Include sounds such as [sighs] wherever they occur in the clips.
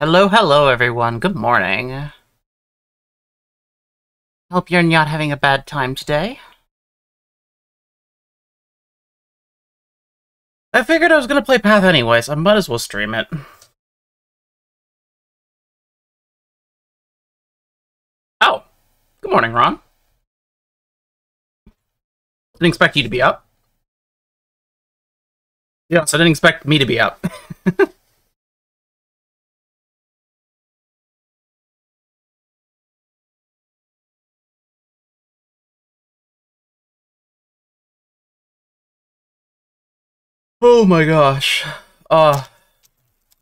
Hello, hello, everyone. Good morning. Hope you're not having a bad time today. I figured I was gonna play Path anyways. I might as well stream it. Oh, good morning, Ron. Didn't expect you to be up. Yes, I didn't expect me to be up. [laughs] Oh my gosh. Uh,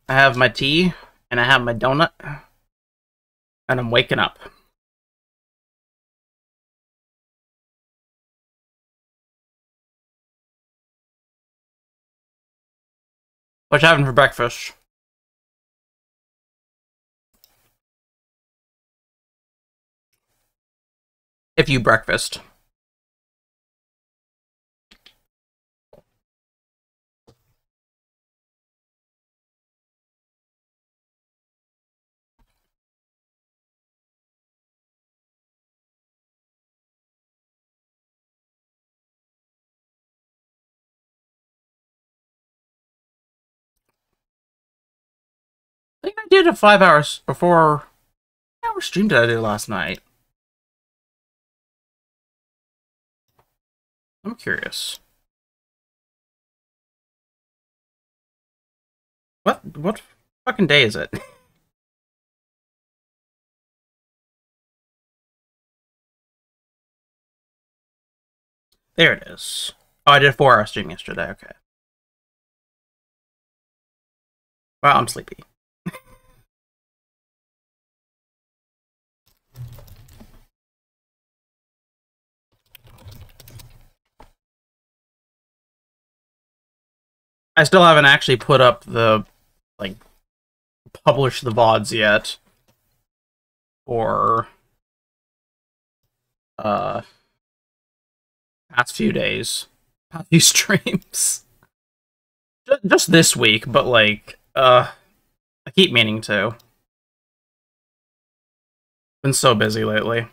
I have my tea, and I have my donut, and I'm waking up. What you having for breakfast? If you breakfast. Did a five hours before. How hour stream did I do last night? I'm curious. What what fucking day is it? [laughs] there it is. Oh, I did a four hour stream yesterday. Okay. Well, I'm sleepy. I still haven't actually put up the like publish the VODs yet. Or uh past few days. [laughs] Past few streams. Just this week, but like uh I keep meaning to. Been so busy lately.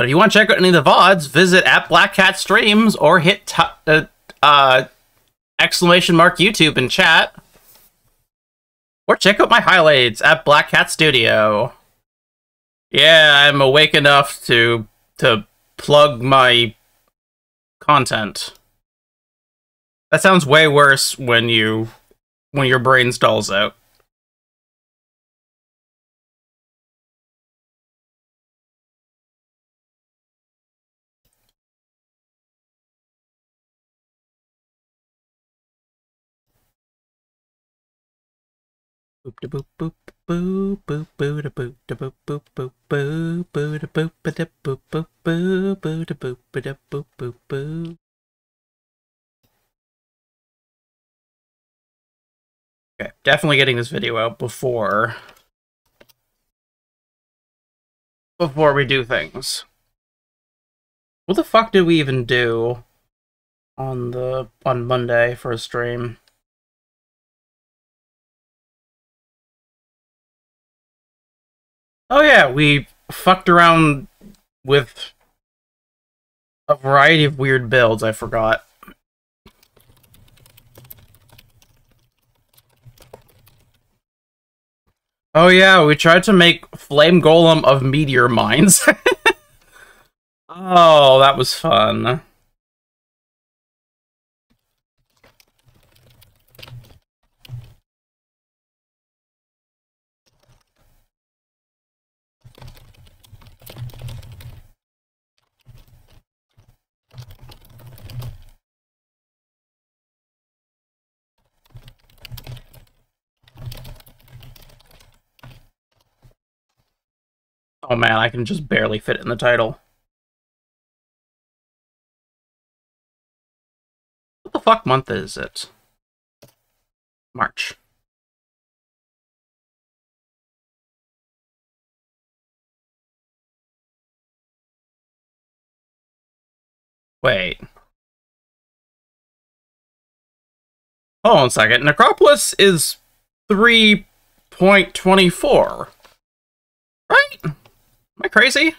But if you want to check out any of the VODs, visit at Black Khat Streams or hit uh, uh, exclamation mark YouTube in chat. Or check out my highlights at Black Khat Studio. Yeah, I'm awake enough to to plug my content. That sounds way worse when you when your brain stalls out. Boop da boop boop boop boop boop da boop da boop boop boop boop boop da boop ba da boop boop boop boop da boop ba da boop boop boop. Okay, definitely getting this video out before before we do things. What the fuck did we even do on the on Monday for a stream? Oh yeah, we fucked around with a variety of weird builds, I forgot. Oh yeah, we tried to make Flame Golem of meteor mines. [laughs] oh, that was fun. Oh man, I can just barely fit it in the title. What the fuck month is it? March. Wait. Hold on a second. Necropolis is 3.24. Right? Am I crazy?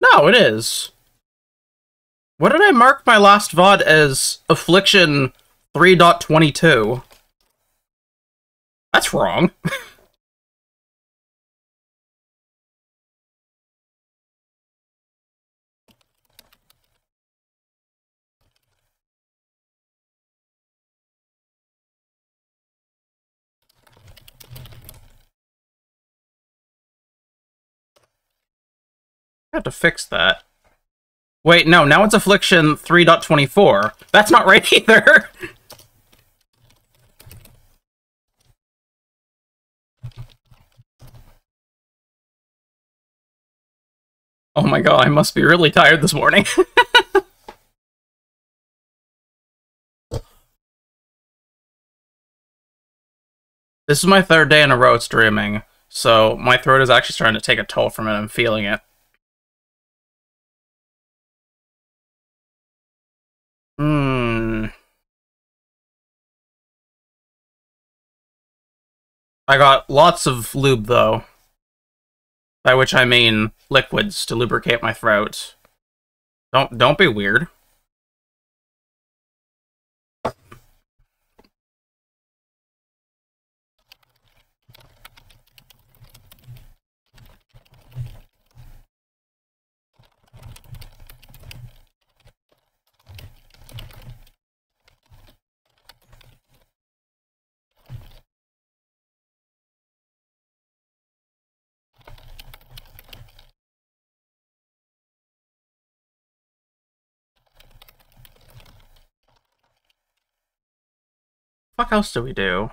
No, it is. What did I mark my last VOD as Affliction 3.22? That's wrong. [laughs] I have to fix that. Wait, no, now it's Affliction 3.24. That's not right [laughs] either! oh my god, I must be really tired this morning. [laughs] this is my third day in a row streaming, so my throat is actually starting to take a toll from it. I'm feeling it. I got lots of lube, though. By which I mean liquids to lubricate my throat. Don't don't be weird. Fuck else do we do?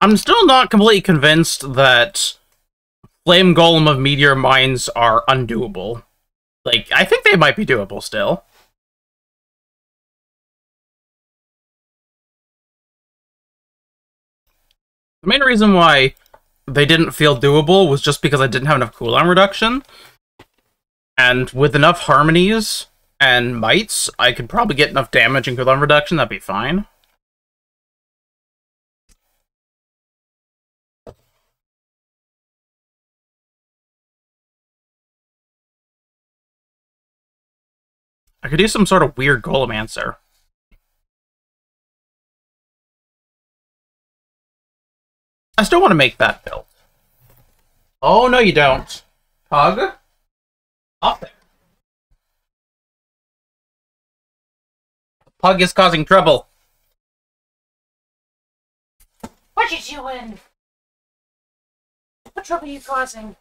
I'm still not completely convinced that Flame Golem of Meteor Mines are undoable. Like, I think they might be doable still. The main reason why they didn't feel doable was just because I didn't have enough cooldown reduction. And with enough harmonies and mites, I could probably get enough damage and cooldown reduction, that'd be fine. I could do some sort of weird golem I still want to make that build. Oh, no, you don't. Pug? Up there. Pug is causing trouble. What you doing? What trouble are you causing?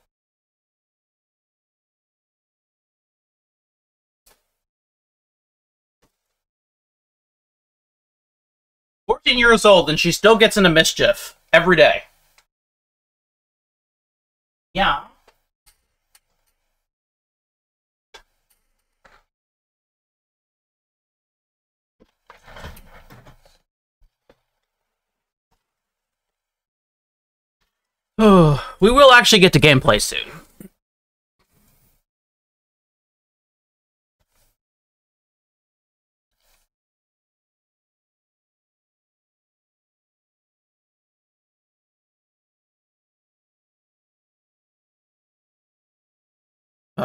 Fourteen years old and she still gets into mischief every day. Yeah. [sighs] we will actually get to gameplay soon.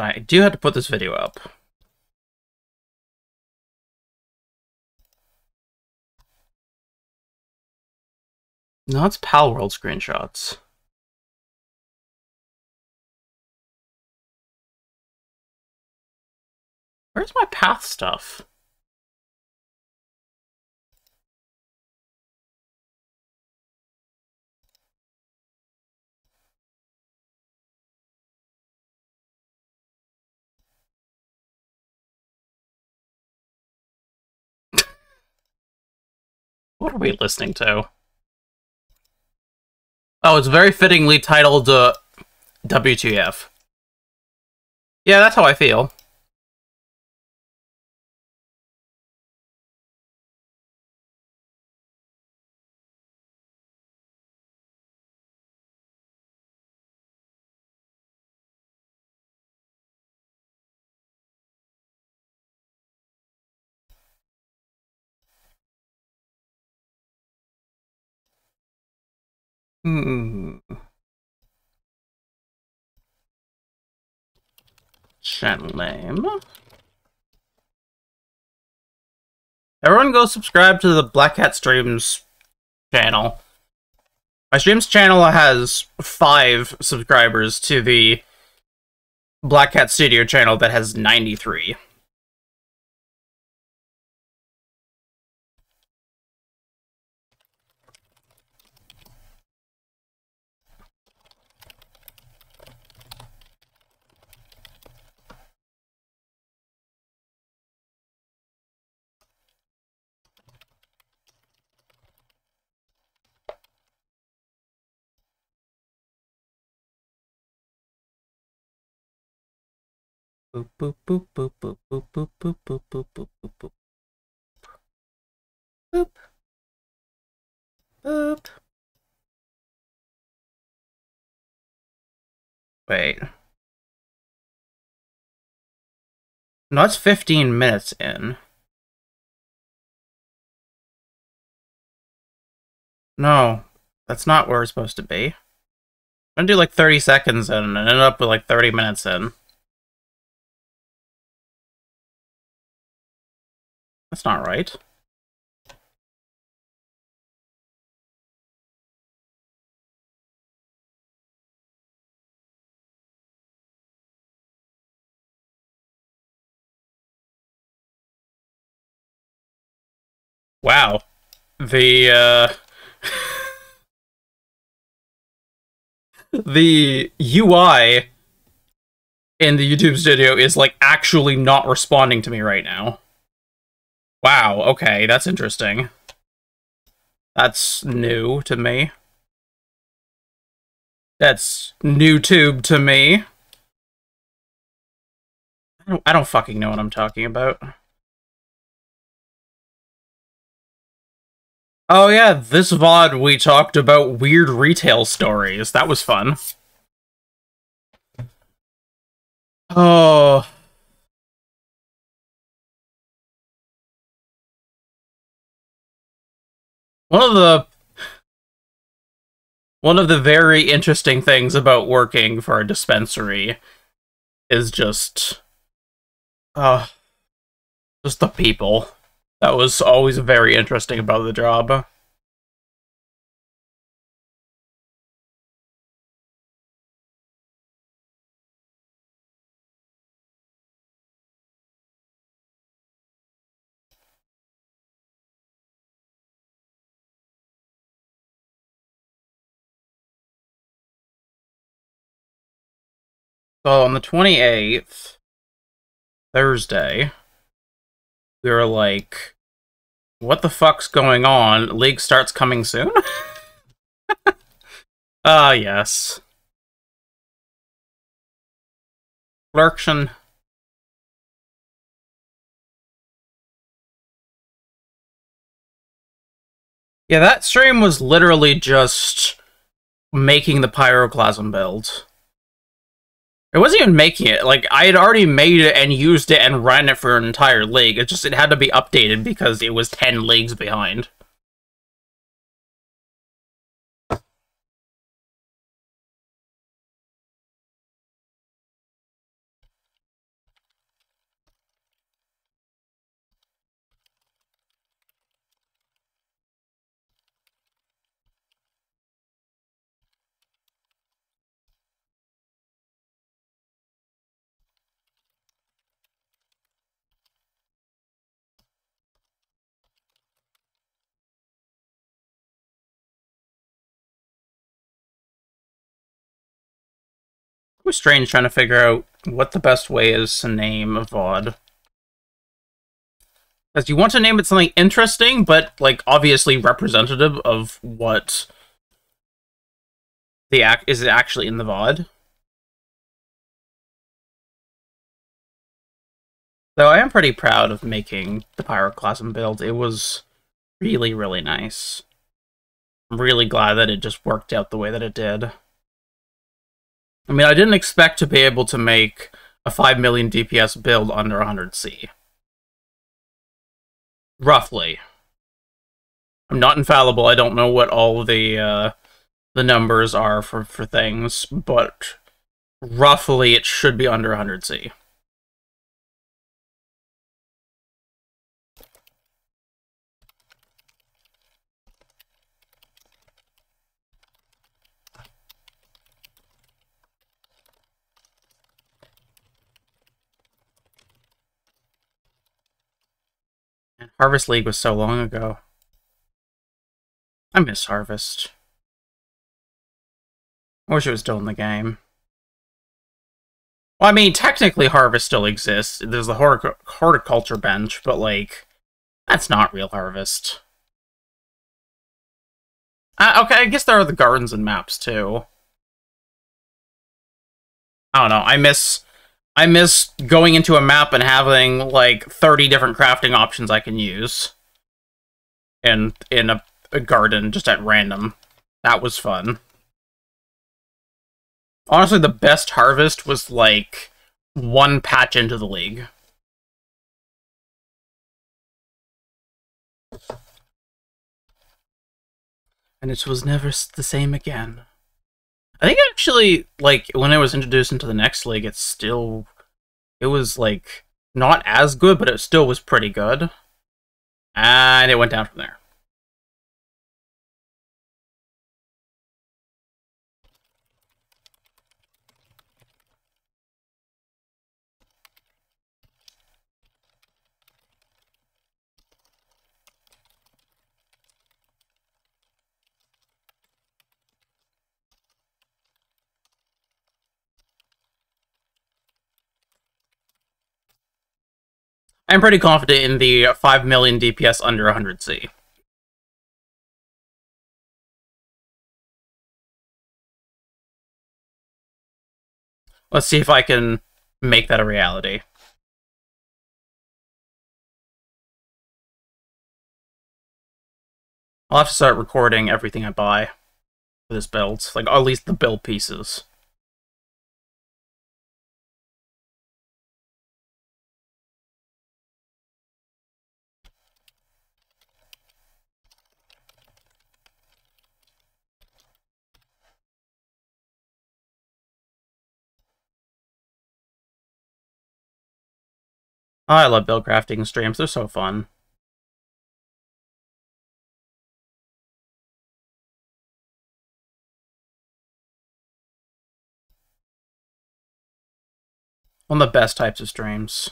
I do have to put this video up. No, it's Palworld screenshots. Where's my path stuff? What are we listening to? Oh, it's very fittingly titled uh, WTF. Yeah, that's how I feel. Hmm. Channel name. Everyone go subscribe to the Black Khat Streams channel. My streams channel has five subscribers to the Black Khat Studio channel that has 93. Boop boop boop boop boop boop boop boop boop boop boop boop boop. Boop. Boop. Wait. No, that's 15 minutes in. No, that's not where we're supposed to be. I'm gonna do like 30 seconds in and end up with like 30 minutes in. That's not right. Wow. The, uh... [laughs] the UI in the YouTube studio is, like, actually not responding to me right now. Wow, okay, that's interesting. That's new to me. That's new tube to me. I don't, I don't fucking know what I'm talking about. Oh yeah, this VOD we talked about weird retail stories. That was fun. Oh... One of the one of the very interesting things about working for a dispensary is just uh just the people. That was always very interesting about the job. So on the 28th, Thursday, we were like, what the fuck's going on? League starts coming soon? [laughs] Ah, uh, yes. Lurction. Yeah, that stream was literally just making the pyroclasm build. It wasn't even making it. Like, I had already made it and used it and ran it for an entire league. It just, it had to be updated because it was 10 leagues behind. Was strange trying to figure out what the best way is to name a VOD. Because you want to name it something interesting, but, like, obviously representative of what the act is actually in the VOD. Though I am pretty proud of making the Pyroclasm build. It was really, really nice. I'm really glad that it just worked out the way that it did. I mean, I didn't expect to be able to make a 5 million DPS build under 100C. Roughly. I'm not infallible. I don't know what all the uh, the numbers are for, for things, but roughly it should be under 100C. Harvest League was so long ago. I miss Harvest. I wish it was still in the game. Well, I mean, technically Harvest still exists. There's the horticulture bench, but, like, that's not real Harvest. Uh, okay, I guess there are the gardens and maps, too. I don't know, I miss... I miss going into a map and having, like, 30 different crafting options I can use. And in a, a garden, just at random. That was fun. Honestly, the best harvest was like one patch into the league. And it was never the same again. I think actually, like, when it was introduced into the next league, it's still... It was, like, not as good, but it still was pretty good. And it went down from there. I'm pretty confident in the 5 million DPS under 100C. Let's see if I can make that a reality. I'll have to start recording everything I buy for this build, like at least the build pieces. Oh, I love build crafting streams. They're so fun. One of the best types of streams.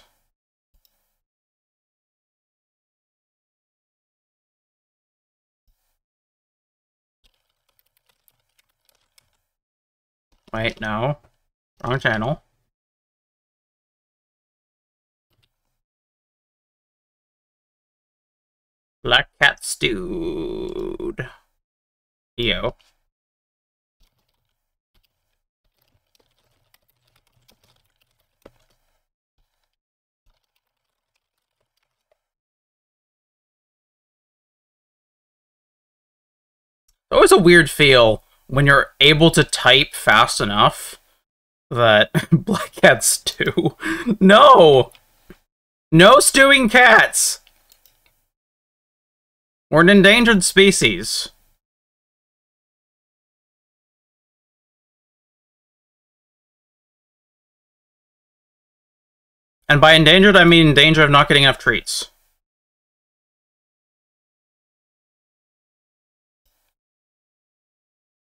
Wait, no. Wrong channel. Black cat stewed. Yo. always a weird feel when you're able to type fast enough that [laughs] black cat stew. No! No stewing cats! We're an endangered species. And by endangered, I mean in danger of not getting enough treats.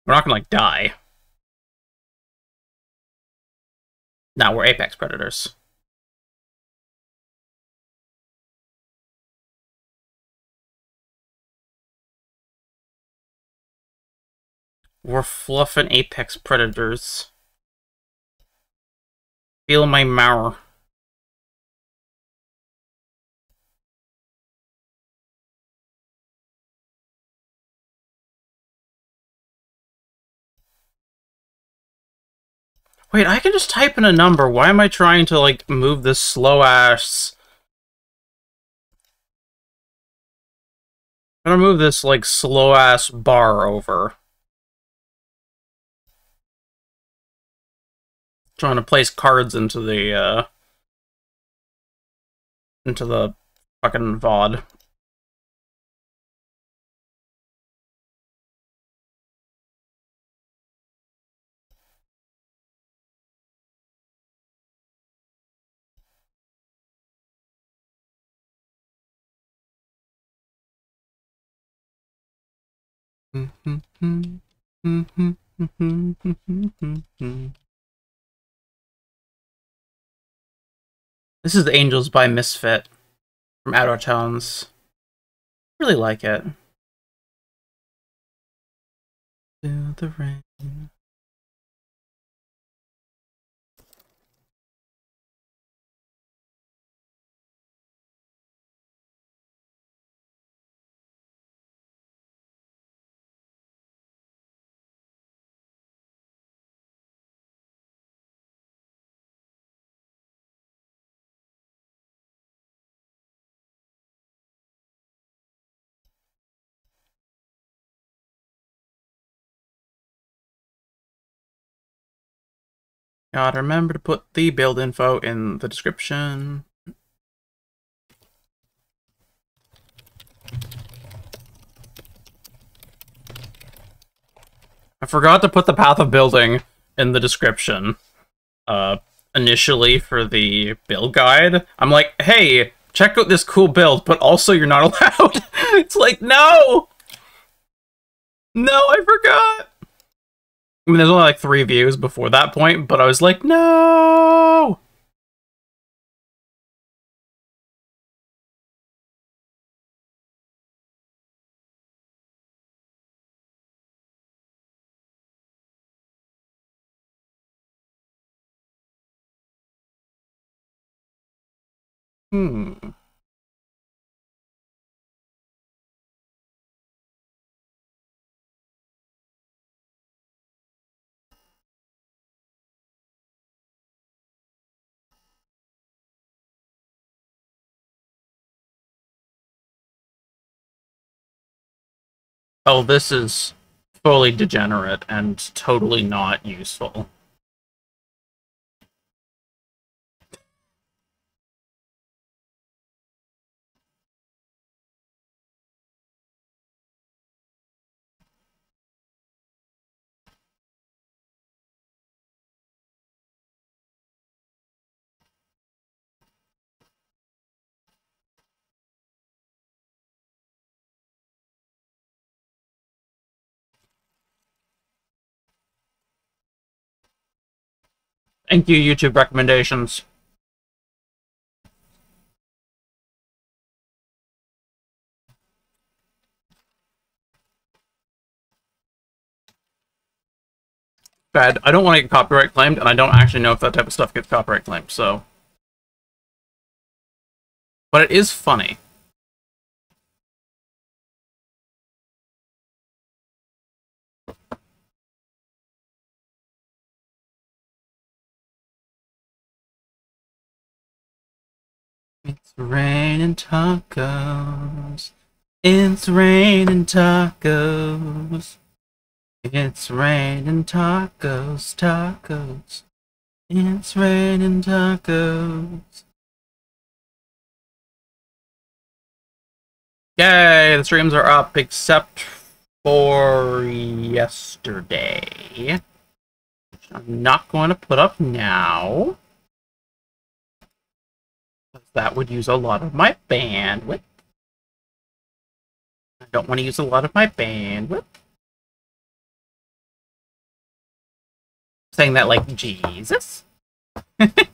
We're not gonna, like, die. Now we're apex predators. We're fluffing apex predators. Feel my mower. Wait, I can just type in a number. Why am I trying to, like, move this slow-ass... I'm gonna move this, like, slow-ass bar over. trying to place cards into the uh, into the fucking VOD. Mm-hmm. Mm-hmm. Mm-hmm. Mm-hmm. Mm-hmm. mm-hmm. This is the Angels by Misfit from Outer Tones. Really like it. The rain. Gotta remember to put the build info in the description. I forgot to put the path of building in the description. Uh, initially for the build guide. I'm like, hey, check out this cool build, but also you're not [laughs] allowed. it's like, no! No, I forgot! I mean, there's only like three views before that point, but I was like, no! Hmm. Oh, this is fully degenerate and totally not useful. Thank you, YouTube recommendations. Bad. I don't want to get copyright claimed, and I don't actually know if that type of stuff gets copyright claimed, so... But it is funny. It's raining tacos. It's raining tacos. It's raining tacos, tacos. It's raining tacos. Yay, the streams are up except for yesterday. Which I'm not going to put up now that would use a lot of my bandwidth. I don't want to use a lot of my bandwidth. Saying that like Jesus. [laughs]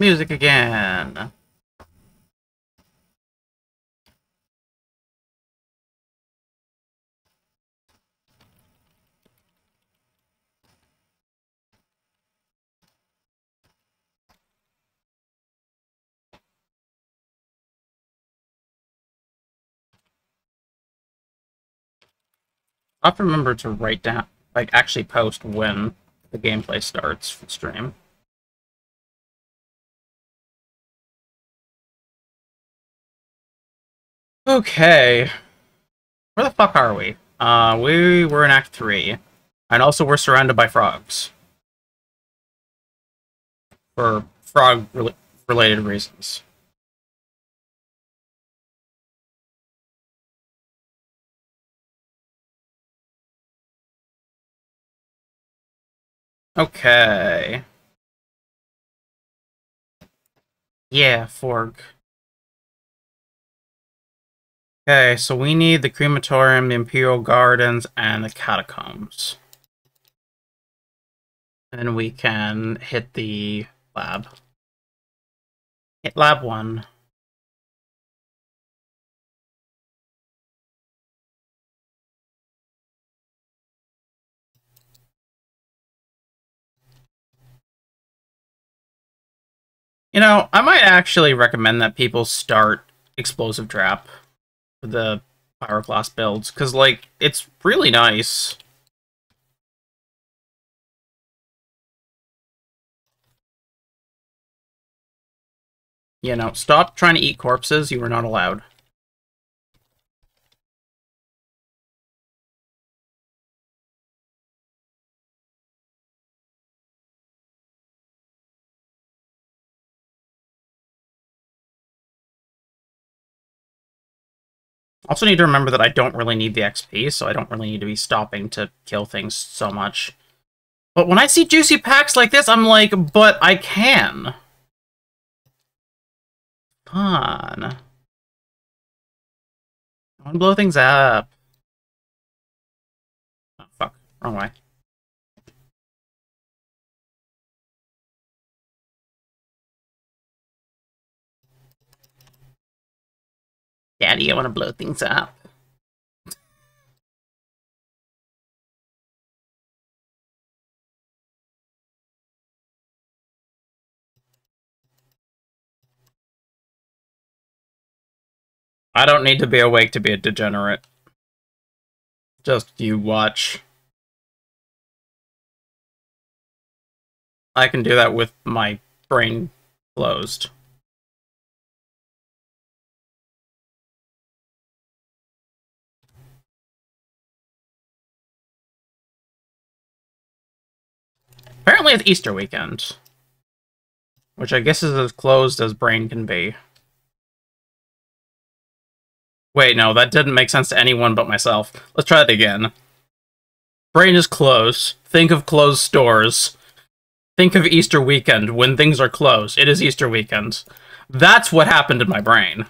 Music again. I have to remember to write down, like, actually post when the gameplay starts for stream. Okay. Where the fuck are we? Uh, we were in Act 3. And also we're surrounded by frogs. For frog-related reasons. Okay. Yeah, Forg. Okay, so we need the crematorium, the Imperial Gardens, and the catacombs. And then we can hit the lab. Hit lab one. You know, I might actually recommend that people start Explosive Trap the Pyroclast builds, because, like, it's really nice. You know, stop trying to eat corpses, you are not allowed. Also need to remember that I don't really need the XP, so I don't really need to be stopping to kill things so much. But when I see juicy packs like this, I'm like, but I can. Fun. I want to blow things up. Oh, fuck. Wrong way. Daddy, I want to blow things up. I don't need to be awake to be a degenerate. Just you watch. I can do that with my brain closed. Apparently it's Easter weekend. Which I guess is as closed as brain can be. Wait, no, that didn't make sense to anyone but myself. Let's try it again. Brain is closed. Think of closed stores. Think of Easter weekend when things are closed. It is Easter weekend. That's what happened in my brain.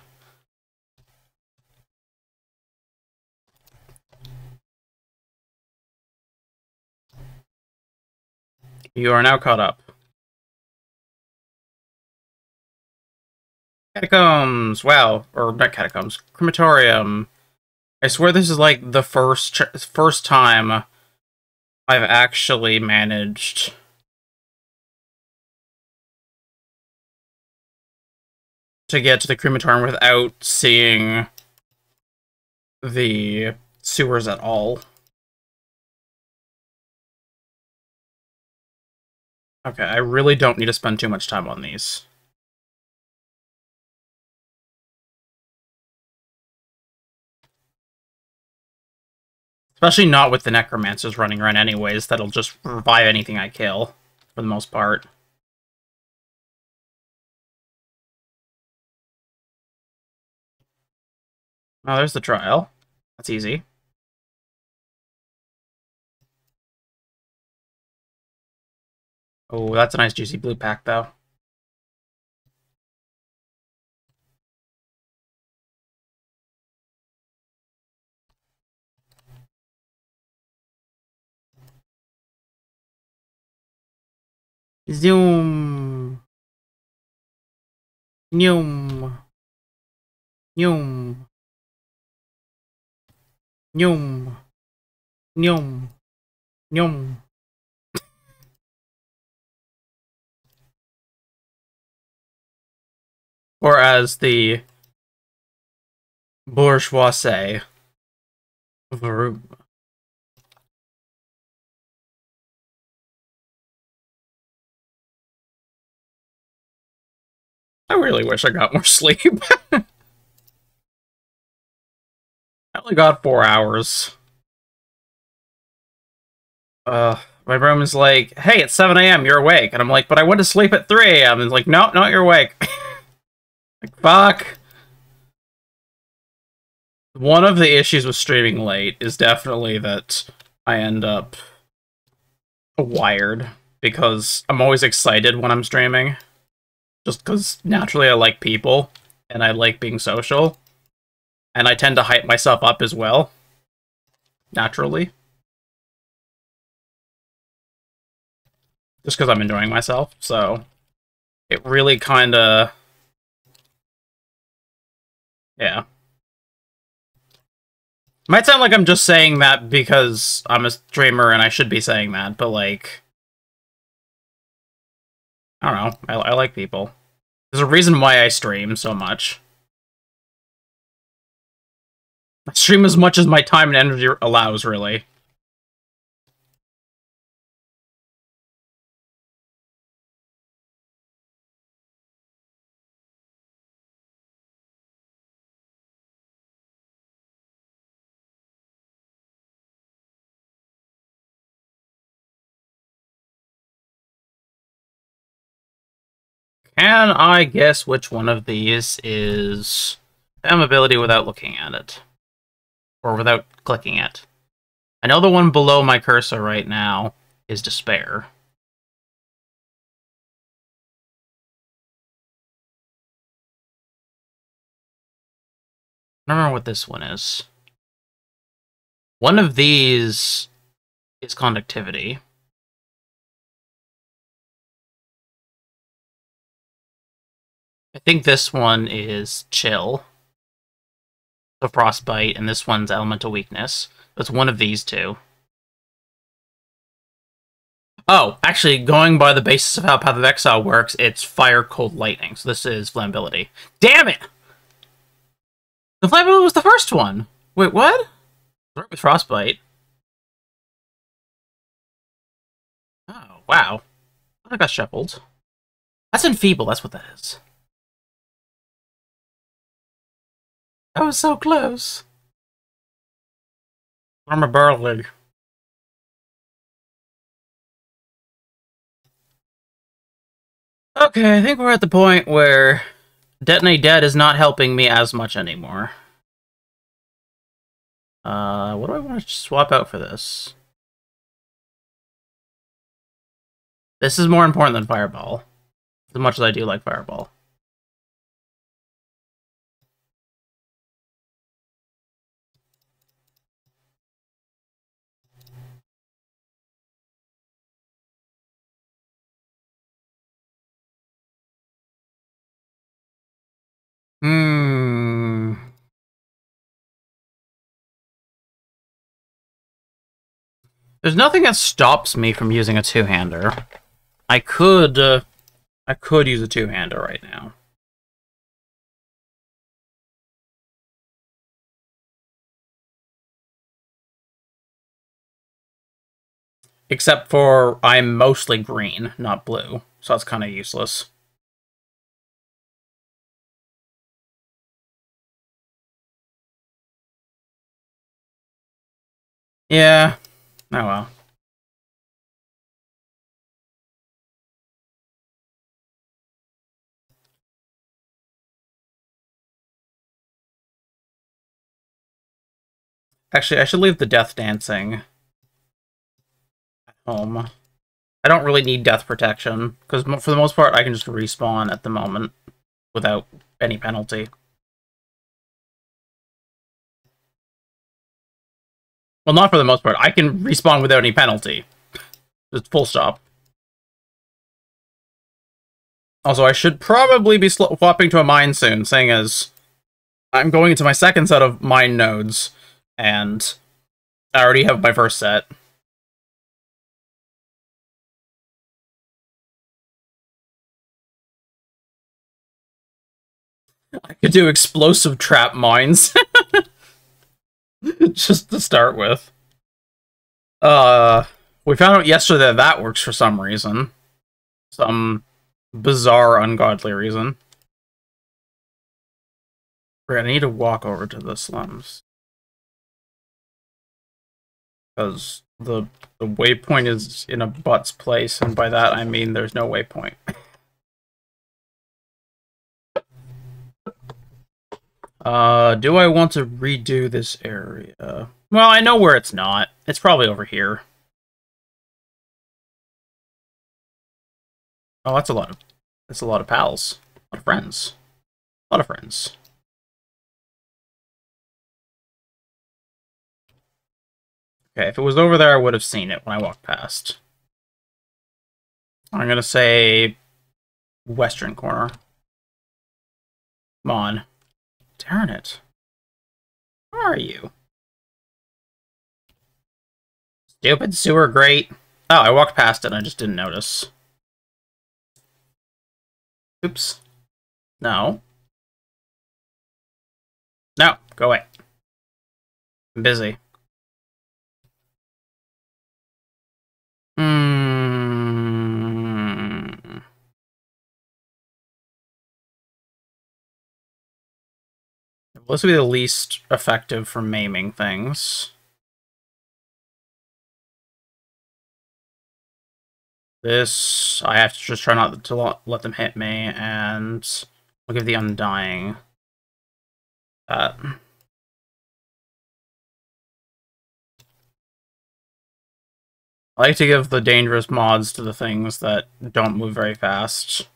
You are now caught up. Catacombs! Wow. Or not catacombs. Crematorium. I swear this is like the first first time I've actually managed to get to the crematorium without seeing the sewers at all. Okay, I really don't need to spend too much time on these. Especially not with the necromancers running around anyways, that'll just hmm. revive anything I kill, for the most part. Oh, there's the trial. That's easy. Oh, that's a nice juicy blue pack, though. Zoom. Nhum. Nhum. Nhum. Nhum. Nhum. Or as the bourgeois say, vroom. I really wish I got [laughs] more sleep. I only got four hours. uh, my room is like, hey, it's 7 a.m., you're awake. And I'm like, but I went to sleep at 3 a.m. And it's like, no, no, you're awake. [laughs] like, fuck. One of the issues with streaming late is definitely that I end up wired because I'm always excited when I'm streaming. Just because naturally I like people and I like being social. And I tend to hype myself up as well. Naturally. Just because I'm enjoying myself, so it really kind of. Yeah. Might sound like I'm just saying that because I'm a streamer and I should be saying that, but like. I don't know. I, I like people. There's a reason why I stream so much. I stream as much as my time and energy allows, really. Can I guess which one of these is ability without looking at it? Or without clicking it? I know the one below my cursor right now is despair. I don't remember what this one is. One of these is conductivity. I think this one is chill. The frostbite, and this one's elemental weakness. It's one of these two. Oh, actually, going by the basis of how Path of Exile works, it's fire, cold, lightning. So this is flammability. Damn it! The flammability was the first one. Wait, what? Right with frostbite. Oh, wow. I got shuffled. That's enfeeble, that's what that is. I was so close. I'm a burly. Okay, I think we're at the point where Detonate Dead is not helping me as much anymore. Uh, what do I want to swap out for this? This is more important than Fireball. As much as I do like Fireball. There's nothing that stops me from using a two-hander. I could, uh, I could use a two-hander right now. Except for I'm mostly green, not blue, so that's kind of useless. Yeah. Oh well. Actually, I should leave the death dancing at home. I don't really need death protection, because for the most part, I can just respawn at the moment without any penalty. Well, not for the most part. I can respawn without any penalty. Just full stop. Also, I should probably be swapping to a mine soon, saying as I'm going into my second set of mine nodes, and I already have my first set. [laughs] I could do explosive trap mines. [laughs] [laughs] [laughs] just to start with. Uh, we found out yesterday that that works for some reason. Some bizarre, ungodly reason. We're gonna need to walk over to the slums. Because the the waypoint is in a butt's place, and by that I mean there's no waypoint. [laughs] Uh, do I want to redo this area? Well, I know where it's not. It's probably over here. Oh, that's a lot of that's a lot of pals. A lot of friends. A lot of friends. Okay, if it was over there, I would have seen it when I walked past. I'm gonna say western corner. Come on. Darn it. Where are you? Stupid sewer grate. Oh, I walked past it and I just didn't notice. Oops. No. No, go away. I'm busy. Hmm. This would be the least effective for maiming things. This, I have to just try not to let them hit me, and I'll give the Undying that. I like to give the dangerous mods to the things that don't move very fast.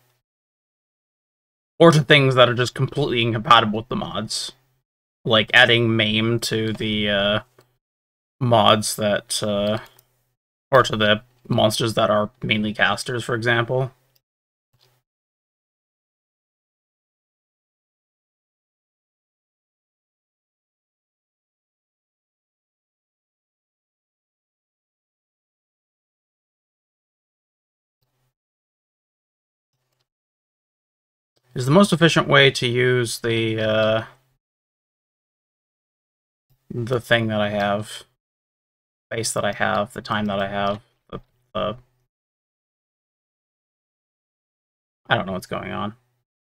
Or to things that are just completely incompatible with the mods. Like adding maim to the uh, mods that... Uh, or to the monsters that are mainly casters, for example. is the most efficient way to use the uh, the thing that I have, base that I have, the time that I have, the, the I don't know what's going on.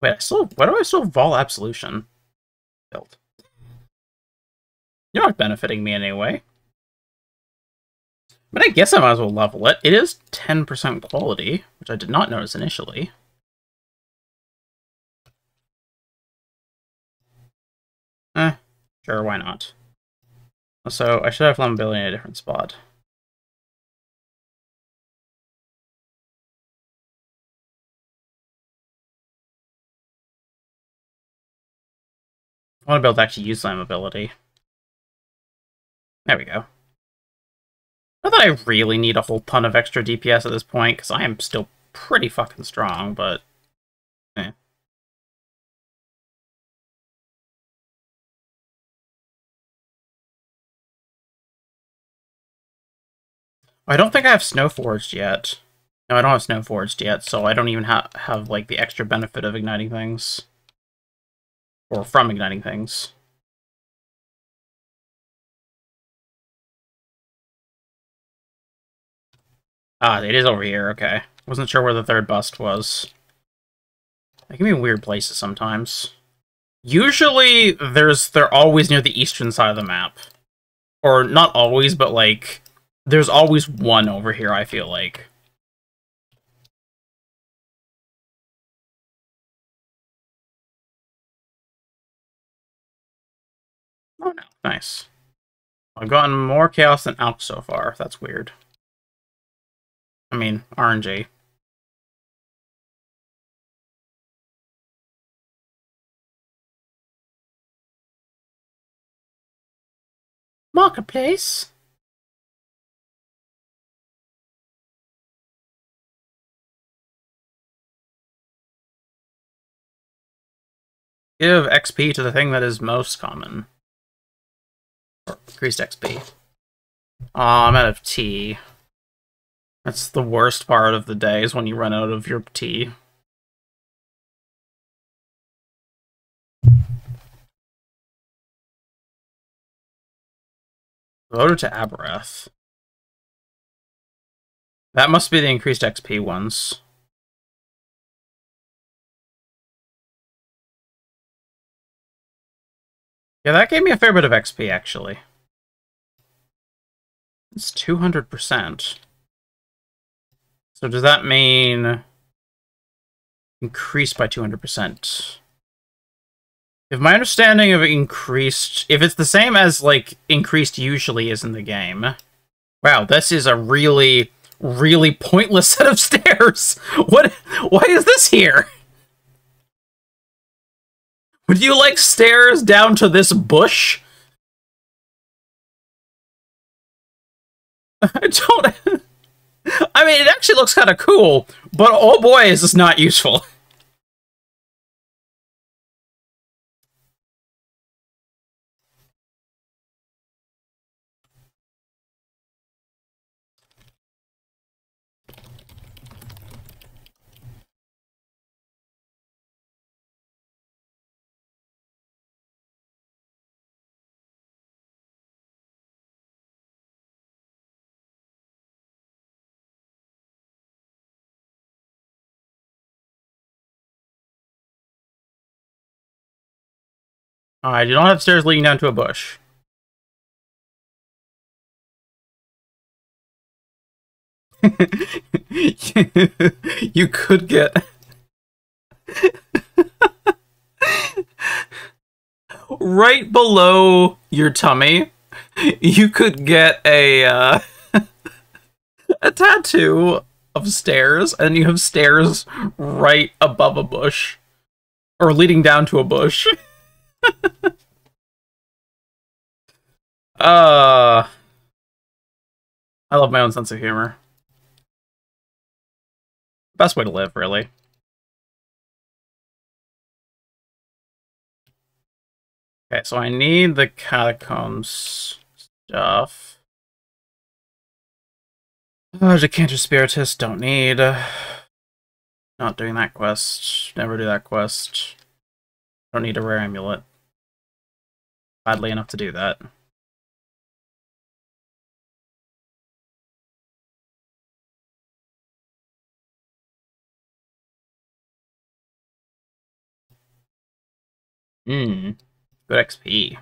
Wait, I still why do I still have Vaal Absolution built? You're not benefiting me in any way. But I guess I might as well level it. It is 10% quality, which I did not notice initially. Eh, sure, why not? So, I should have flammability in a different spot. I want to be able to actually use flammability. There we go. Not that I really need a whole ton of extra DPS at this point, because I am still pretty fucking strong, but... I don't think I have Snowforged yet. No, I don't have Snowforged yet, so I don't even ha have, like, the extra benefit of igniting things. Or from igniting things. Ah, it is over here, okay. Wasn't sure where the third bust was. They can be in weird places sometimes. Usually, there's they're always near the eastern side of the map. Or, not always, but, like, there's always one over here, I feel like. Oh no, nice. I've gotten more chaos than Alch so far. That's weird. I mean, RNG. Marketplace? Give XP to the thing that is most common. Or increased XP. Oh, I'm out of tea. That's the worst part of the day, is when you run out of your tea. Voted to Abberath. That must be the increased XP ones. Yeah, that gave me a fair bit of XP, actually. It's 200%. So does that mean increase by 200%? If my understanding of increased, if it's the same as like increased usually is in the game, wow, this is a really, really pointless [laughs] set of stairs. What? Why is this here? Would you like stairs down to this bush? [laughs] I don't. [laughs] I mean, it actually looks kind of cool, but oh boy, is this not useful. [laughs] I do not have stairs leading down to a bush. [laughs] you could get right below your tummy. You could get a uh, [laughs] a tattoo of stairs, and you have stairs right above a bush, or leading down to a bush. [laughs] uh I love my own sense of humor. Best way to live, really. Okay, so I need the catacombs stuff. Oh, Decanter Spiritus, don't need. Not doing that quest. Never do that quest. Don't need a rare amulet badly enough to do that. Hmm. Good XP.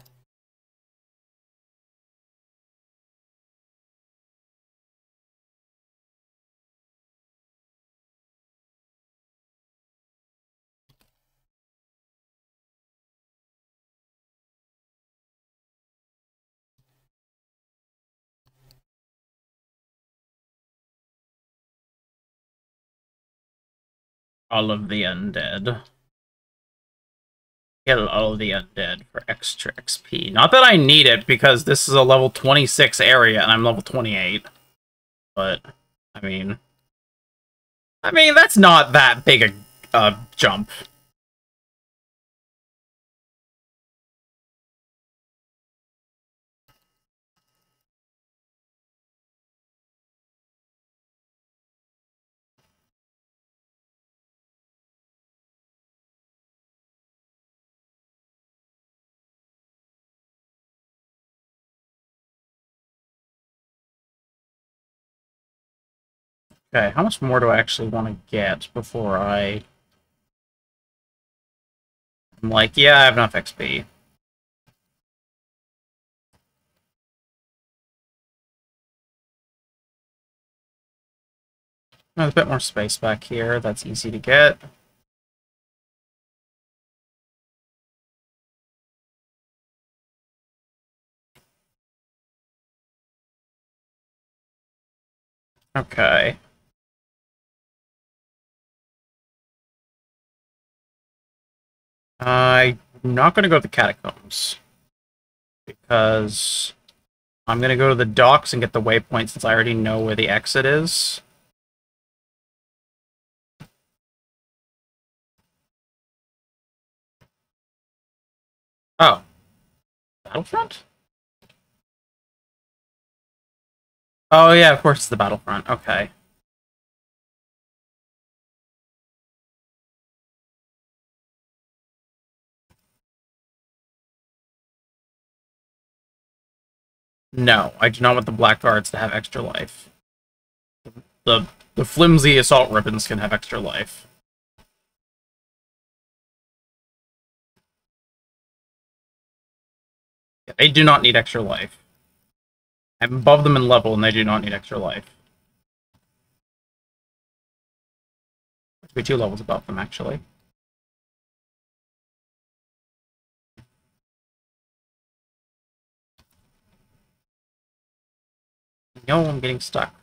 All of the undead. Kill all of the undead for extra XP. Not that I need it, because this is a level 26 area, and I'm level 28. But, I mean... I mean, that's not that big a uh, jump. Okay, how much more do I actually want to get before I... I'm like, yeah, I have enough XP. There's a bit more space back here. That's easy to get. Okay. I'm not going to go to the catacombs. Because I'm going to go to the docks and get the waypoint since I already know where the exit is. Oh. Battlefront? Oh yeah, of course it's the Battlefront. Okay. No, I do not want the blackguards to have extra life. The the flimsy assault ribbons can have extra life. They do not need extra life. I'm above them in level, and they do not need extra life. Be two levels above them, actually. No, I'm getting stuck.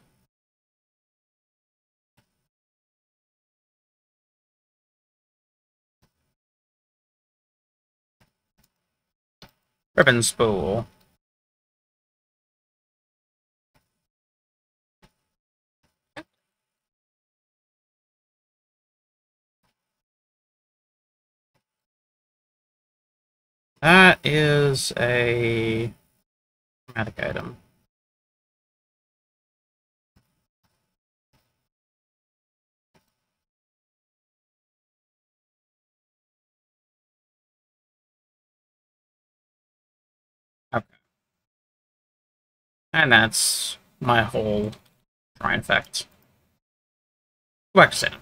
Ribbon spool. That is a chromatic item. And that's my whole shrine effect. Go back to.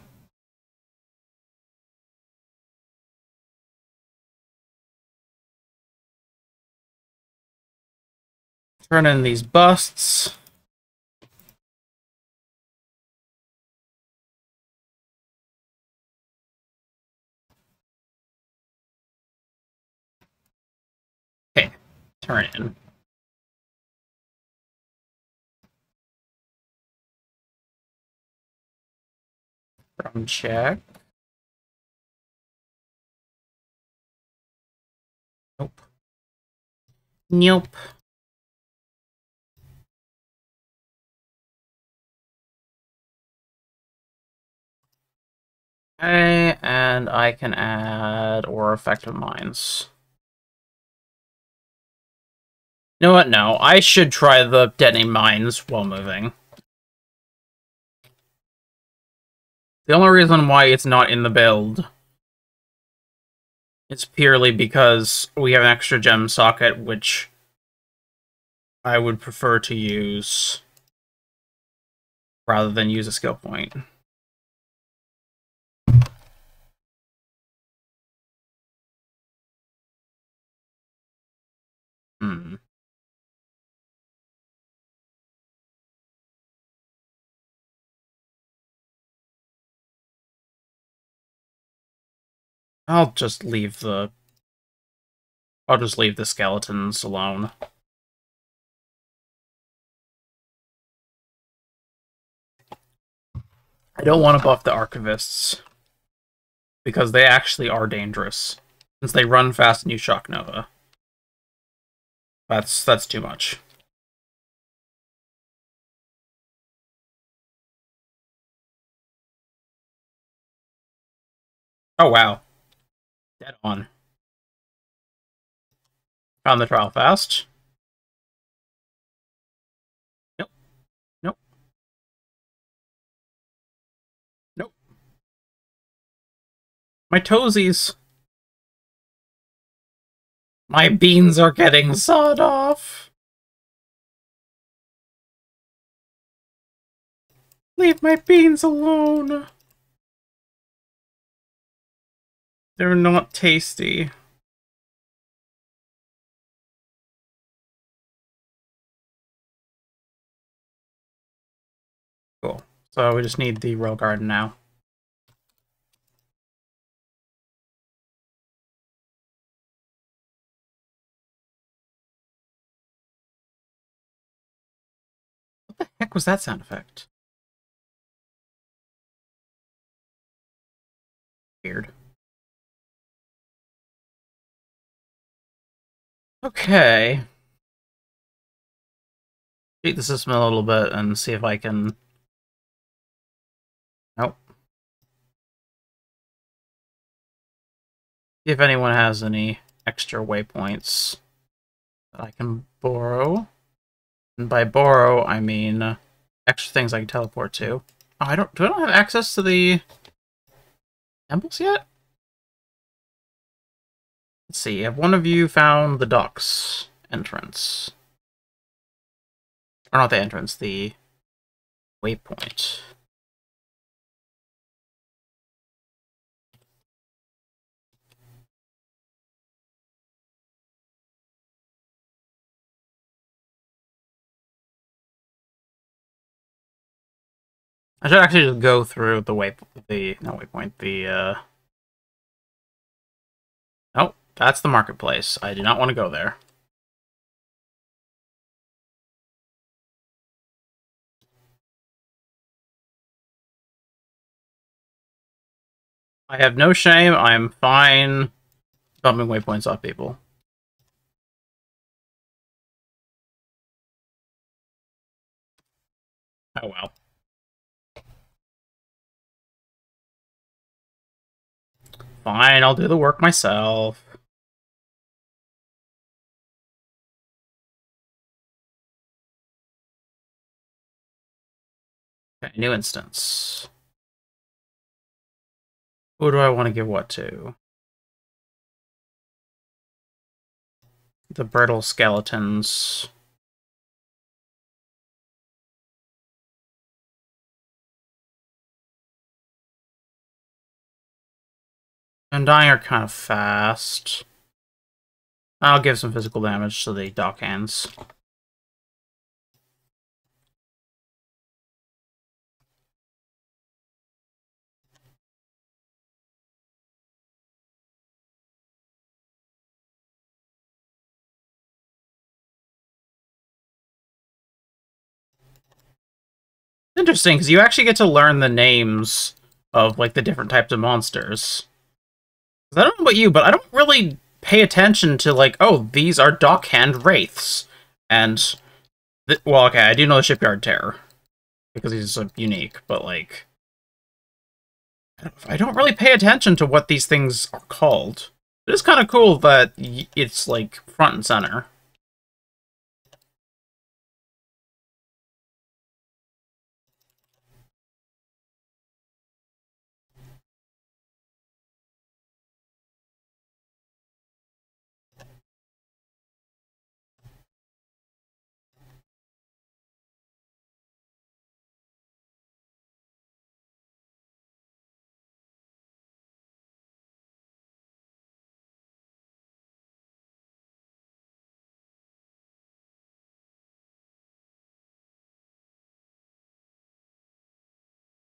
Turn in these busts. Okay, turn in. From check. Nope. Nope. Okay, and I can add or effective mines. You know what? No, I should try the detonate mines while moving. The only reason why it's not in the build is purely because we have an extra gem socket, which I would prefer to use rather than use a skill point. Hmm. I'll just leave the... I'll just leave the skeletons alone. I don't want to buff the archivists. Because they actually are dangerous. Since they run fast and use shock nova. That's that's too much. Oh wow. Dead on. Found the trial fast. Nope. Nope. Nope. My toesies. My beans are getting sawed off. Leave my beans alone. They're not tasty. Cool. So we just need the royal garden now. What the heck was that sound effect? Weird. Okay. Cheat the system a little bit and see if I can... Nope. See if anyone has any extra waypoints that I can borrow. And by borrow, I mean extra things I can teleport to. Oh, I don't. Do I don't have access to the temples yet? Let's see, have one of you found the docks entrance? Or not the entrance, the waypoint. I should actually just go through the way the not waypoint the uh that's the marketplace. I do not want to go there. I have no shame. I'm fine bumping waypoints off people. Oh well. Fine, I'll do the work myself. Okay, new instance. Who do I want to give what to? The brittle skeletons. And Undying are kind of fast. I'll give some physical damage to the dock hands. Interesting, because you actually get to learn the names of like the different types of monsters. I don't know about you, but I don't really pay attention to like, oh, these are dockhand wraiths, and well, okay, I do know the shipyard terror because he's uh, unique, but like, I don't really pay attention to what these things are called. It is kind of cool that it's like front and center.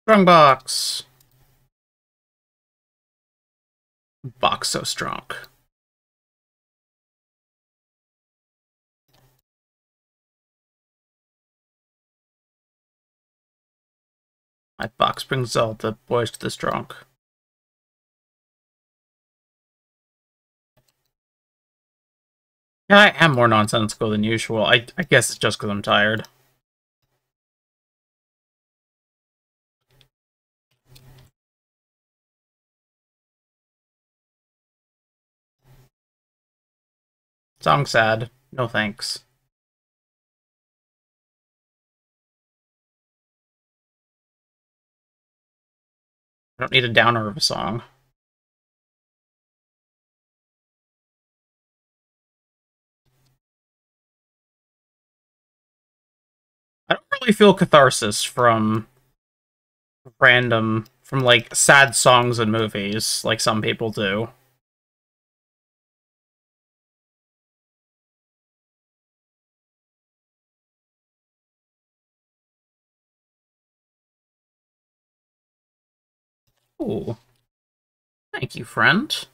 Strong box. Box so strong. My box brings all the boys to the strong. Yeah, I am more nonsensical than usual. I, I guess it's just because I'm tired. Song sad. No thanks. I don't need a downer of a song. I don't really feel catharsis from random, from like sad songs and movies, like some people do. Oh. Thank you, friend.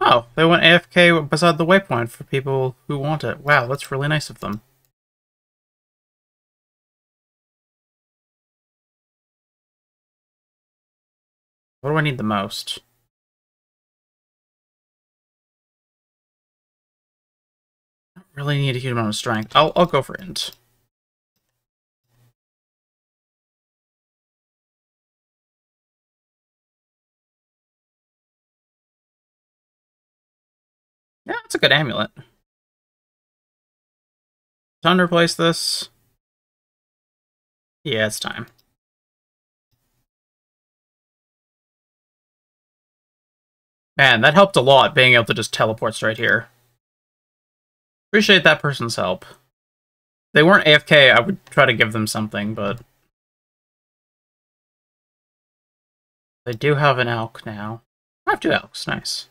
Oh, they went AFK beside the waypoint for people who want it. Wow, that's really nice of them. What do I need the most? Really need a huge amount of strength. I'll I'll go for int. Yeah, it's a good amulet. Time to replace this. Yeah, it's time. Man, that helped a lot, being able to just teleport straight here. Appreciate that person's help. If they weren't AFK, I would try to give them something, but They do have an elk now. I have two elks, nice.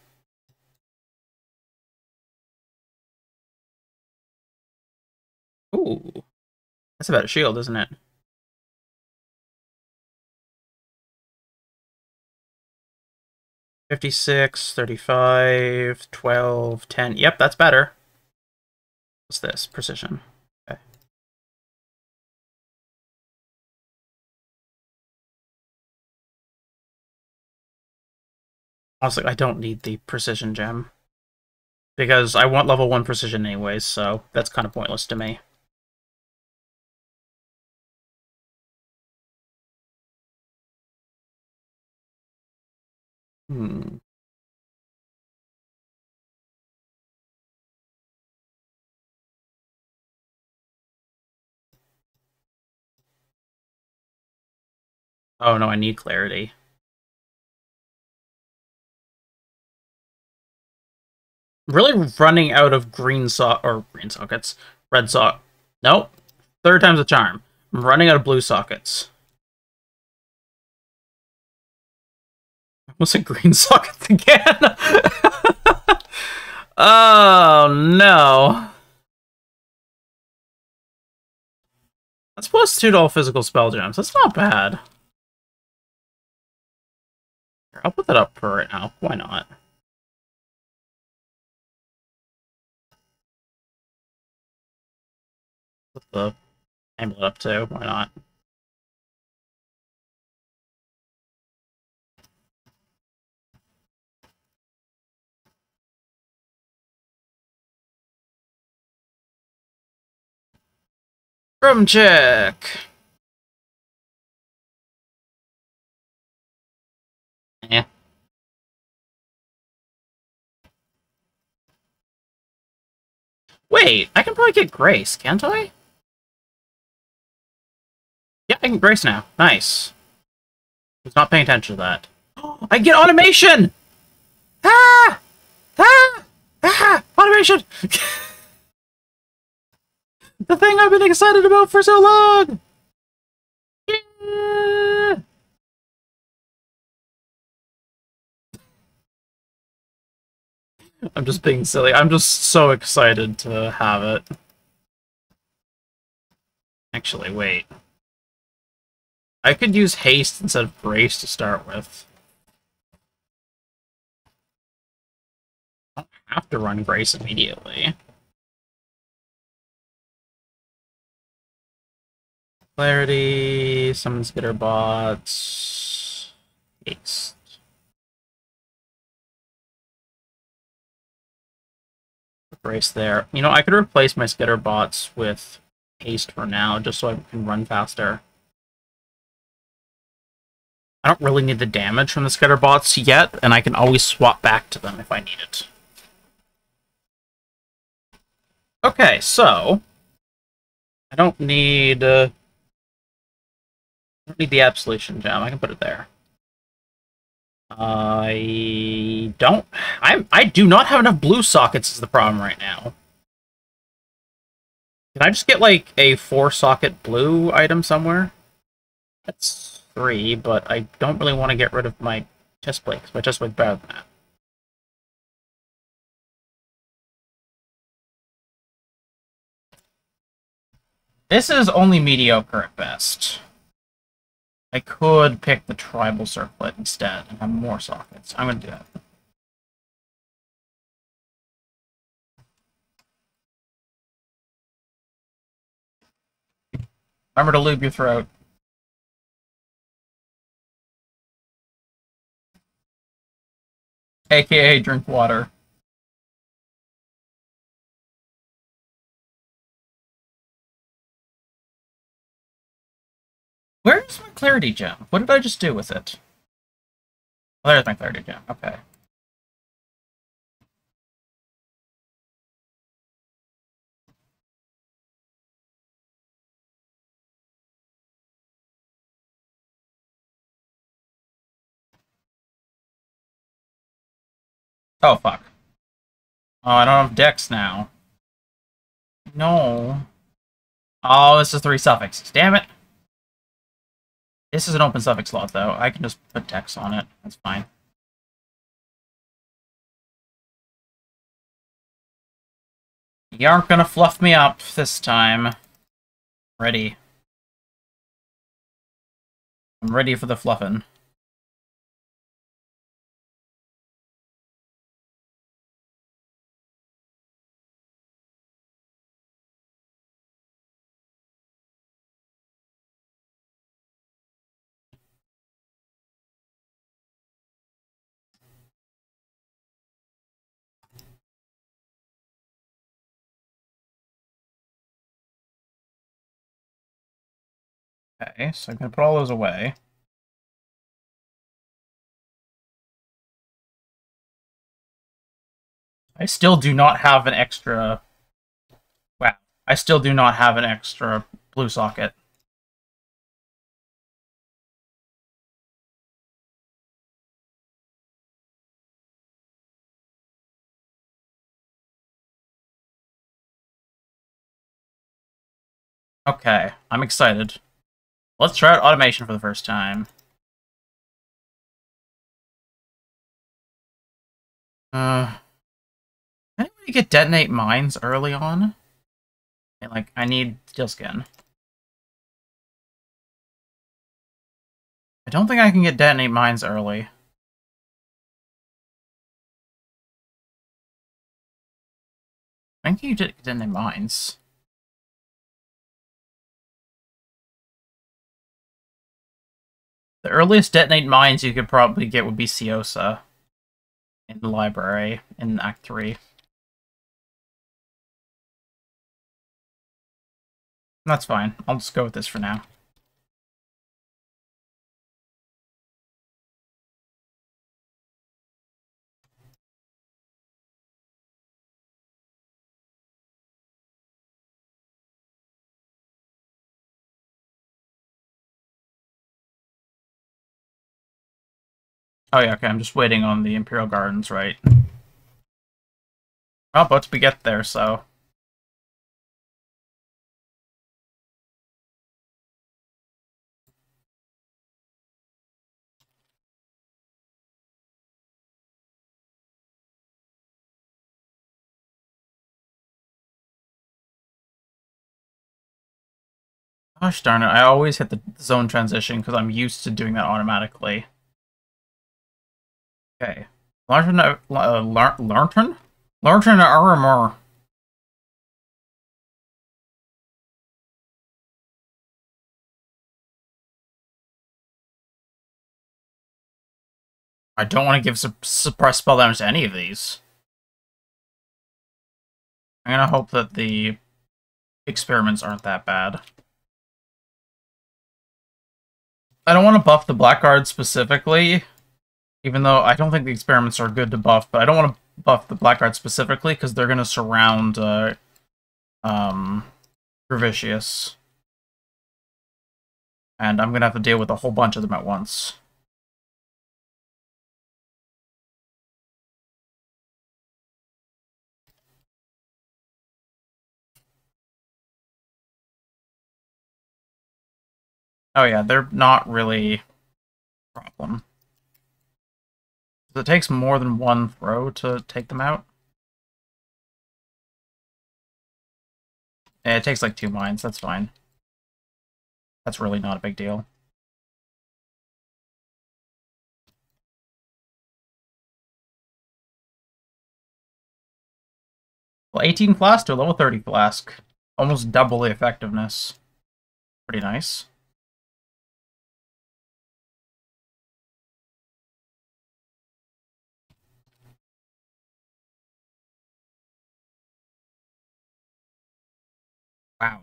Ooh. That's about a shield, isn't it? Fifty-six, thirty-five, twelve, ten. Yep, that's better. What's this? Precision. Okay. Honestly, I don't need the precision gem. Because I want level 1 precision anyways, so that's kind of pointless to me. Hmm. Oh no, I need clarity. Really running out of green sock or green sockets, red sock. Nope. Third time's a charm. I'm running out of blue sockets. What's a green [laughs] socket again? [laughs] oh no. That's plus two to all physical spell gems. That's not bad. I'll put that up for right now. Why not? Put the amulet up too. Why not? Room check. Yeah. Wait, I can probably get Grace, can't I? Yeah, I can Grace now. Nice. I was not paying attention to that. [gasps] I get automation! Ah! Ah! Ah! Automation! [laughs] the thing I've been excited about for so long! Yeah! I'm just being silly. I'm just so excited to have it. Actually, wait. I could use haste instead of grace to start with. I don't have to run grace immediately. Clarity, summon skitter bots, haste. Grace there. You know, I could replace my skitter bots with haste for now, just so I can run faster. I don't really need the damage from the skitter bots yet, and I can always swap back to them if I need it. Okay, so I don't need uh, I don't need the absolution gem. I can put it there. I don't. I I do not have enough blue sockets. Is the problem right now? Can I just get like a four socket blue item somewhere? That's three, but I don't really want to get rid of my chest plate because my chest plate's better than that. This is only mediocre at best. I could pick the tribal circlet instead and have more sockets. I'm to do that. Remember to lube your throat. AKA drink water. Where's my clarity gem? What did I just do with it? Oh, there's my clarity gem. Okay. Oh, fuck. Oh, I don't have dex now. No. Oh, this is three suffixes. Damn it. This is an open suffix slot, though. I can just put text on it. That's fine. You aren't gonna fluff me up this time. Ready. I'm ready for the fluffing. Okay, so I'm gonna put all those away. I still do not have an extra... Wow. I still do not have an extra blue socket. Okay, I'm excited. Let's try out automation for the first time. Uh, anybody get detonate mines early on? Okay, like, I need steel skin. I don't think I can get detonate mines early. I think you did detonate mines. The earliest detonate mines you could probably get would be Siosa in the library in Act 3. That's fine. I'll just go with this for now. Oh yeah, okay, I'm just waiting on the Imperial Gardens, right? Well, but we get there, so... Gosh darn it, I always hit the zone transition because I'm used to doing that automatically. Okay. Lantern, uh, lantern? Lantern armor. I don't want to give su suppress spell damage to any of these. I'm gonna hope that the experiments aren't that bad. I don't want to buff the Blackguard specifically, even though I don't think the experiments are good to buff, but I don't want to buff the Blackguard specifically because they're going to surround uh, um, Gravicius. And I'm going to have to deal with a whole bunch of them at once. Oh yeah, they're not really a problem. It takes more than one throw to take them out. Yeah, it takes like two mines, that's fine. That's really not a big deal. Well, 18 flask to a level 30 flask. Almost double the effectiveness. Pretty nice. Wow.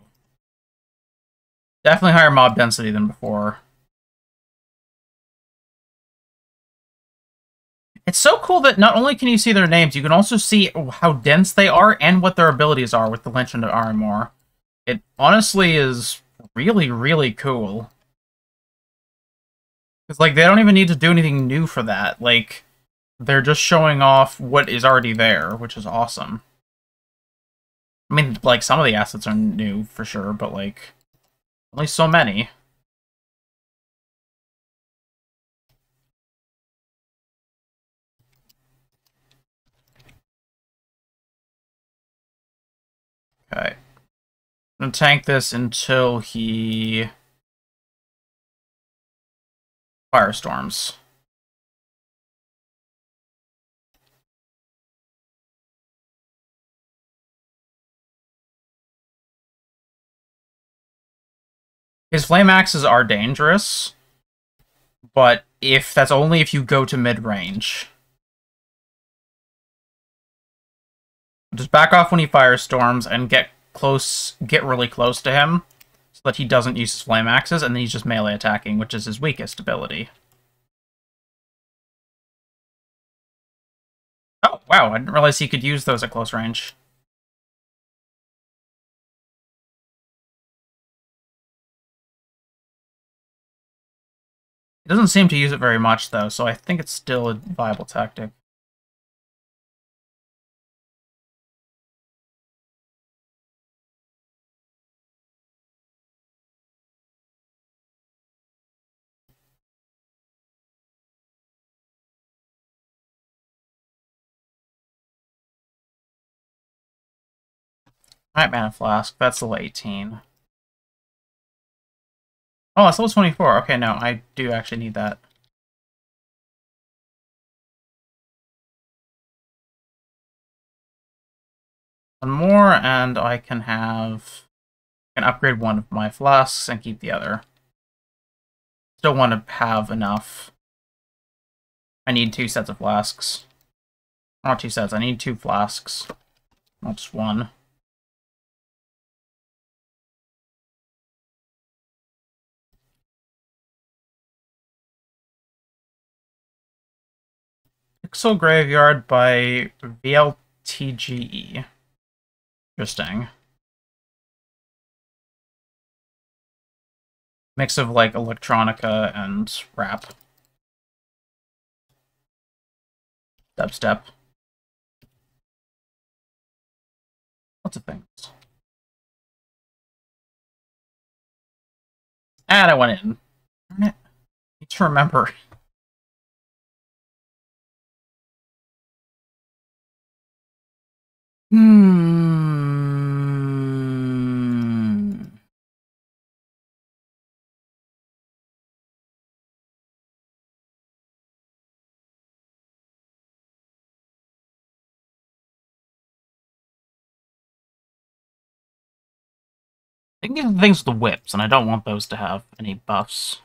Definitely higher mob density than before. It's so cool that not only can you see their names, you can also see how dense they are and what their abilities are with the Lantern of Arimor. It honestly is really, really cool. Because, like, they don't even need to do anything new for that. Like, they're just showing off what is already there, which is awesome. I mean, like, some of the assets are new for sure, but, like, only so many. Okay. I'm gonna tank this until he... Firestorms. His flame axes are dangerous, but if that's only if you go to mid range. Just back off when he fires storms and get close, get really close to him, so that he doesn't use his flame axes, and then he's just melee attacking, which is his weakest ability. Oh, wow, I didn't realize he could use those at close range. He doesn't seem to use it very much, though, so I think it's still a viable tactic. Alright, Mana Flask. That's level 18. Oh, it's level 24. Okay, no, I do actually need that. One more, and I can have... I can upgrade one of my flasks and keep the other. Still want to have enough. I need two sets of flasks. Not two sets, I need two flasks. Not just one. Pixel Graveyard by VLTGE. Interesting. Mix of like electronica and rap. Dubstep. Lots of things. And I went in. Darn it. Need to remember. [laughs] Hmm. I think things with the whips, and I don't want those to have any buffs.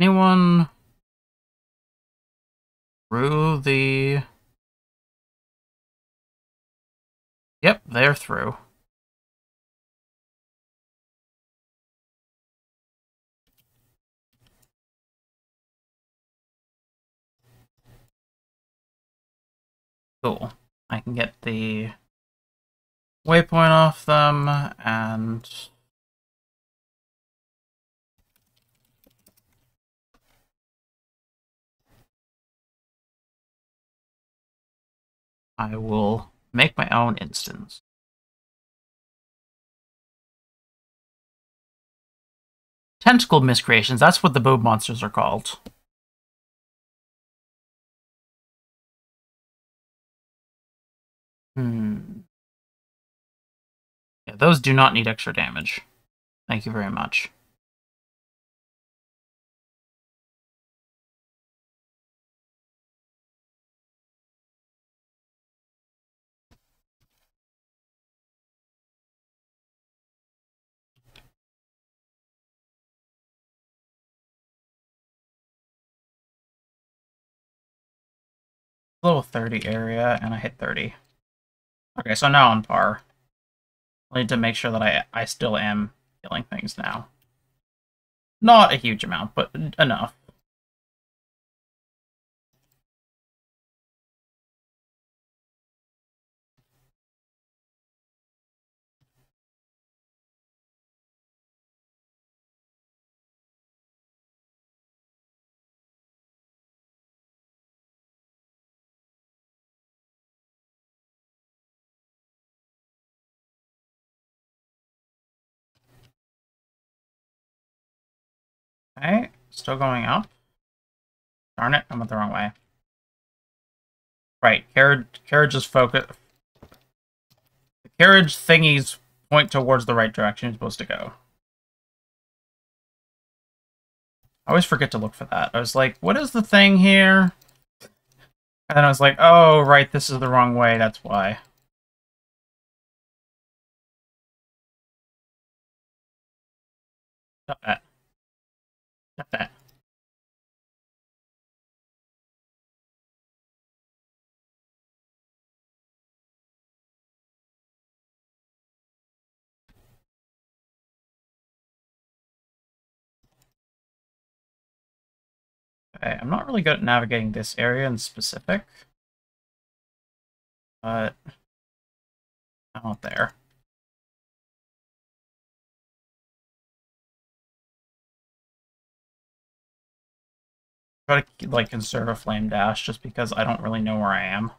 Anyone through the... Yep, they're through. Cool. I can get the waypoint off them, and I will make my own instance. Tentacle miscreations, that's what the boob monsters are called. Hmm. Yeah, those do not need extra damage. Thank you very much. Level 30 area, and I hit 30. Okay, so now on par. I need to make sure that I, I still am killing things now. Not a huge amount, but enough. Okay, still going up. Darn it, I went the wrong way. Right, carriage, carriage is focus. The carriage thingies point towards the right direction you're supposed to go. I always forget to look for that. I was like, what is the thing here? And then I was like, oh, right, this is the wrong way, that's why. Stop that. [laughs] Okay, I'm not really good at navigating this area in specific. But... I'm out there. Try to, like, conserve a flame dash just because I don't really know where I am.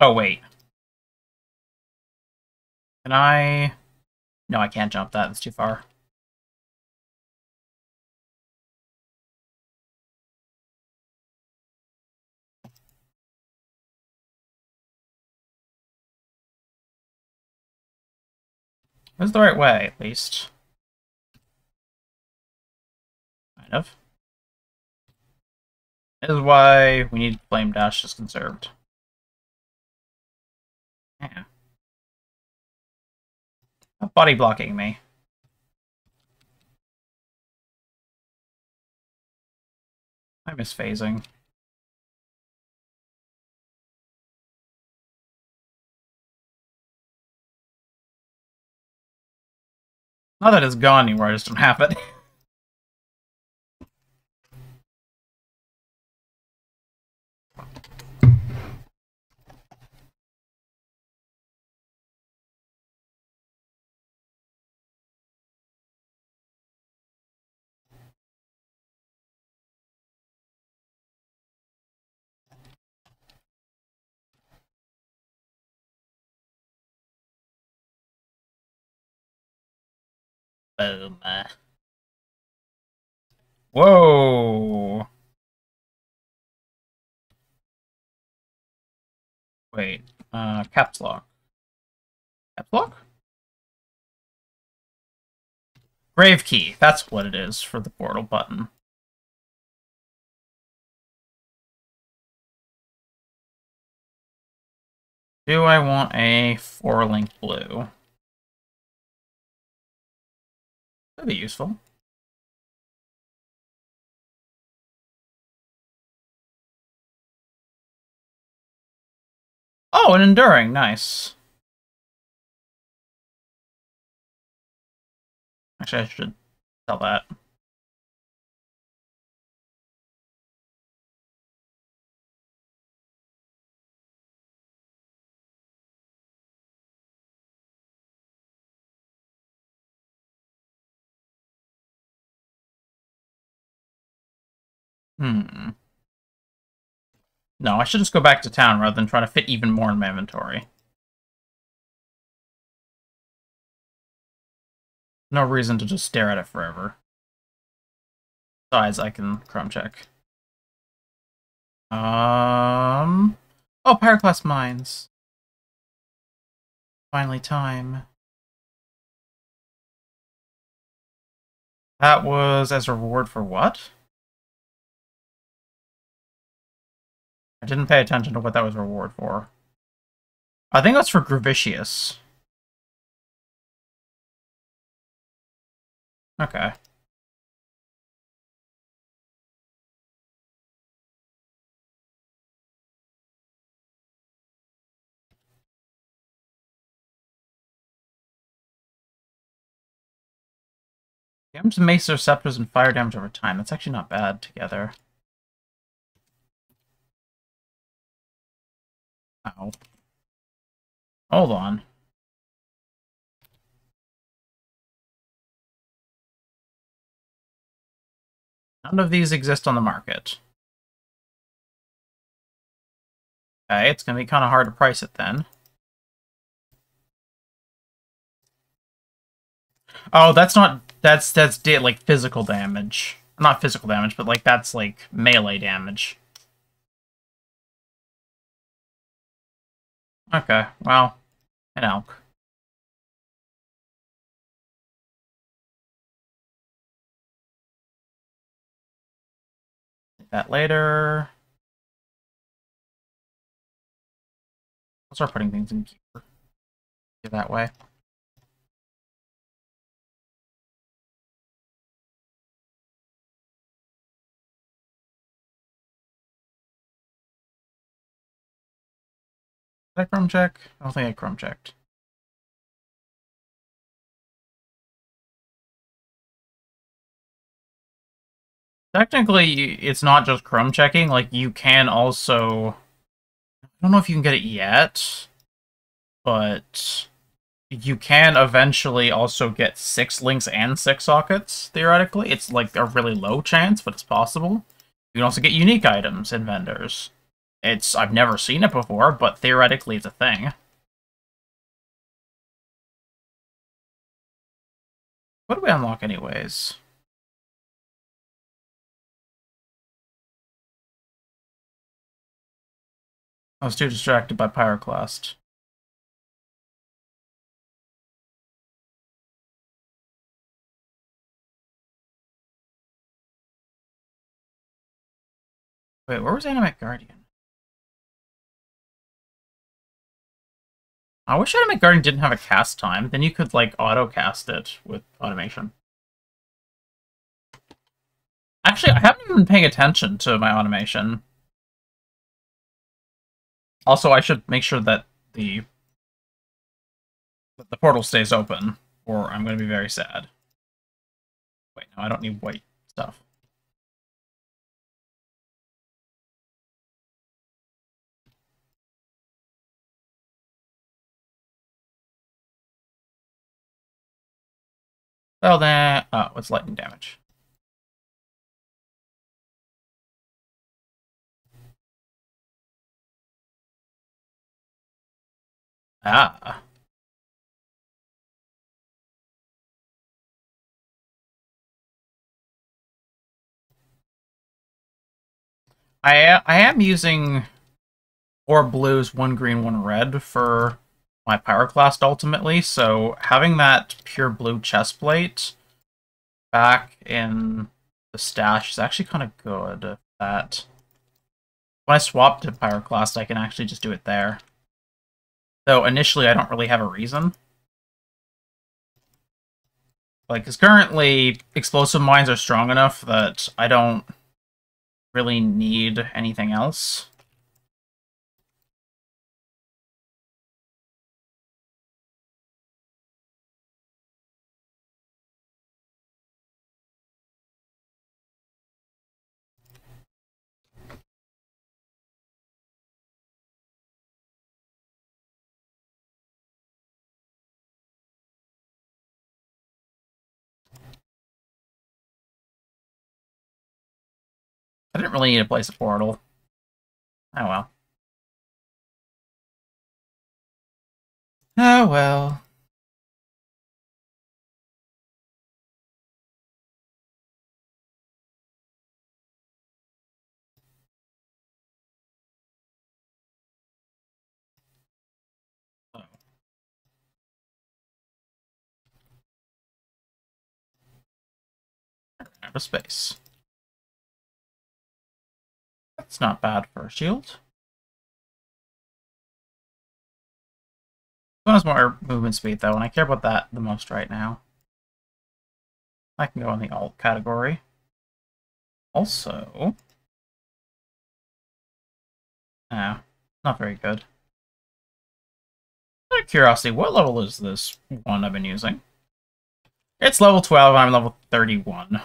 Oh, wait. Can I... No, I can't jump that. It's too far. That's the right way, at least. Kind of. This is why we need Flame Dash just conserved. Yeah. Stop body blocking me. I miss phasing. Not that it's gone anywhere, I just don't have it. [laughs] Boom. Whoa. Wait, uh, caps lock. Caps lock? Grave key, that's what it is for the portal button. Do I want a four-link blue? That'd be useful. Oh, an enduring, nice. Actually, I should sell that. Hmm. No, I should just go back to town rather than try to fit even more in my inventory. No reason to just stare at it forever. Besides, I can chrome check. Um... Oh, Pyroclast Mines. Finally time. That was as a reward for what? I didn't pay attention to what that was reward for. I think that's for Gravicius. Okay. Damage Mace Receptors and fire damage over time. That's actually not bad together. Ow. Hold on. None of these exist on the market. Okay, it's going to be kind of hard to price it then. Oh, that's not that's that's like physical damage. Not physical damage, but like that's like melee damage. Okay, well, an Alch. That later. I'll start putting things in gear. That way. I chrome check? I don't think I chrome checked. Technically, it's not just chrome checking. Like, you can also... I don't know if you can get it yet, but you can eventually also get six links and six sockets, theoretically. It's like a really low chance, but it's possible. You can also get unique items in vendors. It's I've never seen it before, but theoretically it's a thing. What do we unlock anyways? I was too distracted by Pyroclast. Wait, where was Animate Guardian? I wish Animate Guardian didn't have a cast time. Then you could, like, auto-cast it with automation. Actually, I haven't even been paying attention to my automation. Also, I should make sure that the that the portal stays open, or I'm going to be very sad. Wait, no, I don't need white stuff. Well, then, oh, it's lightning damage. Ah. I I am using four blues, one green, one red for my Pyroclast ultimately, so having that pure blue chest plate back in the stash is actually kind of good. That when I swap to Pyroclast, I can actually just do it there. Though initially I don't really have a reason. Like, because currently explosive mines are strong enough that I don't really need anything else. Didn't really need to place a portal. Oh well. Oh well. Of space. That's not bad for a shield. One has more movement speed though, and I care about that the most right now. I can go in the alt category. Also... Ah, not very good. Out of curiosity, what level is this one I've been using? It's level 12, I'm level 31.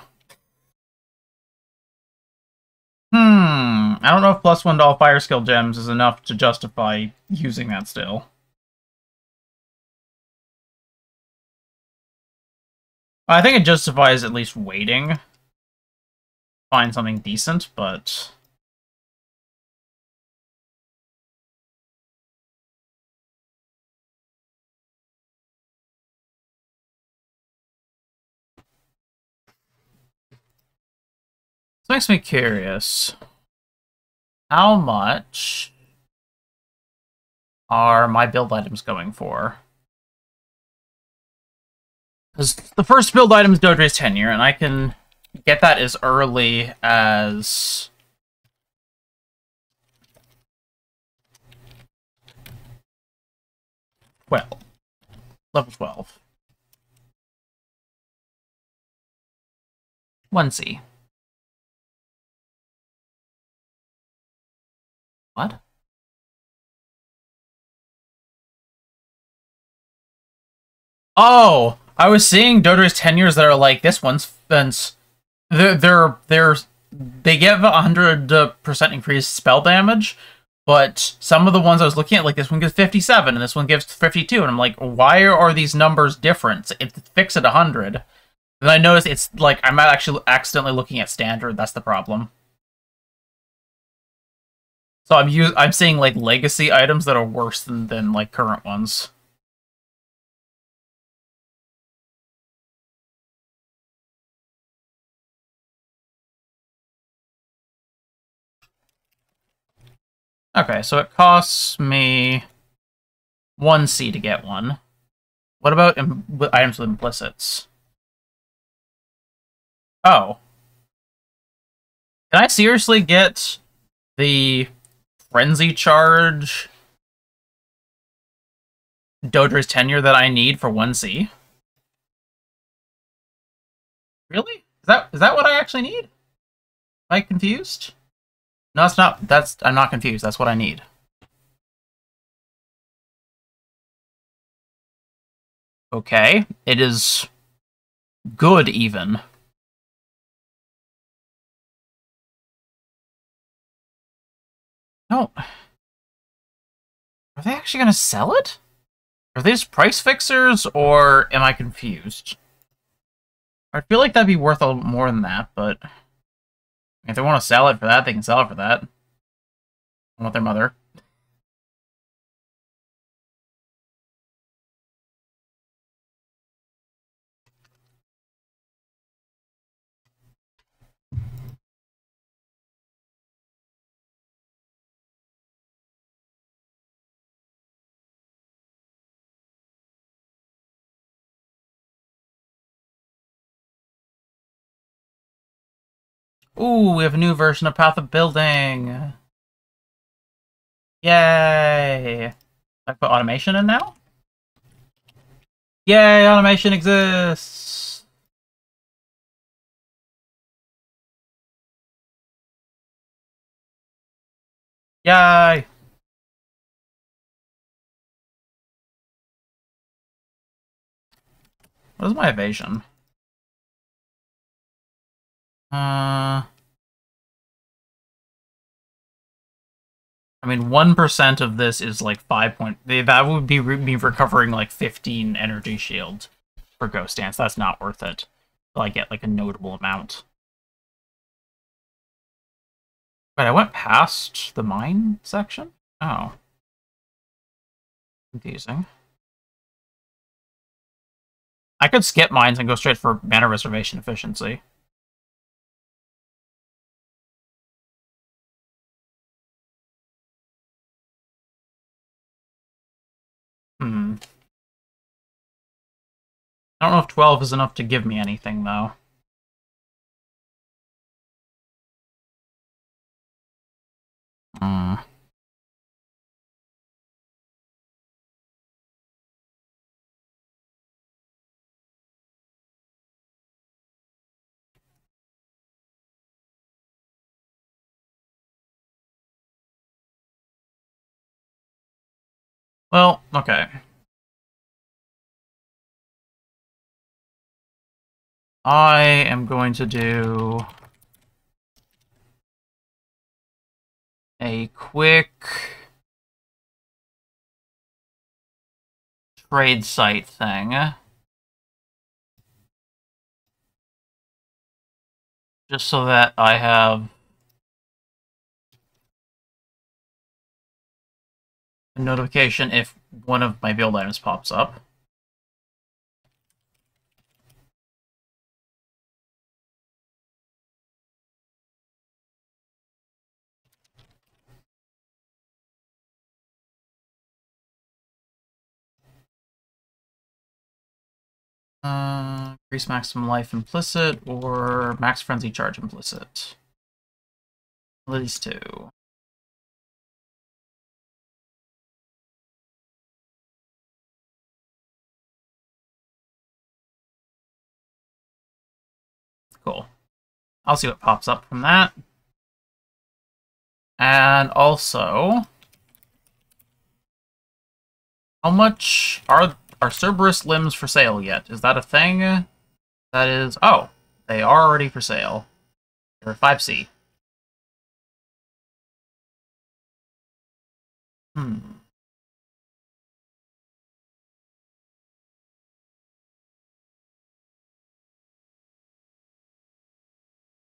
Hmm, I don't know if plus one to all fire skill gems is enough to justify using that still. I think it justifies at least waiting. Find something decent, but... This makes me curious. How much are my build items going for? Because the first build item is Doedre's Tenure, and I can get that as early as... Well, level 12. 1C. Oh, I was seeing Doedre's tenures that are like this one's fence. They're they're they're they give a hundred uh, percent increased spell damage, but some of the ones I was looking at, like this one gives fifty seven and this one gives fifty two, and I'm like, why are these numbers different? If It's fixed at hundred. And I noticed it's like I'm actually accidentally looking at standard. That's the problem. So I'm us- I'm seeing like legacy items that are worse than than like current ones. Okay, so it costs me one C to get one. What about items with implicits? Oh. Can I seriously get the frenzy charge Doedre's tenure that I need for 1C? Really? Is that is that what I actually need? Am I confused? No, it's not. That's I'm not confused. That's what I need. Okay, it is good even. No. Are they actually going to sell it? Are these price fixers, or am I confused? I feel like that'd be worth a little more than that, but... If they want to sell it for that, they can sell it for that. I want their mother. Ooh, we have a new version of Path of Building. Yay! I put automation in now? Yay, automation exists! Yay! What is my evasion? Uh, I mean, one percent of this is like five point. That would be me recovering like fifteen energy shield for Ghost Dance. That's not worth it. So I get like a notable amount. But I went past the mine section. Oh, confusing. I could skip mines and go straight for mana reservation efficiency. I don't know if 12 is enough to give me anything, though. Hmm. Well, okay. I am going to do a quick trade site thing. Just so that I have a notification if one of my build items pops up. Uh, increase maximum life implicit or max frenzy charge implicit. These two. Cool. I'll see what pops up from that. And also, how much are are Cerberus limbs for sale yet? Is that a thing? That is... Oh, they are already for sale. They're 5C. Hmm.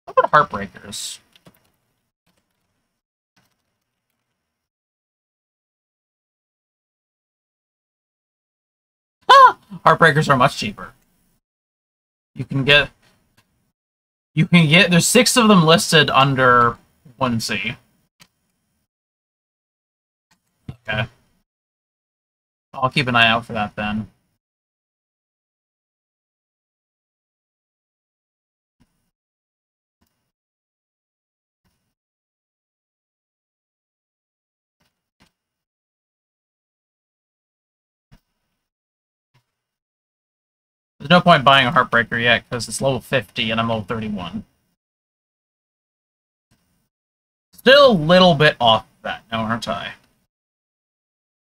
What about Heartbreakers? [laughs] Heartbreakers are much cheaper. You can get... You can get... There's six of them listed under 1C. Okay. I'll keep an eye out for that then. There's no point buying a Heartbreaker yet, because it's level 50 and I'm level 31. Still a little bit off that now, aren't I?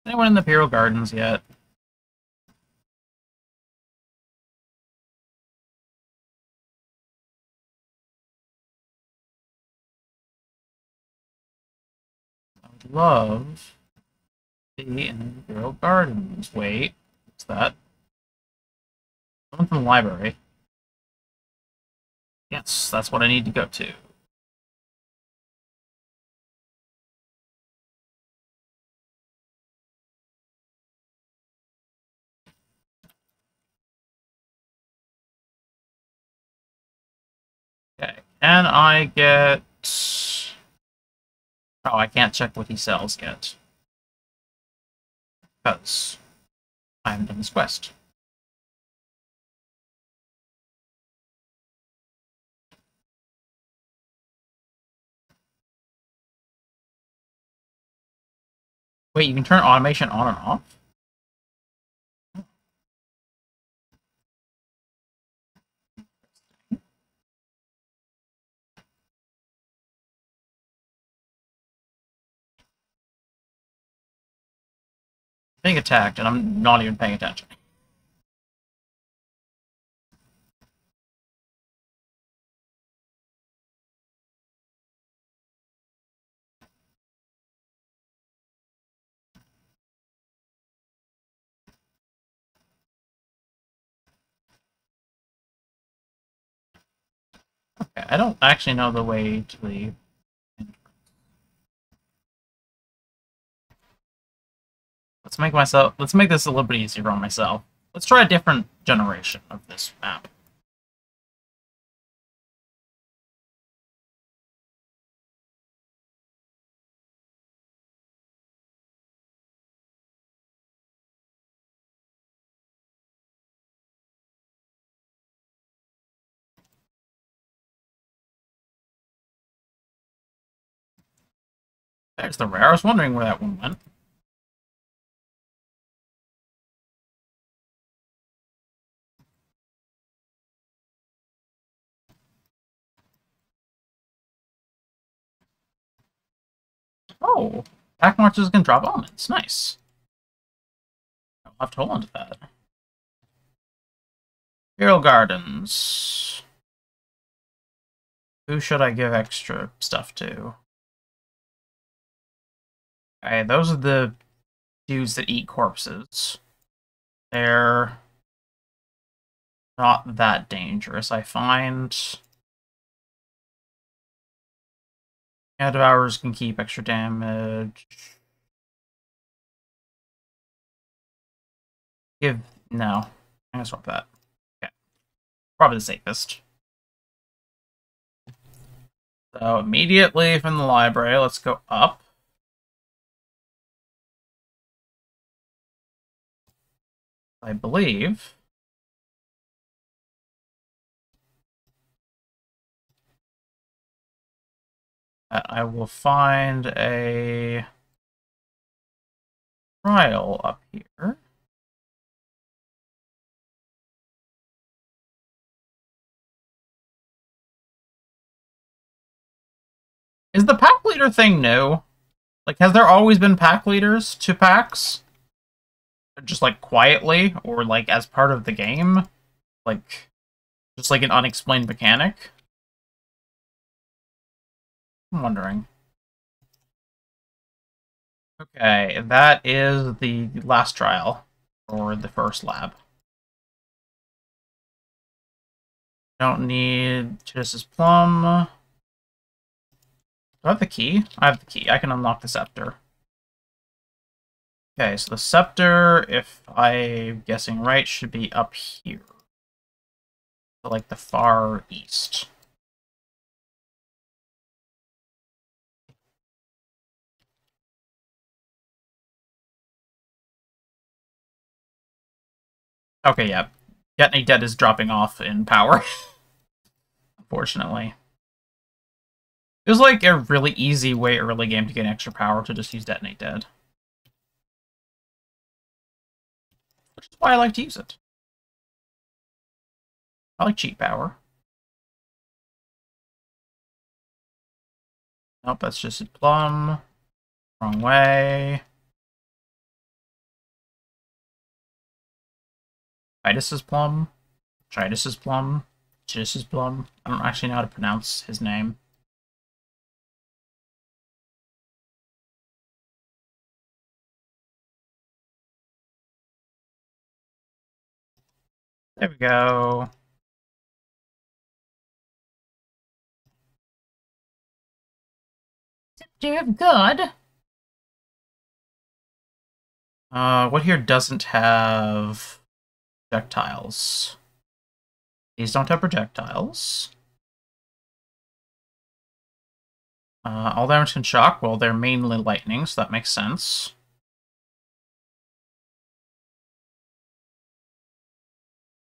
Anyone in the Imperial Gardens yet? I would love to be in the Imperial Gardens. Wait, what's that? Someone from the library. Yes, that's what I need to go to. Okay, and I get... Oh, I can't check what he sells yet. Because I haven't done this quest. Wait, you can turn automation on and off? Being attacked, and I'm not even paying attention. Okay, I don't actually know the way to the... Let's make myself. Let's make this a little bit easier on myself. Let's try a different generation of this map. There's the rare. I was wondering where that one went. Oh, pack marches can drop almonds. Nice. I'll have to hold on to that. Imperial Gardens. Who should I give extra stuff to? Okay, those are the dudes that eat corpses. They're not that dangerous, I find. Yeah, devourers can keep extra damage. Give no. I'm gonna swap that. Okay. Probably the safest. So immediately from the library, let's go up. I believe. I will find a trial up here. Is the pack leader thing new? Like, has there always been pack leaders to packs? Just like quietly, or like as part of the game? Like, just like an unexplained mechanic? I'm wondering. Okay, that is the last trial, or the first lab. Don't need Genesis Plum. Do I have the key? I have the key. I can unlock the scepter. Okay, so the scepter, if I'm guessing right, should be up here. Like the far east. Okay, yeah. Detonate Dead is dropping off in power. [laughs] Unfortunately. It was like a really easy way early game to get extra power to just use Detonate Dead. Is why I like to use it. I like cheap power. Nope, that's just a plum. Wrong way. Titus is plum. Titus's plum. Titus's plum. I don't actually know how to pronounce his name. There we go. Scepter of God. Uh, what here doesn't have projectiles? These don't have projectiles. Uh, all damage can shock. Well, they're mainly lightning, so that makes sense.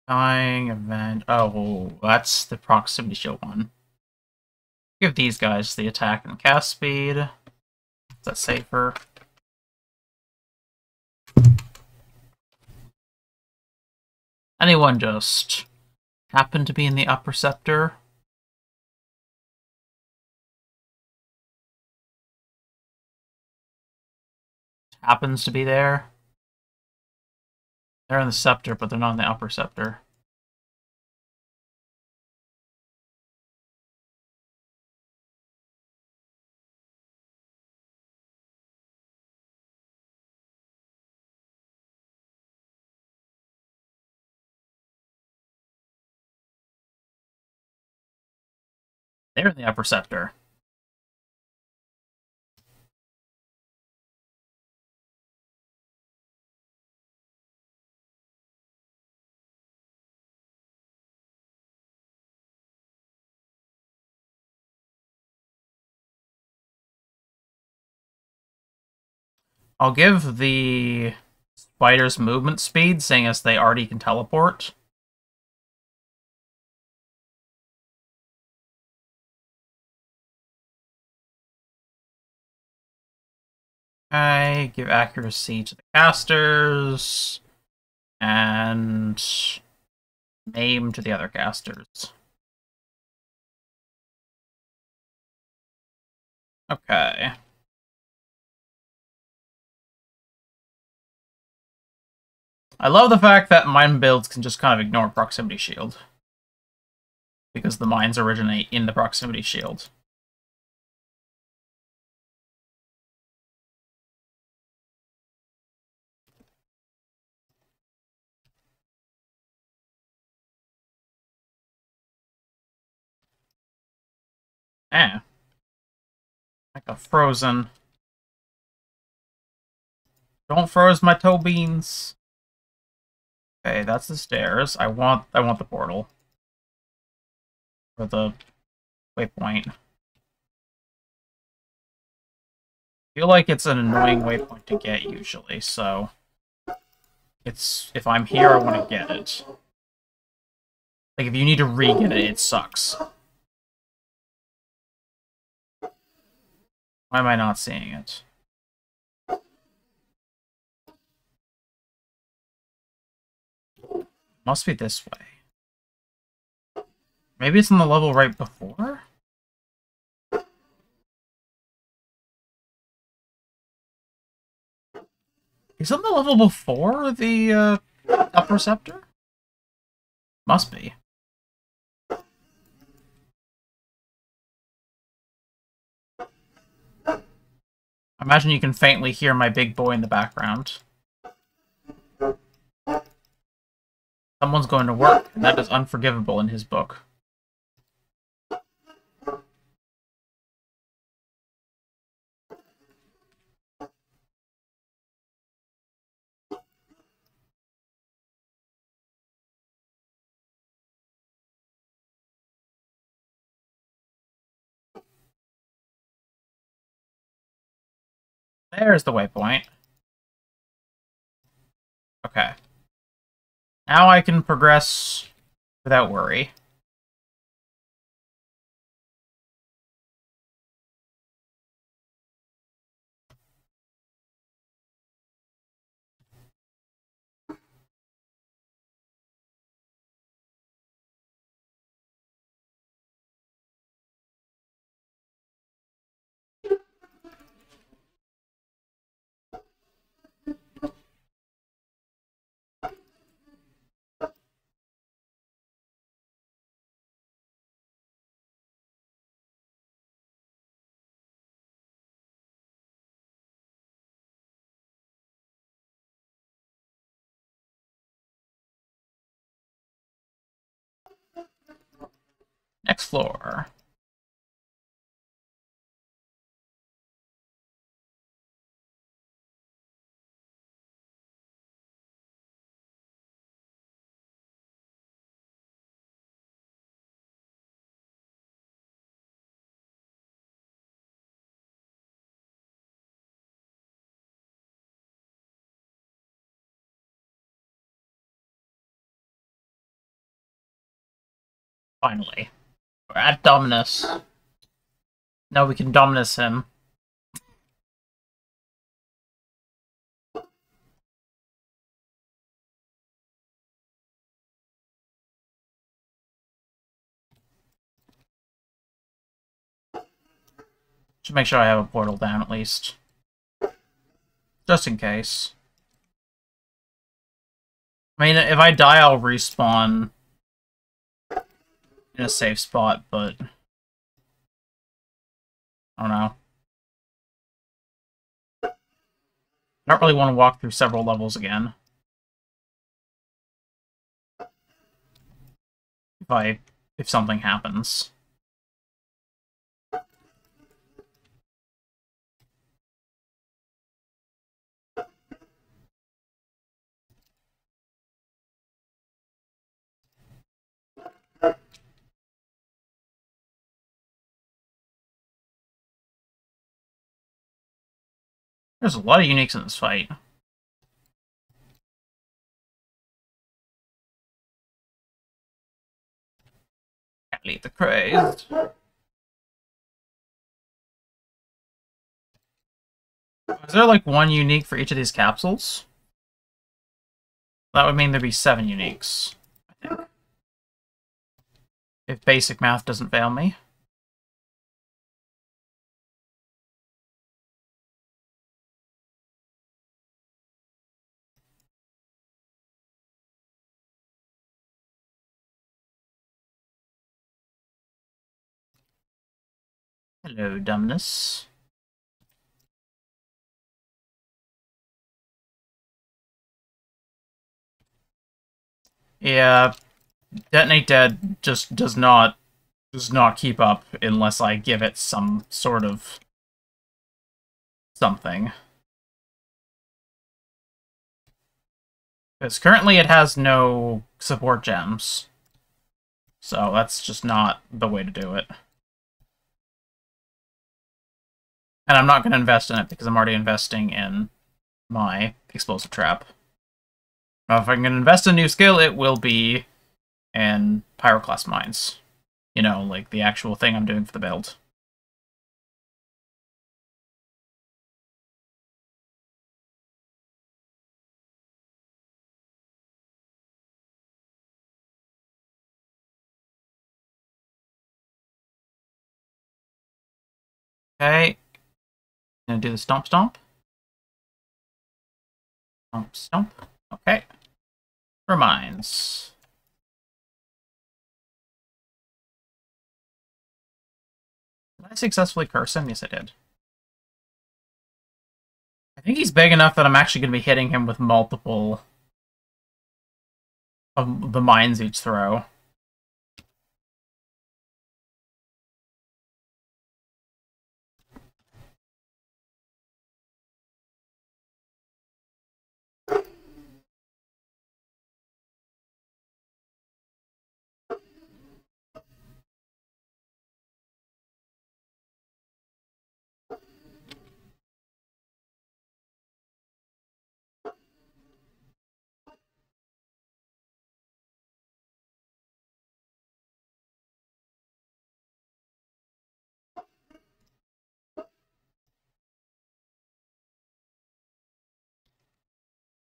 Dying event. Oh, that's the proximity shield one. Give these guys the attack and cast speed. Is that safer? Anyone just happen to be in the upper scepter? Happens to be there? They're in the scepter, but they're not in the upper scepter. They're in the upper scepter. I'll give the spiders movement speed, seeing as they already can teleport. I give accuracy to the casters, and maim to the other casters. Okay. I love the fact that mine builds can just kind of ignore proximity shield. Because the mines originate in the proximity shield. Eh. Like a frozen. Don't froze my toe beans. Okay, that's the stairs. I want I want the portal. For the waypoint. I feel like it's an annoying waypoint to get usually, so it's if I'm here I want to get it. Like if you need to re-get it, it sucks. Why am I not seeing it? Must be this way. Maybe it's on the level right before? Is on the level before the uh, upper scepter? Must be. I imagine you can faintly hear my big boy in the background. Someone's going to work, and that is unforgivable in his book. There's the waypoint. Okay. Now I can progress without worry. Floor. Finally. We're at Dominus. Now we can Dominus him. Should make sure I have a portal down at least. Just in case. I mean, if I die, I'll respawn in a safe spot, but I don't know. I don't really want to walk through several levels again. If I if something happens. There's a lot of uniques in this fight. Can't leave the crazed. Is there like one unique for each of these capsules? That would mean there'd be seven uniques. If basic math doesn't fail me. Hello, dumbness. Yeah, Detonate Dead just does not does not keep up unless I give it some sort of something. Because currently it has no support gems. So that's just not the way to do it. And I'm not going to invest in it because I'm already investing in my explosive trap. Now, if I'm going to invest in a new skill, it will be in pyroclast mines. You know, like the actual thing I'm doing for the build. Okay, Gonna do the stomp stomp. Stomp stomp. Okay. Reminds. Did I successfully curse him? Yes, I did. I think he's big enough that I'm actually going to be hitting him with multiple of the mines each throw.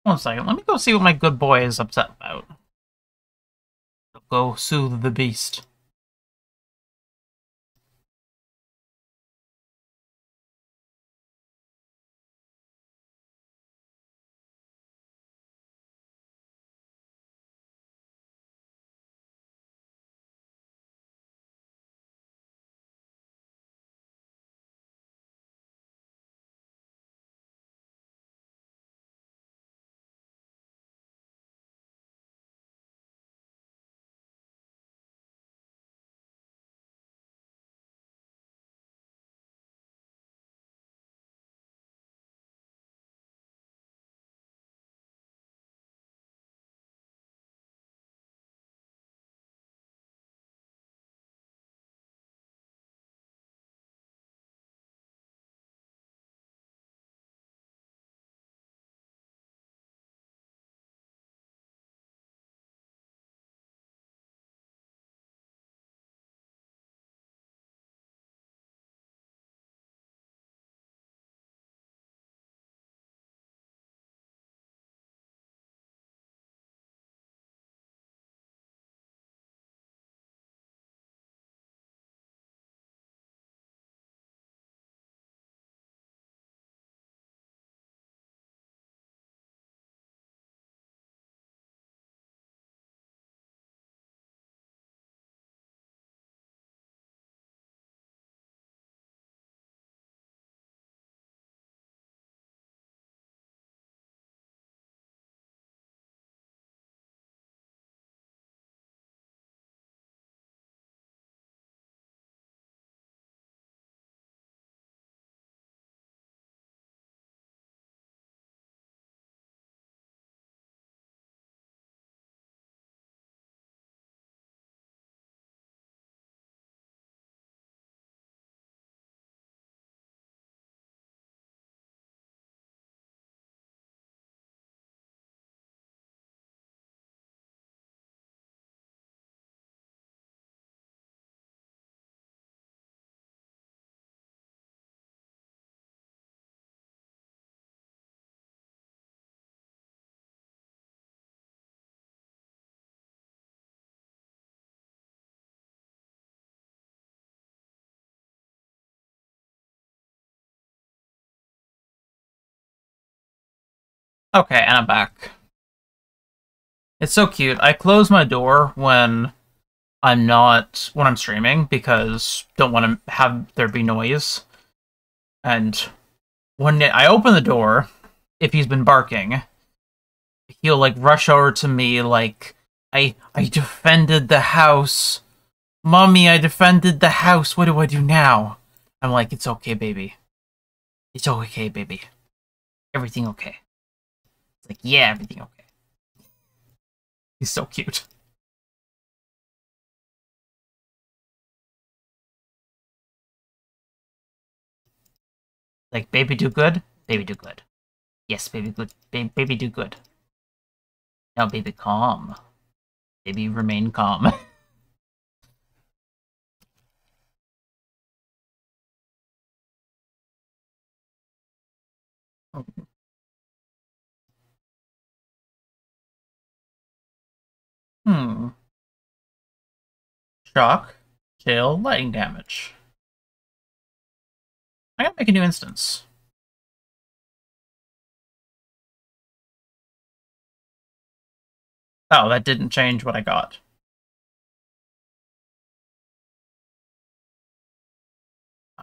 One second, let me go see what my good boy is upset about. Go soothe the beast. Okay, and I'm back. It's so cute. I close my door when I'm not when I'm streaming because don't want to have there be noise. And when I open the door, if he's been barking, he'll like rush over to me like I I defended the house. Mommy, I defended the house. What do I do now? I'm like, it's okay, baby. It's okay, baby. Everything okay. It's like, yeah, everything okay. He's so cute. Like, baby do good, baby do good. Yes, baby good, ba baby do good. Now, baby calm. Baby remain calm. [laughs] Hmm. Shock, tail, lightning damage. I gotta make a new instance. Oh, that didn't change what I got.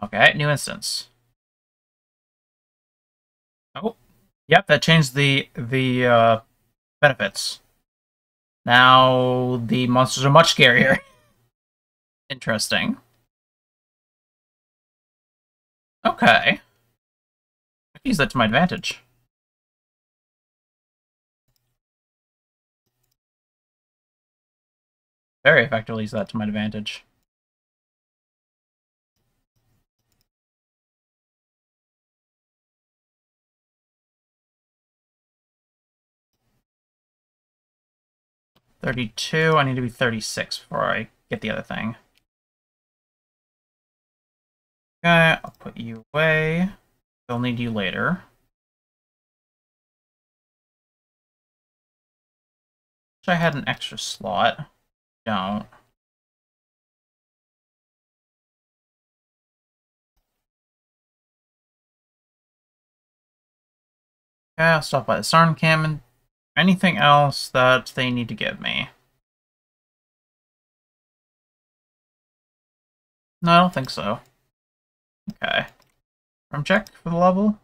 Okay, new instance. Oh, yep, that changed the the uh, benefits. Now the monsters are much scarier. [laughs] Interesting. Okay. I use that to my advantage. Very effectively use that to my advantage. Thirty-two. I need to be thirty-six before I get the other thing. Okay, I'll put you away. They'll need you later. Wish I had an extra slot. Don't. Okay, I'll stop by the Sarn Cam anything else that they need to give me. No, I don't think so. Okay. From check for the level?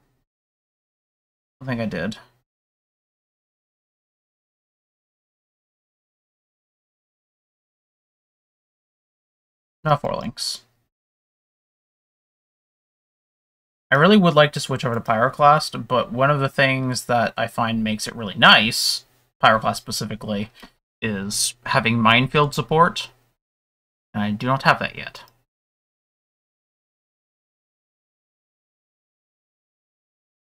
I think I did. No four links. I really would like to switch over to Pyroclast, but one of the things that I find makes it really nice, Pyroclast specifically, is having minefield support. And I do not have that yet.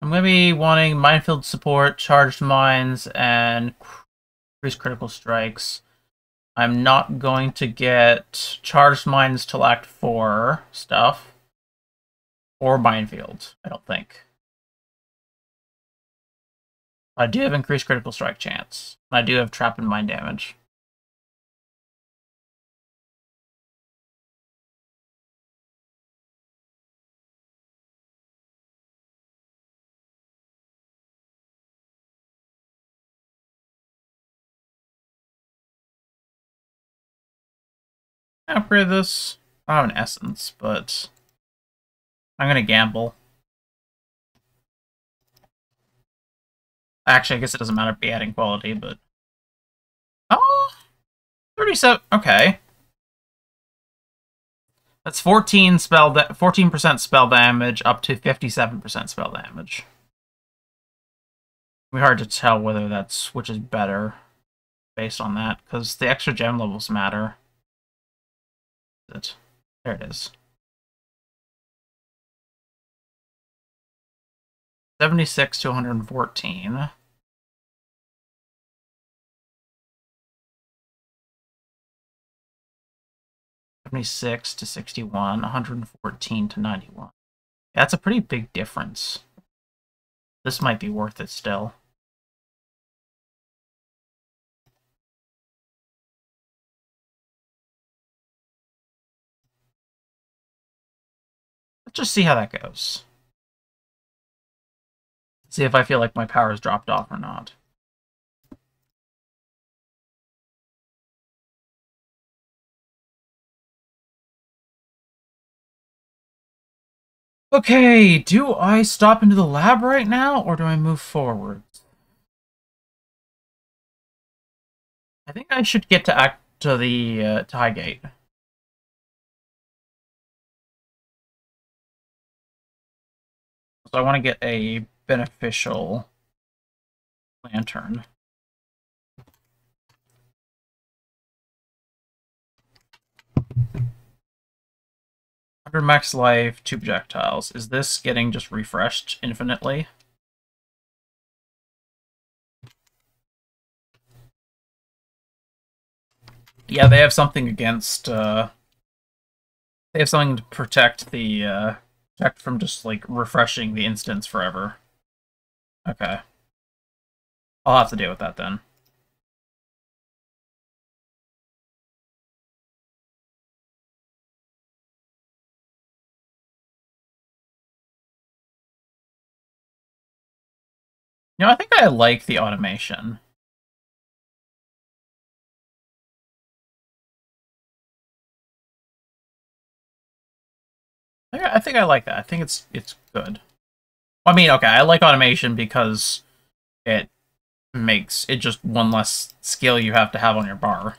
I'm going to be wanting minefield support, charged mines, and increased critical strikes. I'm not going to get charged mines till Act 4 stuff. Or minefield, I don't think. I do have increased critical strike chance. I do have trap and mine damage. upgrade this. I have an essence, but I'm gonna gamble. Actually, I guess it doesn't matter be adding quality, but oh, 37. Okay, that's 14 spell 14% spell damage up to 57% spell damage. It'd be hard to tell whether that's which is better based on that because the extra gem levels matter? There it is. 76 to 114. Seventy-six to sixty-one, one hundred and fourteen to ninety-one. That's a pretty big difference. This might be worth it still. Let's just see how that goes. See if I feel like my power has dropped off or not. Okay, do I stop into the lab right now, or do I move forward? I think I should get to act to the uh, Highgate. So I want to get a beneficial lantern. Under max life, two projectiles. Is this getting just refreshed infinitely? Yeah, they have something against, uh... They have something to protect the, uh, protect from just, like, refreshing the instance forever. Okay. I'll have to deal with that then. You know, I think I like the automation. I think I like that. I think it's it's good. I mean, okay, I like automation because it makes it just one less skill you have to have on your bar.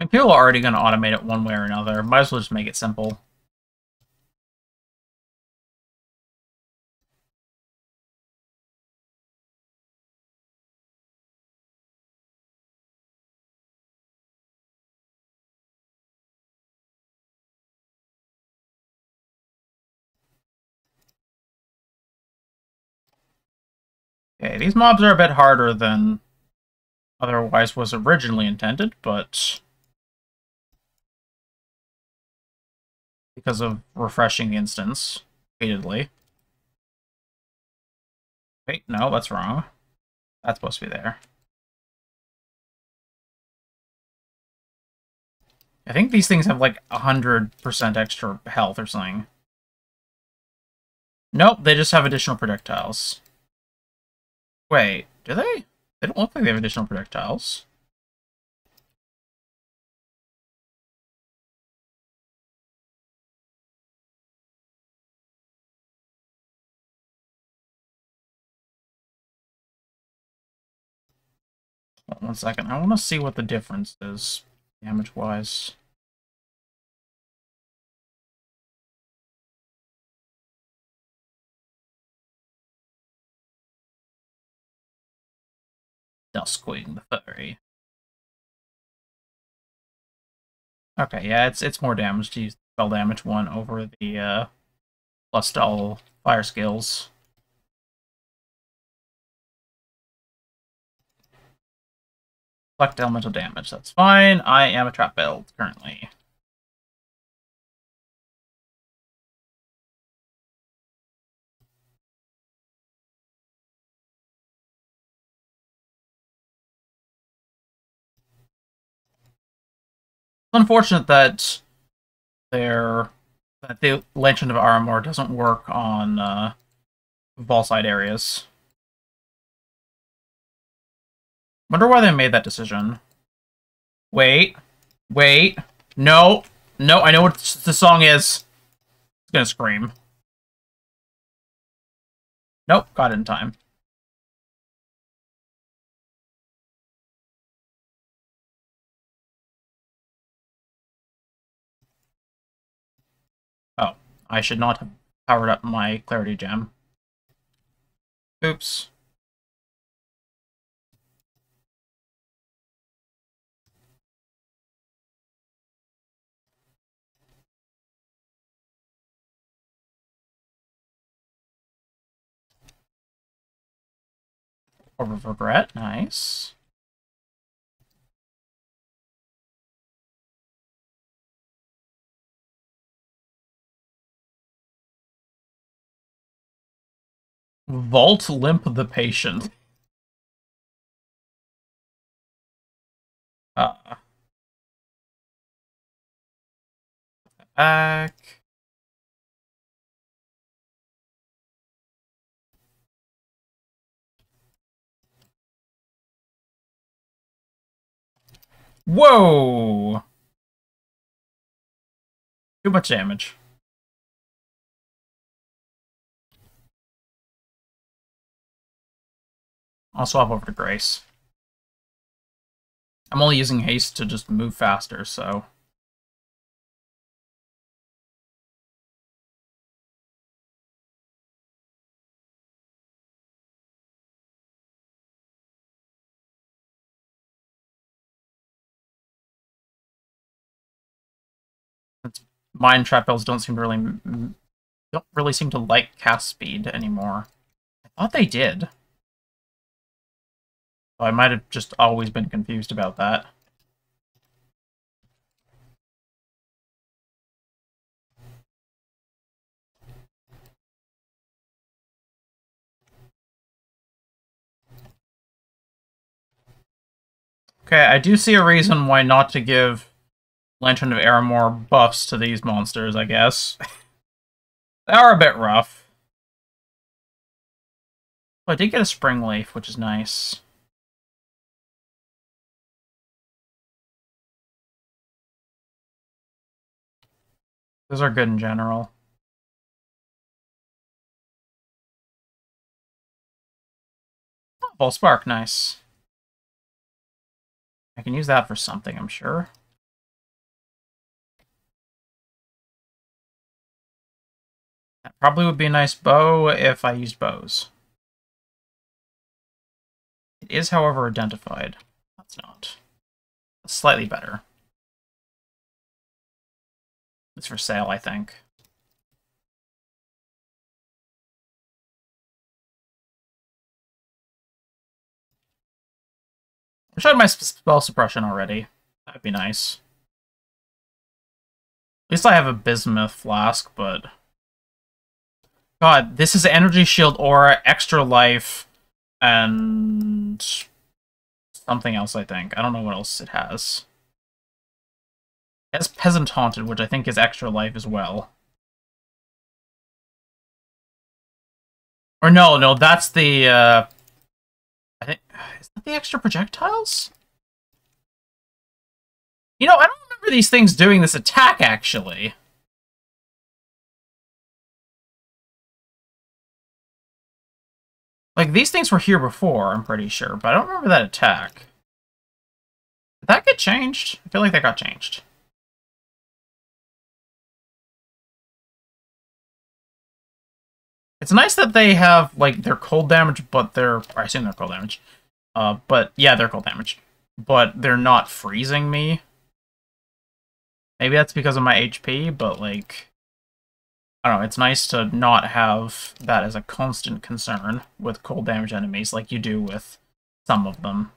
And people are already going to automate it one way or another. Might as well just make it simple. Okay, these mobs are a bit harder than otherwise was originally intended, but because of refreshing the instance repeatedly. Wait, no, that's wrong. That's supposed to be there. I think these things have like 100% extra health or something. Nope, they just have additional projectiles. Wait, do they? They don't look like they have additional projectiles. One second. I want to see what the difference is damage-wise. Duskwing the Furry. Okay, yeah, it's it's more damage to use the spell damage one over the uh, plus all fire skills. Select elemental damage, that's fine. I am a trap build currently. Unfortunate that their that the Lantern of Arimor doesn't work on uh, side areas. Wonder why they made that decision. Wait. Wait. No. No, I know what the song is. It's gonna scream. Nope, got it in time. I should not have powered up my Clarity Gem. Oops. Of Regret, nice. Vault Limp the Patient. Uh. Back. Whoa! Too much damage. I'll swap over to Grace. I'm only using haste to just move faster, so... Mind trap bells don't seem to really don't really seem to like cast speed anymore. I thought they did. I might have just always been confused about that. Okay, I do see a reason why not to give Lantern of Arimor buffs to these monsters, I guess. [laughs] they are a bit rough. Oh, I did get a Spring Leaf, which is nice. Those are good in general. Oh, Spark, nice. I can use that for something, I'm sure. That probably would be a nice bow if I used bows. It is, however, identified. That's not. That's slightly better. It's for sale, I think. I showed my spell suppression already. That'd be nice. At least I have a bismuth flask, but... God, this is energy shield aura, extra life, and... Something else, I think. I don't know what else it has. Has Peasant Haunted, which I think is extra life as well. Or no, no, that's the, uh... I think... Is that the extra projectiles? You know, I don't remember these things doing this attack, actually. Like, these things were here before, I'm pretty sure, but I don't remember that attack. Did that get changed? I feel like that got changed. It's nice that they have, like, their cold damage, but they're... I assume they're cold damage. Uh, but, yeah, they're cold damage. But they're not freezing me. Maybe that's because of my HP, but, like... I don't know, it's nice to not have that as a constant concern with cold damage enemies like you do with some of them.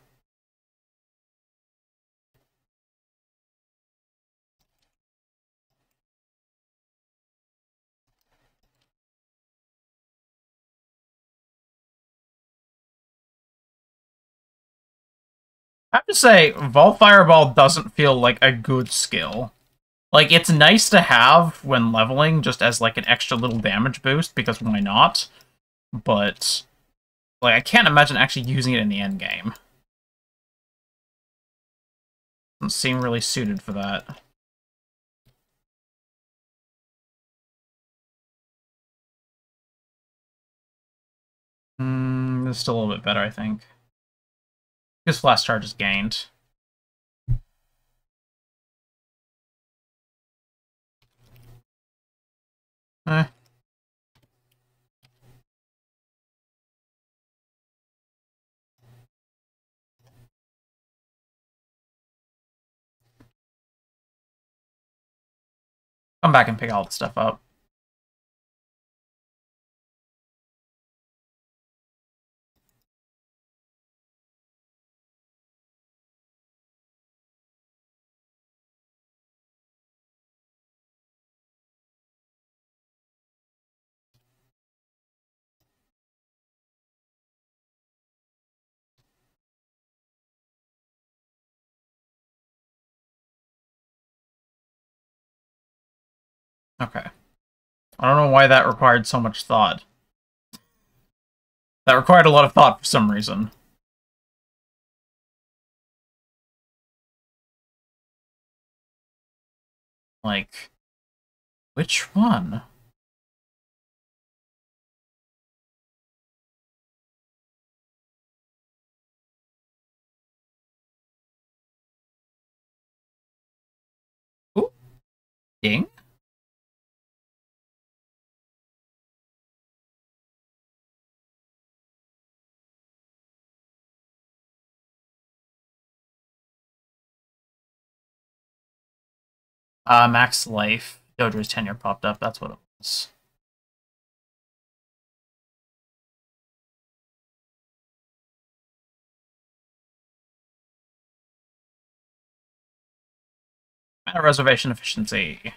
I have to say, Vaal Fireball doesn't feel like a good skill. Like, it's nice to have when leveling, just as, like, an extra little damage boost, because why not? But, like, I can't imagine actually using it in the end game. Doesn't seem really suited for that. Hmm, this is still a little bit better, I think. His flash charge is gained. Eh. Come back and pick all the stuff up. Okay. I don't know why that required so much thought. That required a lot of thought for some reason. Like, which one? Ooh. Ding. Uh, max life. Doedre's Tenure popped up. That's what it was. Mana reservation efficiency.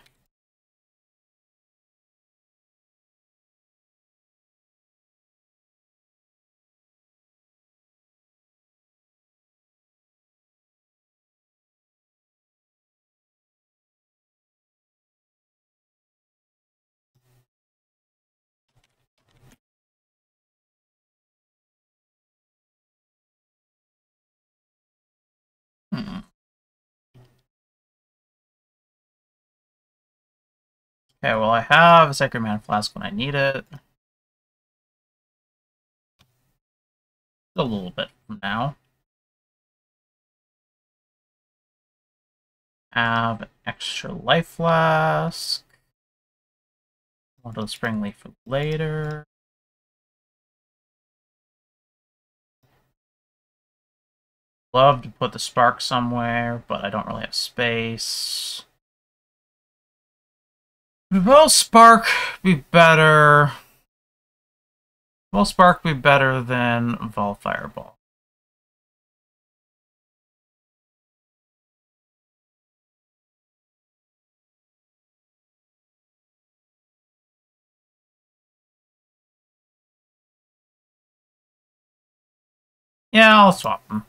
Okay, well I have a Sacred Mana Flask when I need it. A little bit from now. Have an extra life flask. Want a Springleaf for later. Love to put the spark somewhere, but I don't really have space. Will spark be better? Will spark be better than Vaal Fireball? Yeah, I'll swap them.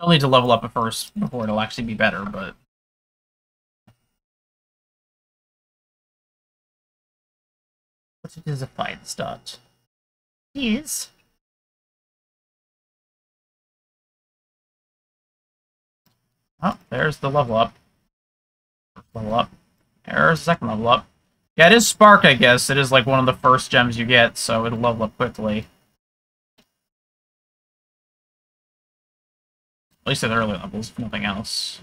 I'll need to level up at first before it'll actually be better, but... What is a fine start? Yes. Oh, there's the level up. Level up. There's the second level up. Yeah, it is Spark, I guess. It is like one of the first gems you get, so it'll level up quickly. At least at the early levels, if nothing else.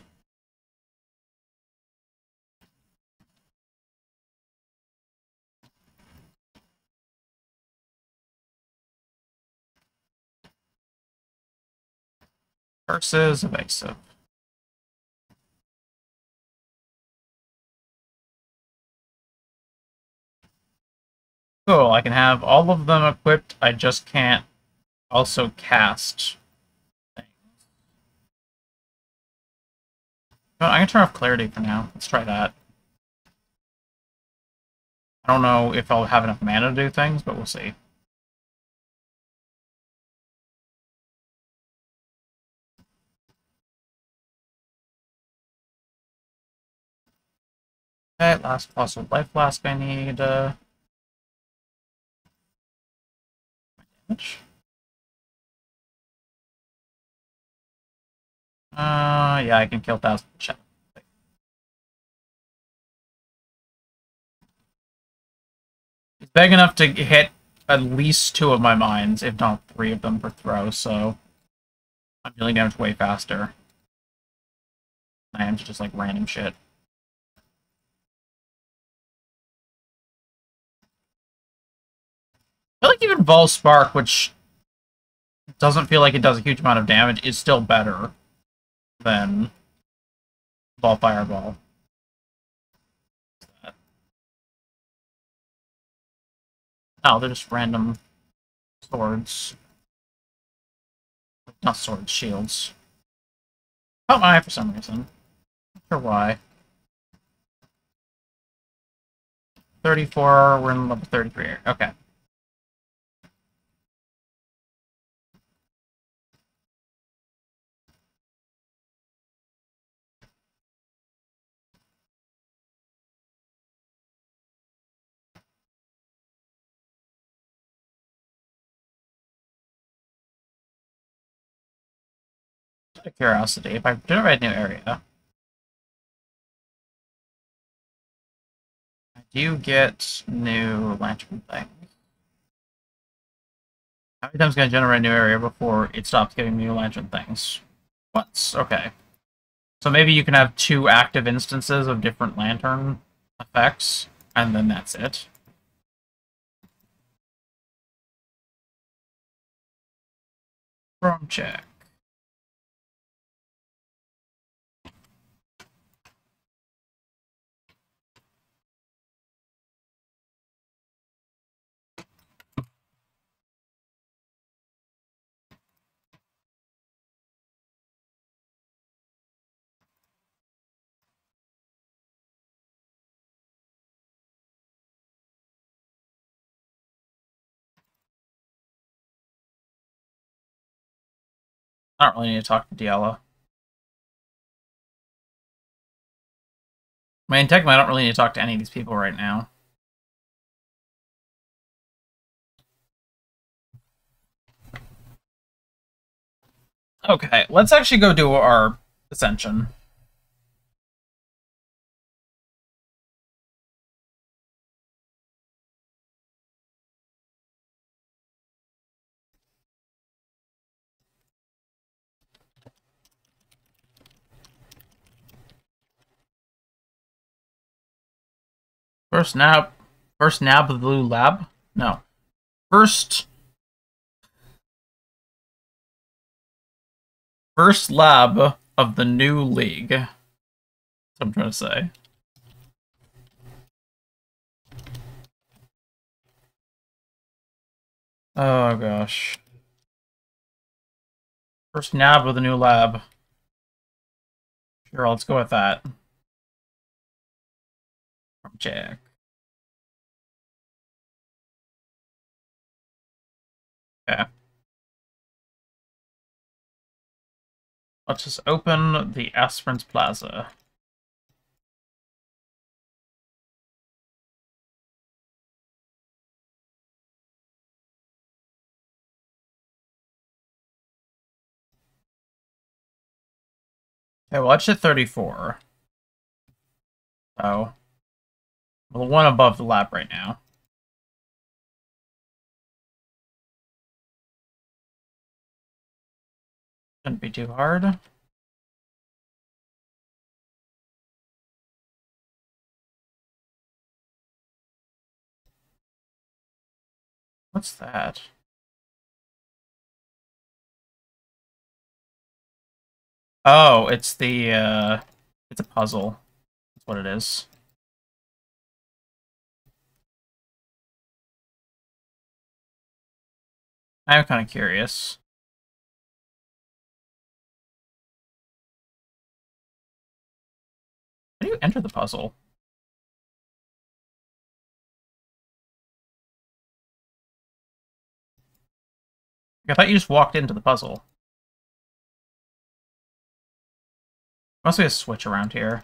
Versus evasive. Cool, I can have all of them equipped, I just can't also cast things. I'm gonna turn off clarity for now. Let's try that. I don't know if I'll have enough mana to do things, but we'll see. Okay, last fossil life flask I need. Uh... damage. Uh, yeah, I can kill thousand. Check. It's big enough to hit at least two of my mines, if not three of them per throw, so I'm dealing damage way faster. I am just like random shit. I feel like even Vaal Spark, which doesn't feel like it does a huge amount of damage, is still better than Vaal Fireball. Oh, they're just random swords. Not swords, shields. Oh my, for some reason. Not sure why. 34, we're in level 33. Okay. Of curiosity, if I generate a new area, I do get new lantern things. How many times can I generate a new area before it stops giving me new lantern things? Once, okay. So maybe you can have two active instances of different lantern effects, and then that's it. From check. I don't really need to talk to Dialla. I mean, I don't really need to talk to any of these people right now. Okay, let's actually go do our ascension. First nab, first nab of the blue lab. No, first, first lab of the new league. That's what I'm trying to say. Oh gosh. First nab of the new lab. Sure, let's go with that. Jack. Okay. Let's just open the Aspirants Plaza. Okay, well, it's at 34. So, well, the one above the lab right now. Shouldn't be too hard. What's that? Oh, it's the, uh, it's a puzzle. That's what it is. I'm kind of curious. How do you enter the puzzle? I thought you just walked into the puzzle. Must be a switch around here.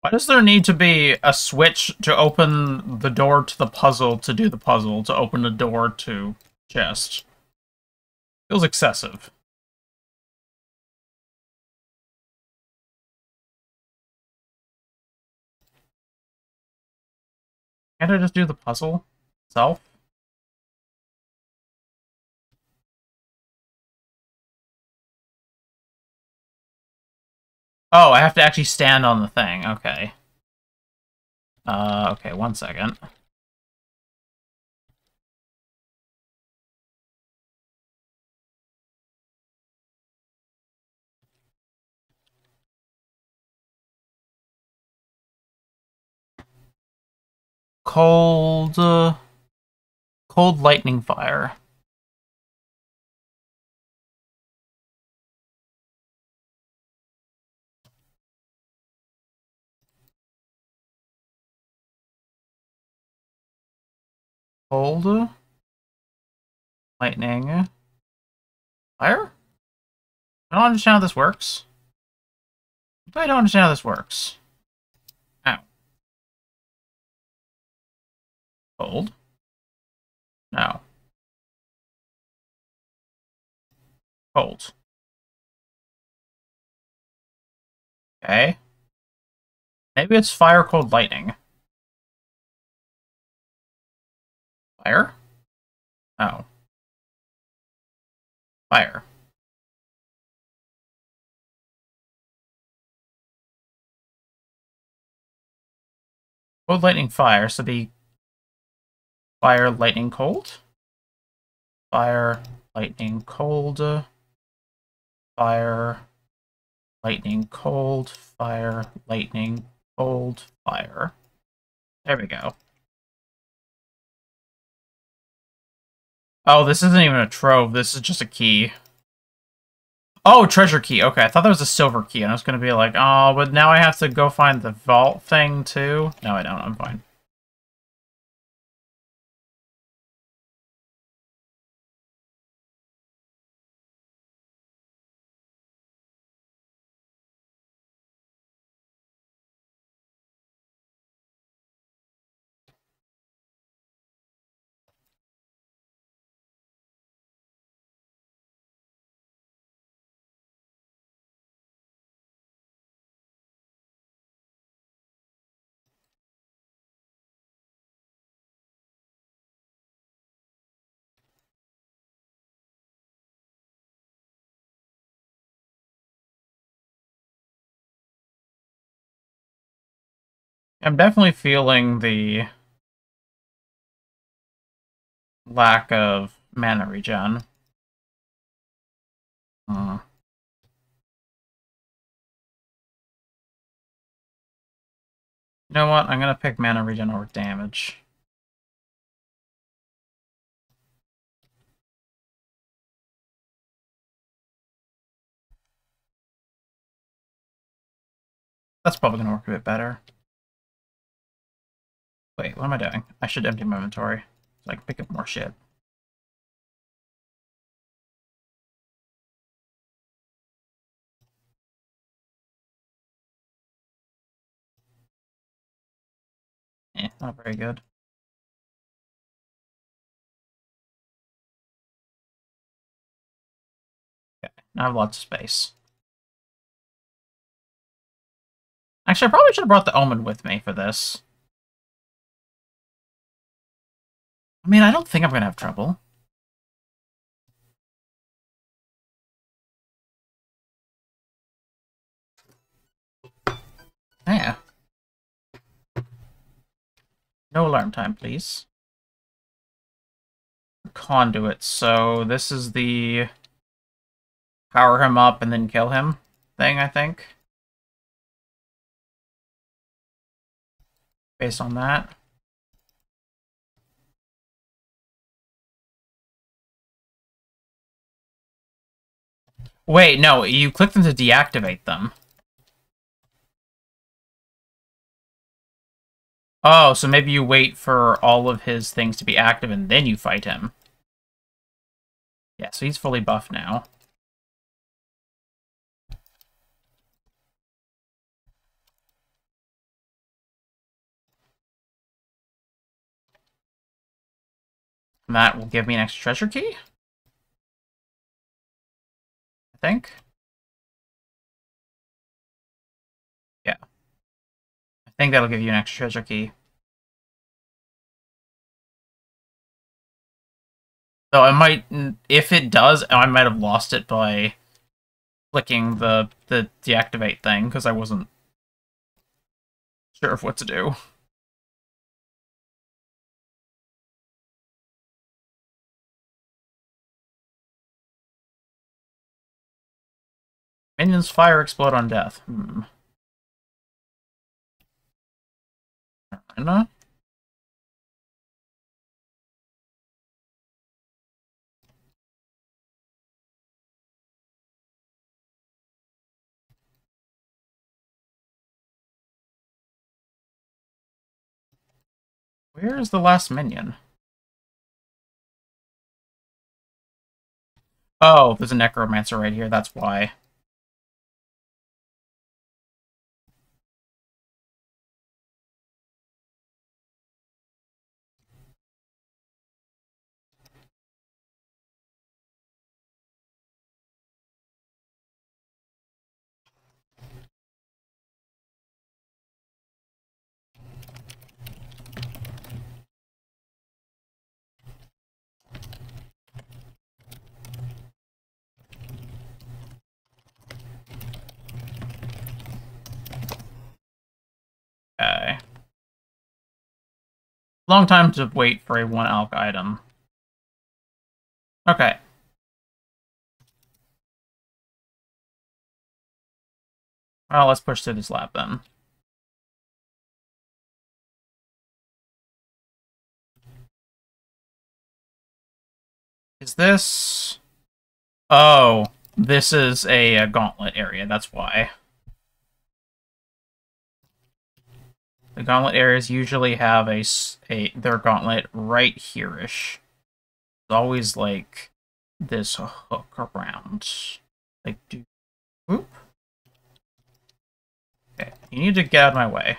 Why does there need to be a switch to open the door to the puzzle to do the puzzle, to open the door to chest? Feels excessive. Can't I just do the puzzle itself? Oh, I have to actually stand on the thing. Okay. Uh, okay, one second. Cold... Uh, cold lightning fire. Cold... Lightning... Fire? I don't understand how this works. I don't understand how this works. Cold? No. Cold. Okay. Maybe it's fire, cold, lightning. Fire? Oh. Fire. Cold, lightning, fire, so the Fire, lightning, cold. Fire, lightning, cold. Fire, lightning, cold. Fire, lightning, cold. Fire. There we go. Oh, this isn't even a trove. This is just a key. Oh, treasure key. Okay, I thought that was a silver key, and I was going to be like, oh, but now I have to go find the vault thing, too? No, I don't. I'm fine. I'm definitely feeling the lack of mana regen. Hmm. You know what? I'm gonna pick mana regen over damage. That's probably gonna work a bit better. Wait, what am I doing? I should empty my inventory so I can pick up more shit. Eh, not very good. Okay, I have lots of space. Actually, I probably should have brought the Omen with me for this. I mean, I don't think I'm going to have trouble. Ah, yeah. No alarm time, please. Conduit. So this is the power him up and then kill him thing, I think. Based on that. Wait, no, you click them to deactivate them. Oh, so maybe you wait for all of his things to be active and then you fight him. Yeah, so he's fully buffed now. that will give me an extra treasure key. I think. Yeah. I think that'll give you an extra treasure key. So I might, if it does, I might have lost it by clicking the, the deactivate thing, because I wasn't sure of what to do. Minions fire explode on death. Hmm. Where is the last minion? Oh, there's a necromancer right here, that's why. Okay. Long time to wait for a one alch item. Okay. Well, let's push through this lab then. Is this... Oh, this is a, a gauntlet area, that's why. The gauntlet areas usually have a, a their gauntlet right here-ish. It's always like this hook around. Like, do... Whoop. Okay, you need to get out of my way.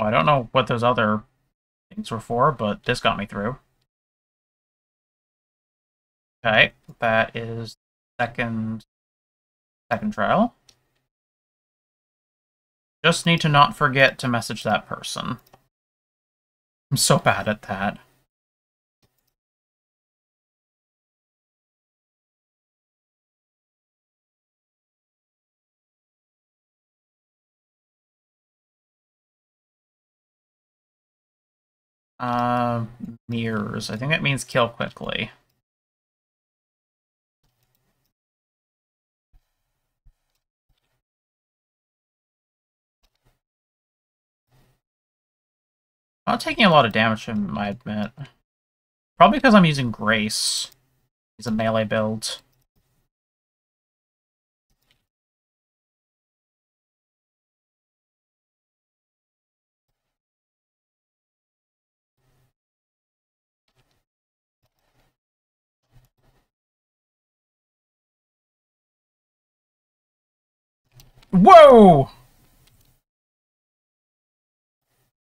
Oh, I don't know what those other things were for, but this got me through. Okay, that is second second trial. Just need to not forget to message that person. I'm so bad at that. Uh, mirrors. I think that means kill quickly. Not taking a lot of damage from I admit. Probably because I'm using Grace. He's a melee build. Whoa!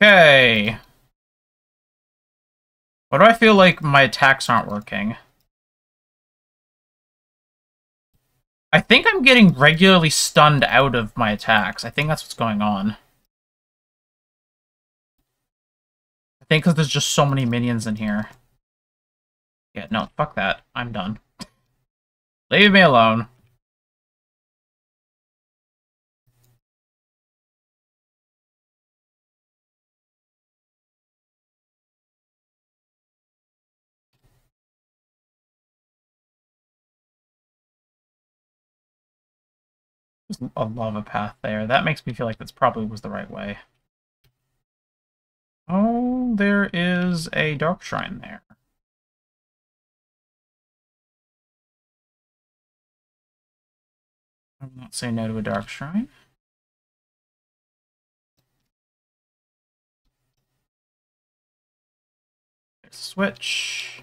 Okay. Why do I feel like my attacks aren't working? I think I'm getting regularly stunned out of my attacks. I think that's what's going on. I think because there's just so many minions in here. Yeah, no, fuck that. I'm done. [laughs] Leave me alone. A lava path there. That makes me feel like this probably was the right way. Oh, there is a dark shrine there. I will not say no to a dark shrine. Switch.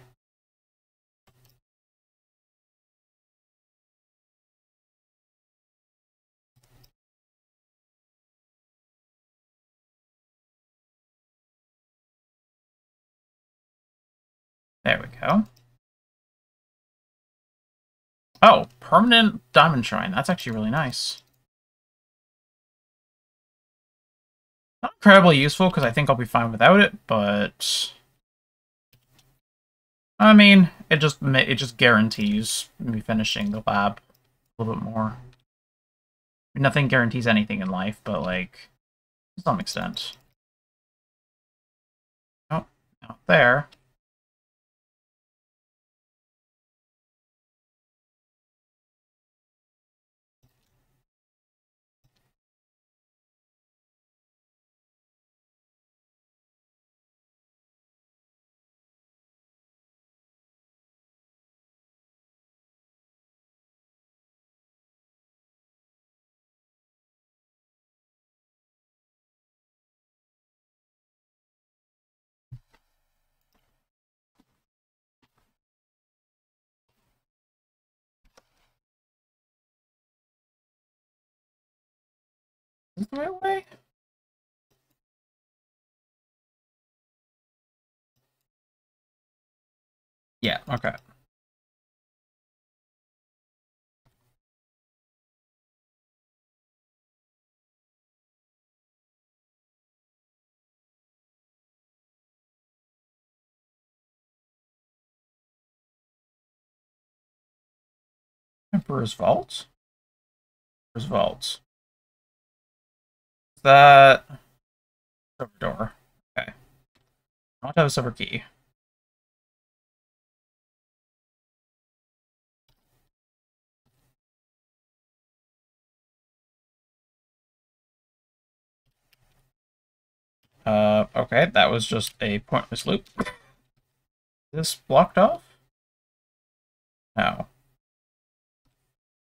There we go. Oh, permanent diamond shrine. That's actually really nice. Not incredibly useful because I think I'll be fine without it, but I mean, it just it just guarantees me finishing the lab a little bit more. Nothing guarantees anything in life, but like to some extent. Oh, out there. Right way? Yeah, okay. Emperor's Vault? Emperor's Vault. That... Silver door. Okay. I want to have a silver key. Uh, okay, that was just a pointless loop. Is this blocked off? No.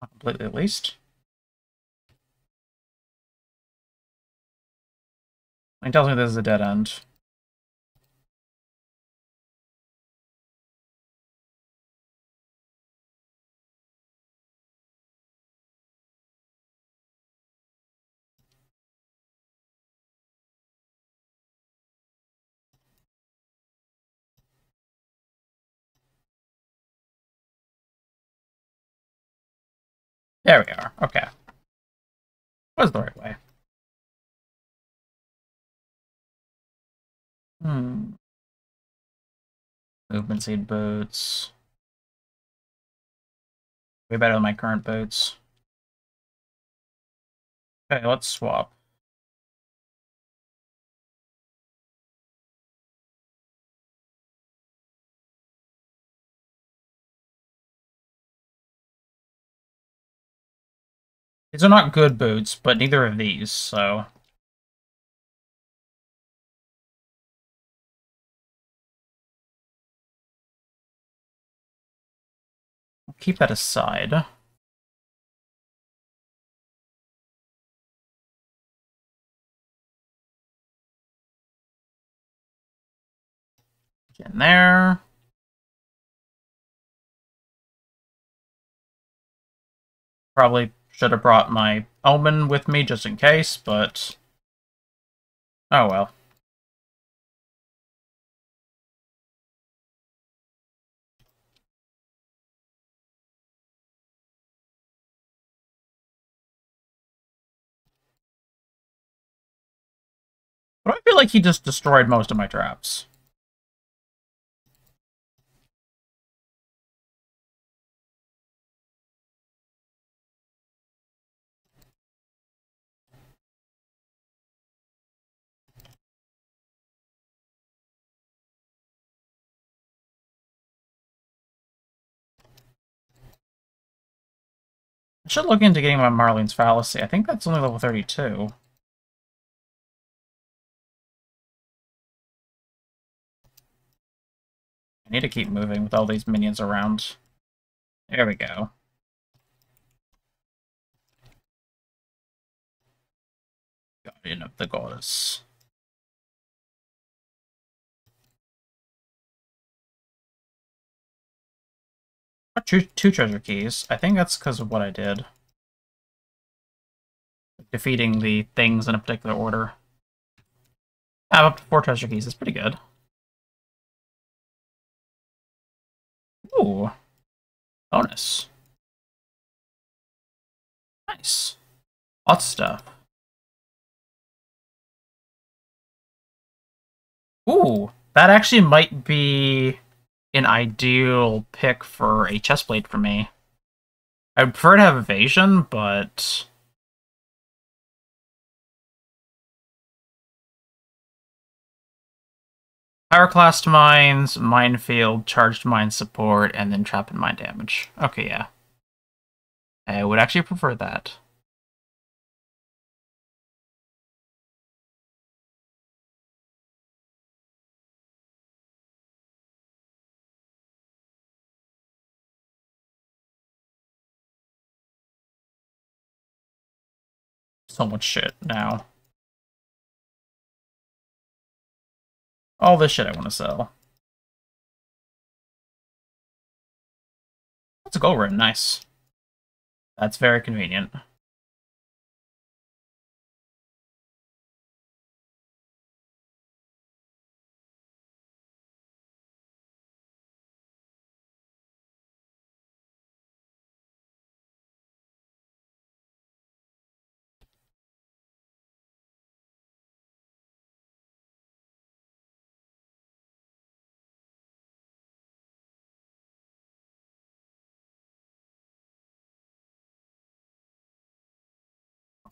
Not completely at least. It tells me this is a dead end. There we are. Okay. Was the right way. Hmm. Movement seed boots. Way better than my current boots. Okay, let's swap. These are not good boots, but neither of these, so... keep that aside. Get in there. Probably should have brought my Omen with me just in case, but... Oh well. But I feel like he just destroyed most of my traps. I should look into getting my Marylene's Fallacy. I think that's only level 32. Need to keep moving with all these minions around. There we go. Guardian of the Goddess. Oh, two, two treasure keys. I think that's because of what I did. Defeating the things in a particular order. I have up to four treasure keys. It's pretty good. Ooh. Bonus. Nice. Of stuff. Ooh, that actually might be an ideal pick for a chest plate for me. I would prefer to have evasion, but Pyroclast mines, minefield, charged mine support, and then trap and mine damage. Okay, yeah. I would actually prefer that. So much shit now. All this shit I want to sell. That's a gold ring, nice. That's very convenient.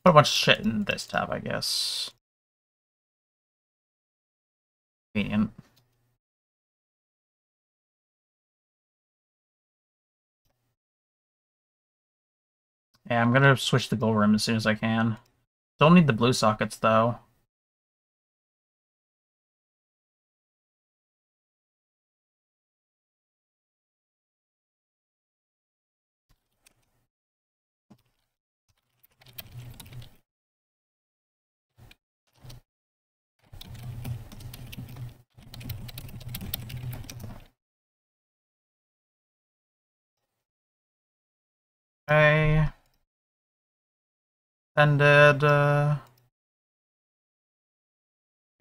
Put a bunch of shit in this tab, I guess. Convenient. Yeah, I'm gonna switch the gold rim as soon as I can. Don't need the blue sockets, though. Okay. Ended. Uh...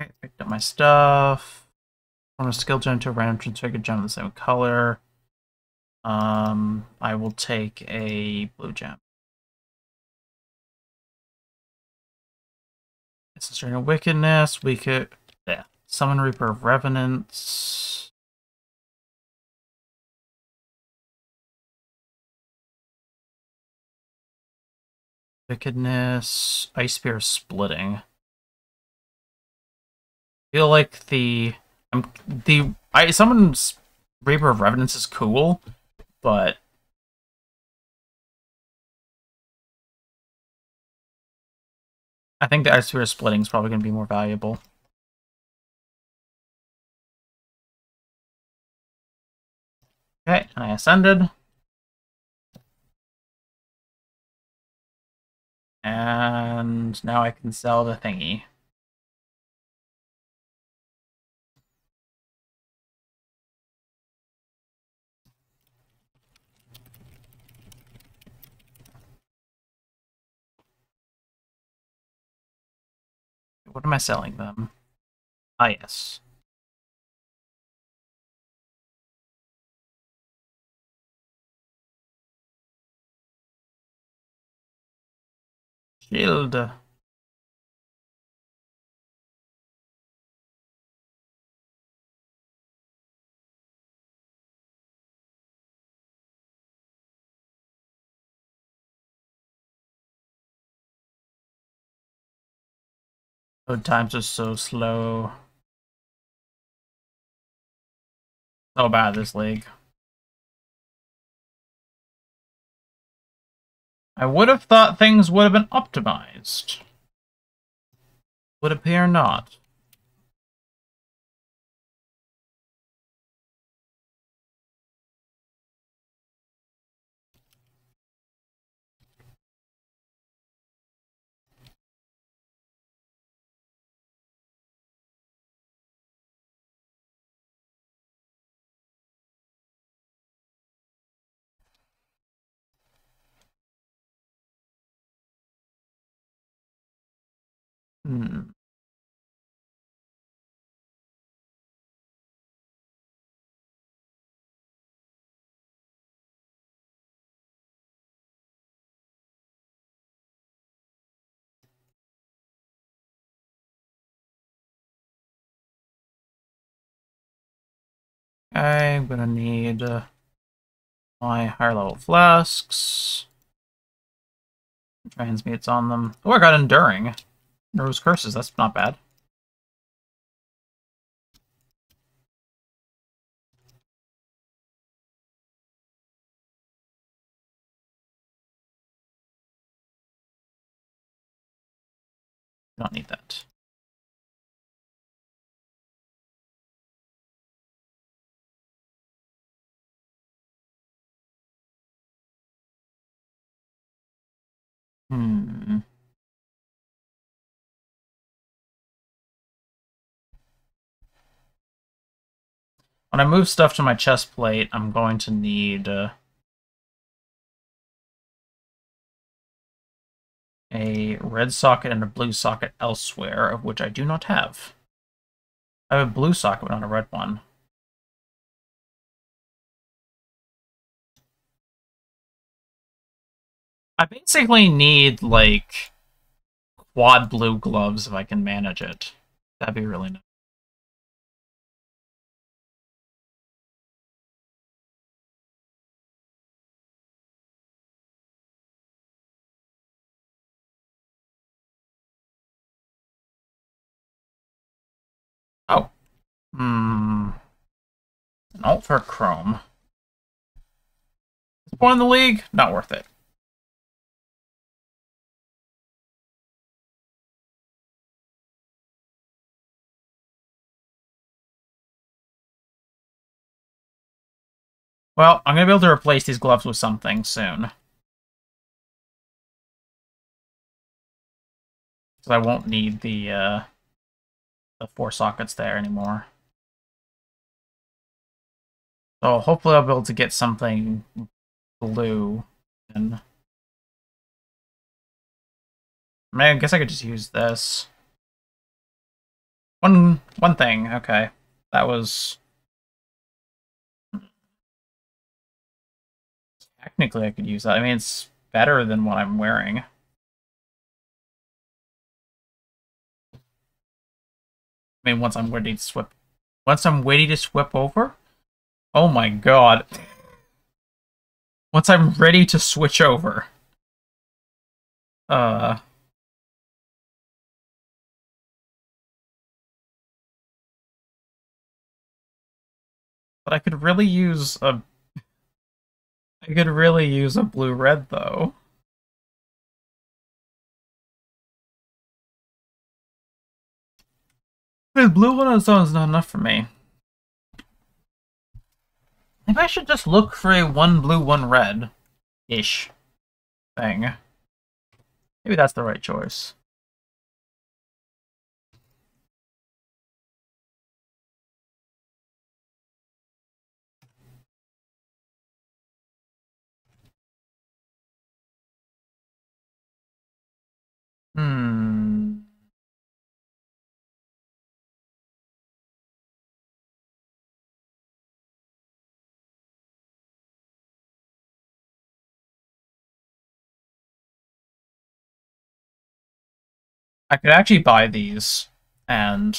Okay, picked up my stuff. I'm a skill gem to a random transfigured gem of the same color. Um, I will take a blue gem. It's a wickedness. We could, yeah, Summon Reaper of Revenants. Wickedness. Ice Spear Splitting. I feel like the um, the I someone's Reaper of Revenants is cool, but I think the Ice Spear Splitting is probably going to be more valuable. Okay, and I ascended. And now I can sell the thingy. What am I selling them? Ah, yes. Shield. Load oh, times are so slow. So bad this league. I would have thought things would have been optimized. Would appear not. I'm gonna need my higher level flasks. Transmutes on them. Oh, I got Enduring. Rose Curses, that's not bad. Don't need that. When I move stuff to my chest plate, I'm going to need uh, a red socket and a blue socket elsewhere, of which I do not have. I have a blue socket, but not a red one. I basically need, like, quad blue gloves if I can manage it. That'd be really nice. Hmm. An alt for Chrome. Is one in the league? Not worth it. Well, I'm going to be able to replace these gloves with something soon. Because I won't need the, uh the four sockets there anymore. So hopefully I'll be able to get something blue. And I, mean, I guess I could just use this. One one thing, okay. That was technically I could use that. I mean it's better than what I'm wearing. I mean, once I'm ready to swip. Once I'm ready to swip over? Oh my god. Once I'm ready to switch over. Uh... But I could really use a... I could really use a blue-red, though. But blue one on its own is not enough for me. Maybe I should just look for a one blue, one red-ish thing. Maybe that's the right choice. Hmm. I could actually buy these and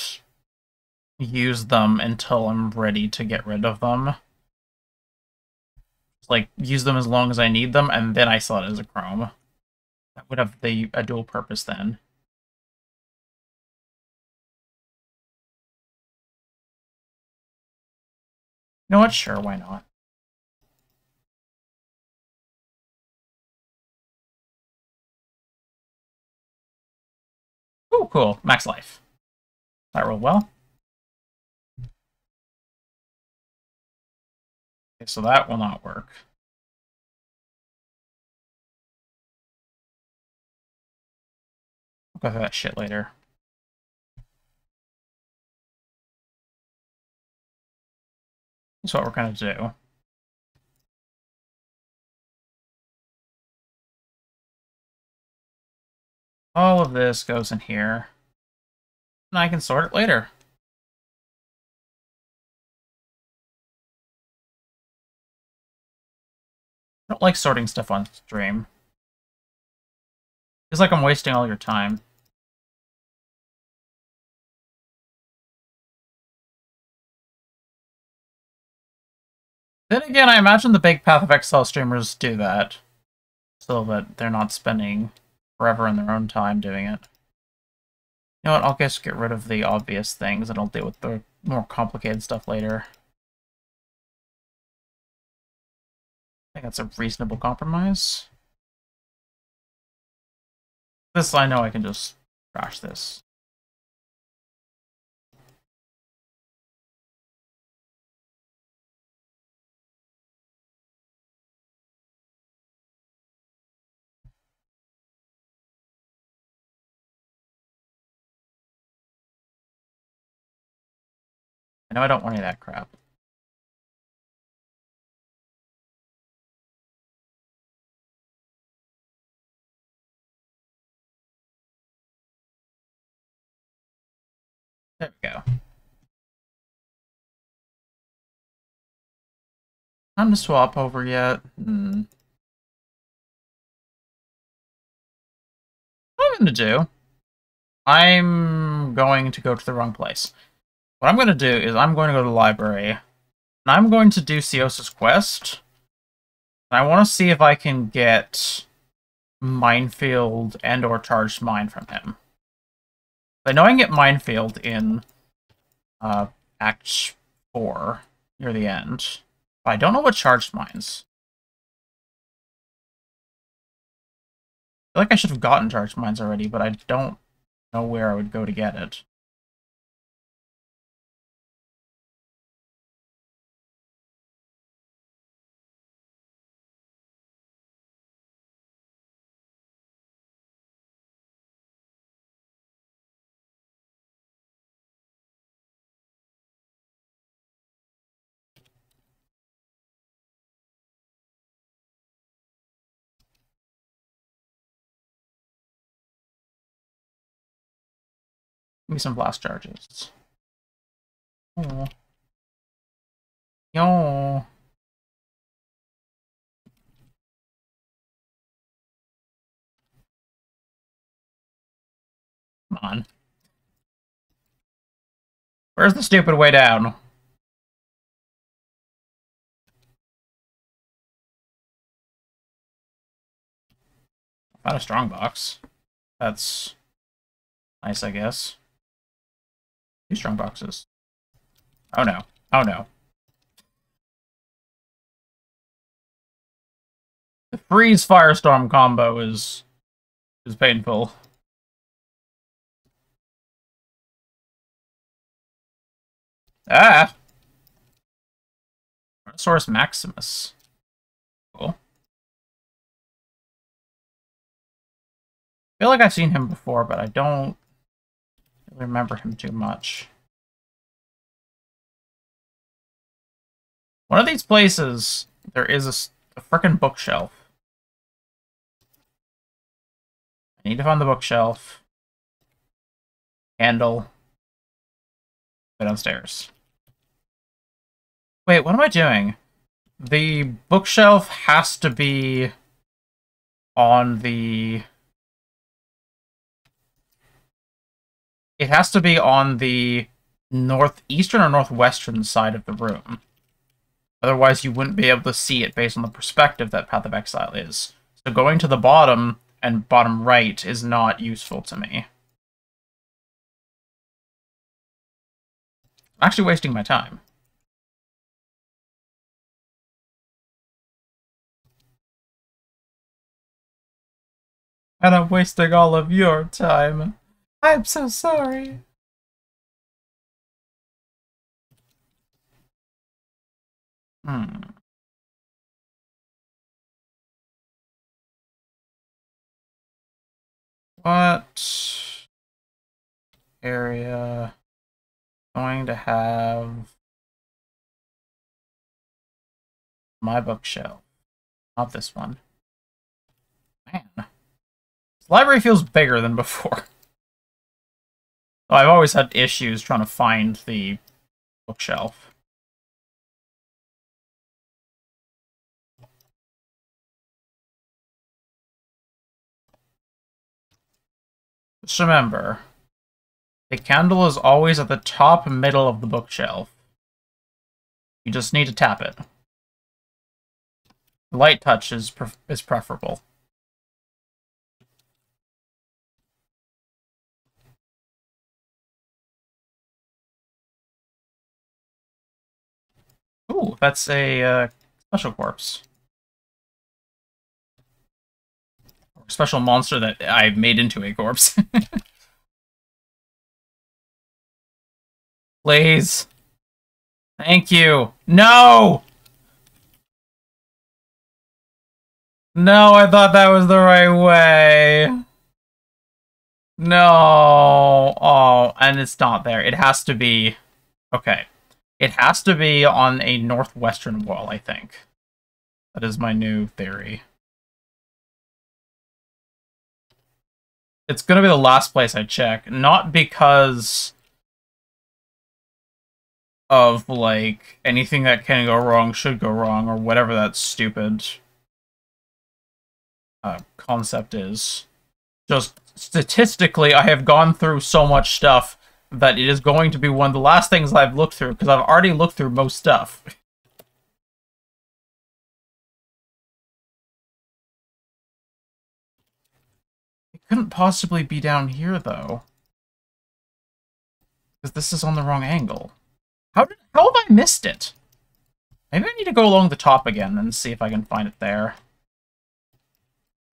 use them until I'm ready to get rid of them. Like, use them as long as I need them, and then I sell it as a chrome. That would have the a dual purpose then. You know what? Sure, why not? Oh, cool. Max life. That rolled well. Okay, so that will not work. I'll go through that shit later. That's what we're gonna do. All of this goes in here. And I can sort it later. I don't like sorting stuff on stream. It's like I'm wasting all your time. Then again, I imagine the big Path of Exile streamers do that. So that they're not spending forever in their own time doing it. You know what, I'll just get rid of the obvious things and I'll deal with the more complicated stuff later. I think that's a reasonable compromise. This, I know I can just trash this. I know I don't want any of that crap. There we go. Time to swap over yet. Hmm. What I'm going to do, I'm going to go to the wrong place. What I'm going to do is I'm going to go to the library, and I'm going to do Siosa's quest. I want to see if I can get Minefield and or Charged Mine from him. I know I can get Minefield in uh, Act 4, near the end. But I don't know what Charged Mines. I feel like I should have gotten Charged Mines already, but I don't know where I would go to get it. Give me some blast charges. Oh. Yo. Come on. Where's the stupid way down? Found a strong box. That's nice, I guess. Two strong boxes. Oh no. Oh no. The freeze firestorm combo is is painful. Ah! Brontosaurus Maximus. Cool. I feel like I've seen him before, but I don't remember him too much. One of these places, there is a, a frickin' bookshelf. I need to find the bookshelf. Handle. Go downstairs. Wait, what am I doing? The bookshelf has to be on the... It has to be on the northeastern or northwestern side of the room. Otherwise, you wouldn't be able to see it based on the perspective that Path of Exile is. So going to the bottom and bottom right is not useful to me. I'm actually wasting my time. And I'm wasting all of your time. I'm so sorry. Hmm. What area going to have my bookshelf? Not this one. Man. This library feels bigger than before. [laughs] Oh, I've always had issues trying to find the bookshelf. Just remember, the candle is always at the top middle of the bookshelf. You just need to tap it. Light touch is, pre is preferable. Ooh, that's a uh, special corpse. special monster that I made into a corpse. [laughs] Please. Thank you. No! No, I thought that was the right way. No. Oh, and it's not there. It has to be... Okay. It has to be on a northwestern wall, I think. That is my new theory. it's gonna be the last place I check, not because of like anything that can go wrong should go wrong or whatever that stupid uh, concept is. Just statistically, I have gone through so much stuff that it is going to be one of the last things I've looked through because I've already looked through most stuff. It couldn't possibly be down here, though. Because this is on the wrong angle. How, did, how have I missed it? Maybe I need to go along the top again and see if I can find it there.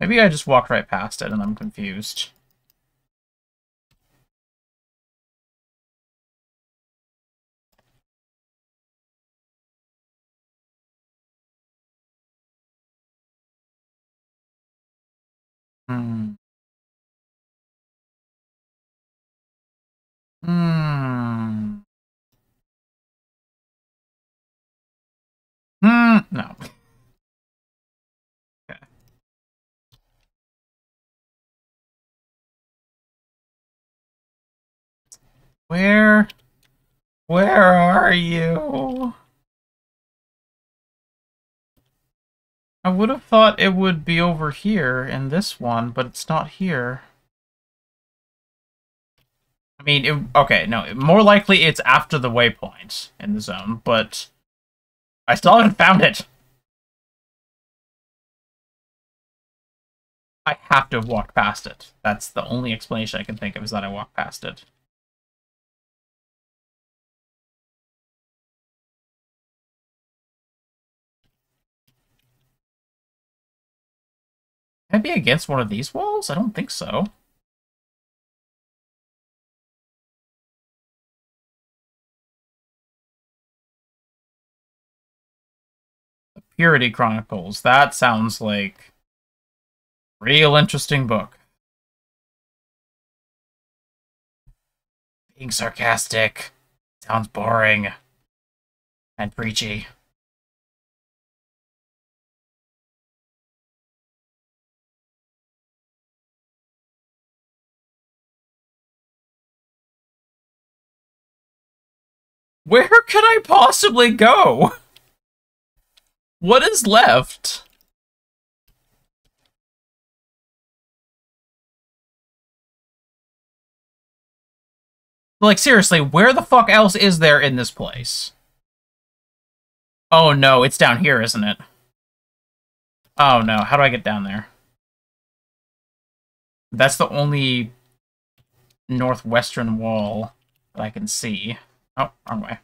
Maybe I just walked right past it and I'm confused. Hmm. Hmm. Hmm. No. [laughs] Okay. Where? Where are you? I would have thought it would be over here in this one, but it's not here. I mean, it, okay, no, more likely it's after the waypoint in the zone, but I still haven't found it. I have to have walked past it. That's the only explanation I can think of is that I walked past it. I be against one of these walls? I don't think so. The Purity Chronicles. That sounds like real interesting book. Being sarcastic sounds boring and preachy. Where could I possibly go? What is left? Like, seriously, where the fuck else is there in this place? Oh no, it's down here, isn't it? Oh no, how do I get down there? That's the only northwestern wall that I can see. Oh, wrong way.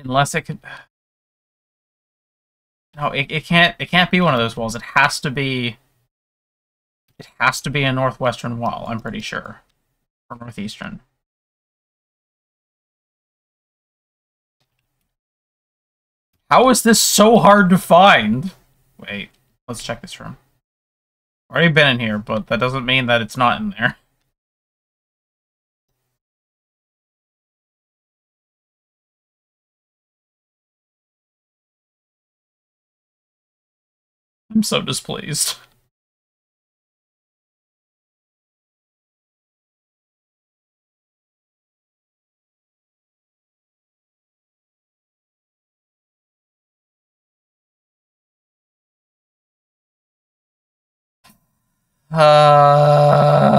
Unless it could... No, it, it can't it can't be one of those walls. It has to be it has to be a northwestern wall, I'm pretty sure. Or northeastern. How is this so hard to find? Wait, let's check this room. Already been in here, but that doesn't mean that it's not in there. I'm so displeased. Uh...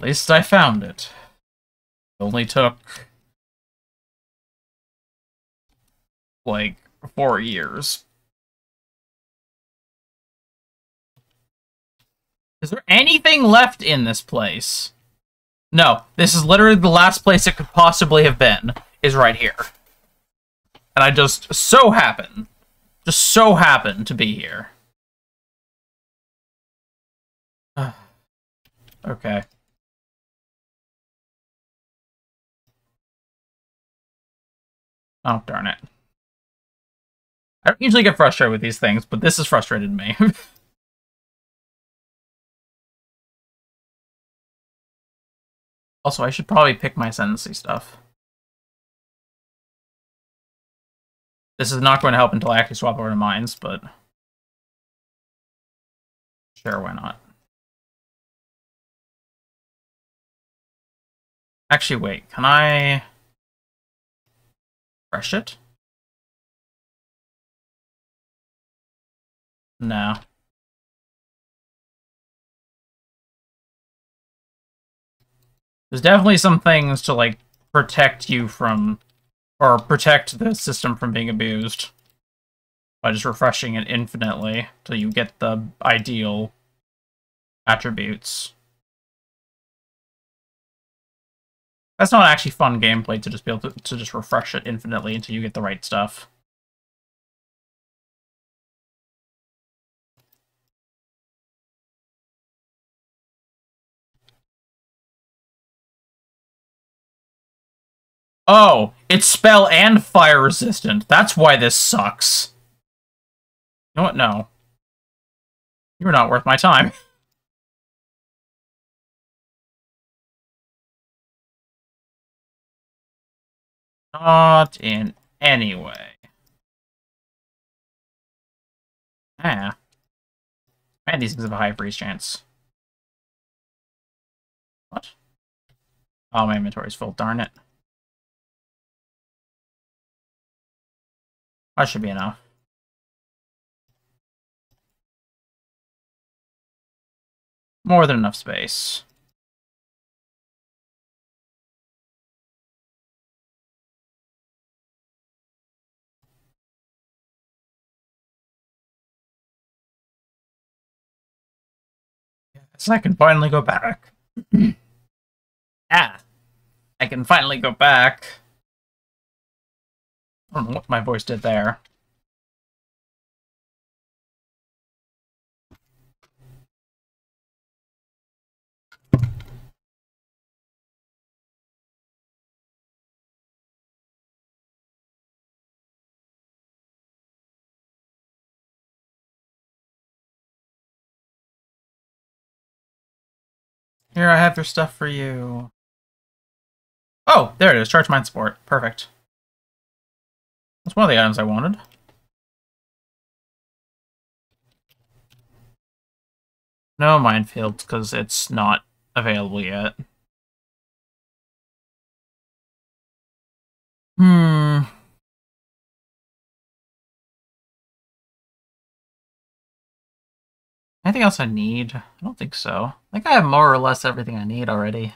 Least I found it. It only took... like, four years. Is there anything left in this place? No, this is literally the last place it could possibly have been, is right here. And I just so happen, just so happen to be here. [sighs] okay. Oh, darn it. I don't usually get frustrated with these things, but this has frustrated me. [laughs] Also, I should probably pick my Ascendancy stuff. This is not going to help until I actually swap over to mines, but... Sure, why not? Actually, wait, can I... Fresh it? No. There's definitely some things to, like, protect you from, or protect the system from being abused by just refreshing it infinitely till you get the ideal attributes. That's not actually fun gameplay to just be able to, to just refresh it infinitely until you get the right stuff. Oh, it's spell and fire resistant. That's why this sucks. You know what? No. You're not worth my time. [laughs] Not in any way. Ah. Man, these things have a high freeze chance. What? Oh, my inventory's full, darn it. That should be enough. More than enough space. Yes, I can finally go back. [clears throat] ah, I can finally go back. I don't know what my voice did there. Here, I have your stuff for you. Oh, there it is. Charged Mine Support. Perfect. That's one of the items I wanted. No minefields, because it's not available yet. Hmm. Anything else I need? I don't think so. I think I have more or less everything I need already.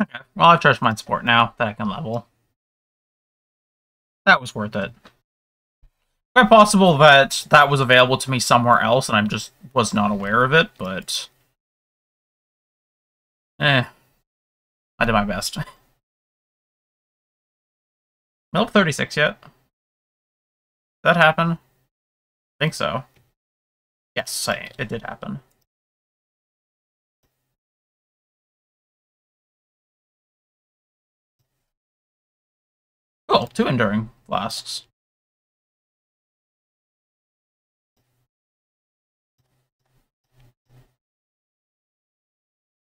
Okay, well I've charged Mind Support now that I can level. That was worth it. Quite possible that that was available to me somewhere else and I just was not aware of it, but... Eh. I did my best. [laughs] Milk 36 yet? Did that happen? I think so. Yes, I, it did happen. Cool, two enduring flasks.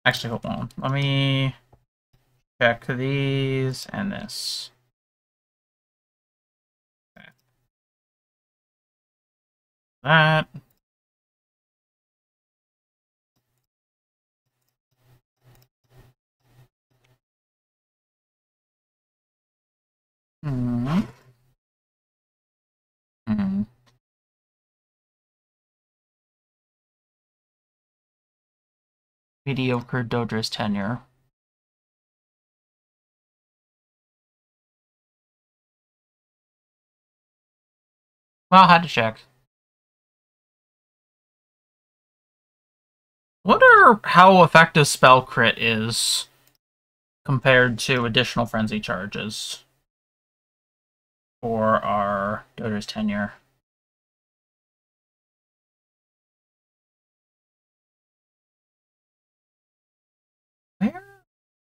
Actually, hold on. Let me check these and this. That. Hmm. Hmm. Mediocre Doedre's Tenure. Well, I had to check. Wonder how effective spell crit is compared to additional frenzy charges for our Doedre's Tenure.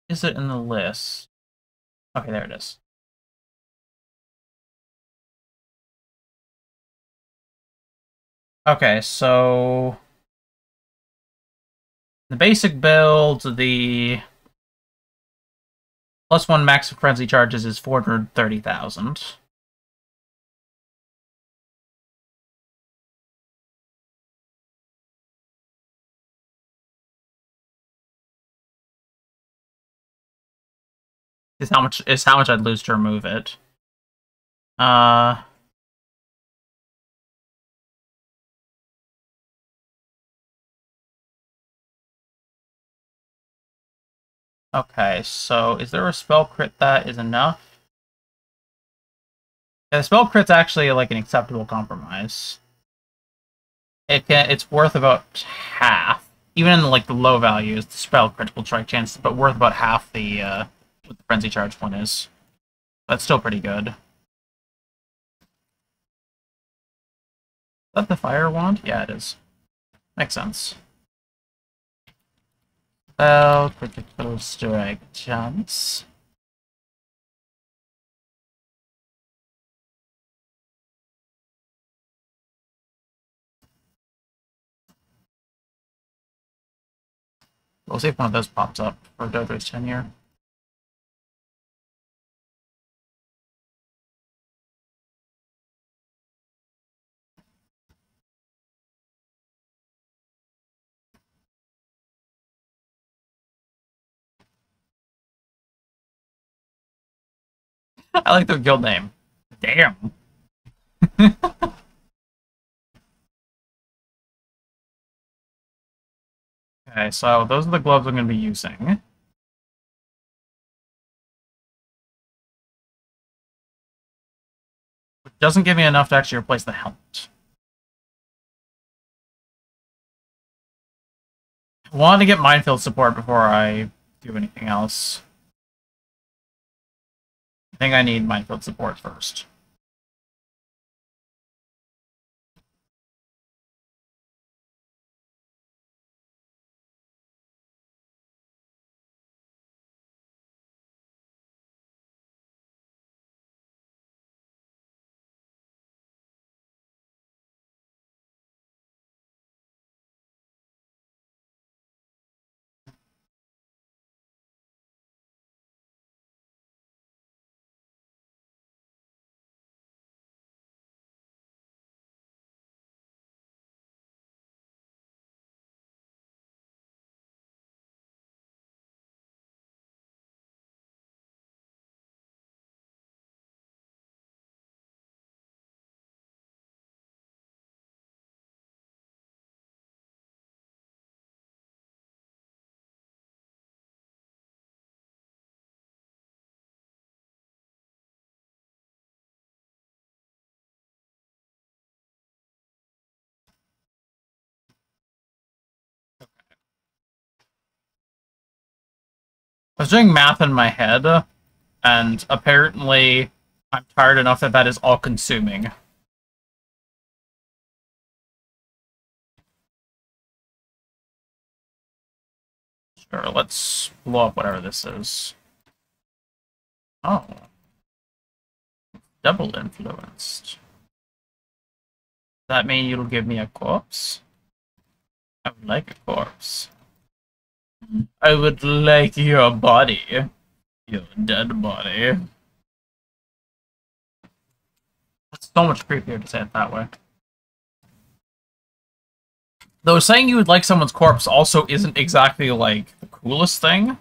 Is it in the list? Okay, there it is. Okay, so the basic build, the plus one max frenzy charges is 430,000. Is how much is how much I'd lose to remove it. Uh Okay, so is there a spell crit that is enough? Yeah, the spell crit's actually like an acceptable compromise. It can it's worth about half. Even in like the low values, the spell critical strike chance, but worth about half the uh what the frenzy charge one is. That's still pretty good. Is that the fire wand? Yeah, it is. Makes sense. Spell critical strike chance. We'll see if one of those pops up for Doedre's Tenure. [laughs] I like the guild name. Damn. [laughs] okay, so those are the gloves I'm going to be using. Which doesn't give me enough to actually replace the helmet. I want to get minefield support before I do anything else. I think I need minefield support first. I was doing math in my head, and apparently I'm tired enough that that is all consuming. Sure, let's blow up whatever this is. Oh. Double influenced. That mean you'll give me a corpse? I would like a corpse. I would like your body. Your dead body. That's so much creepier to say it that way. Though saying you would like someone's corpse also isn't exactly, like, the coolest thing.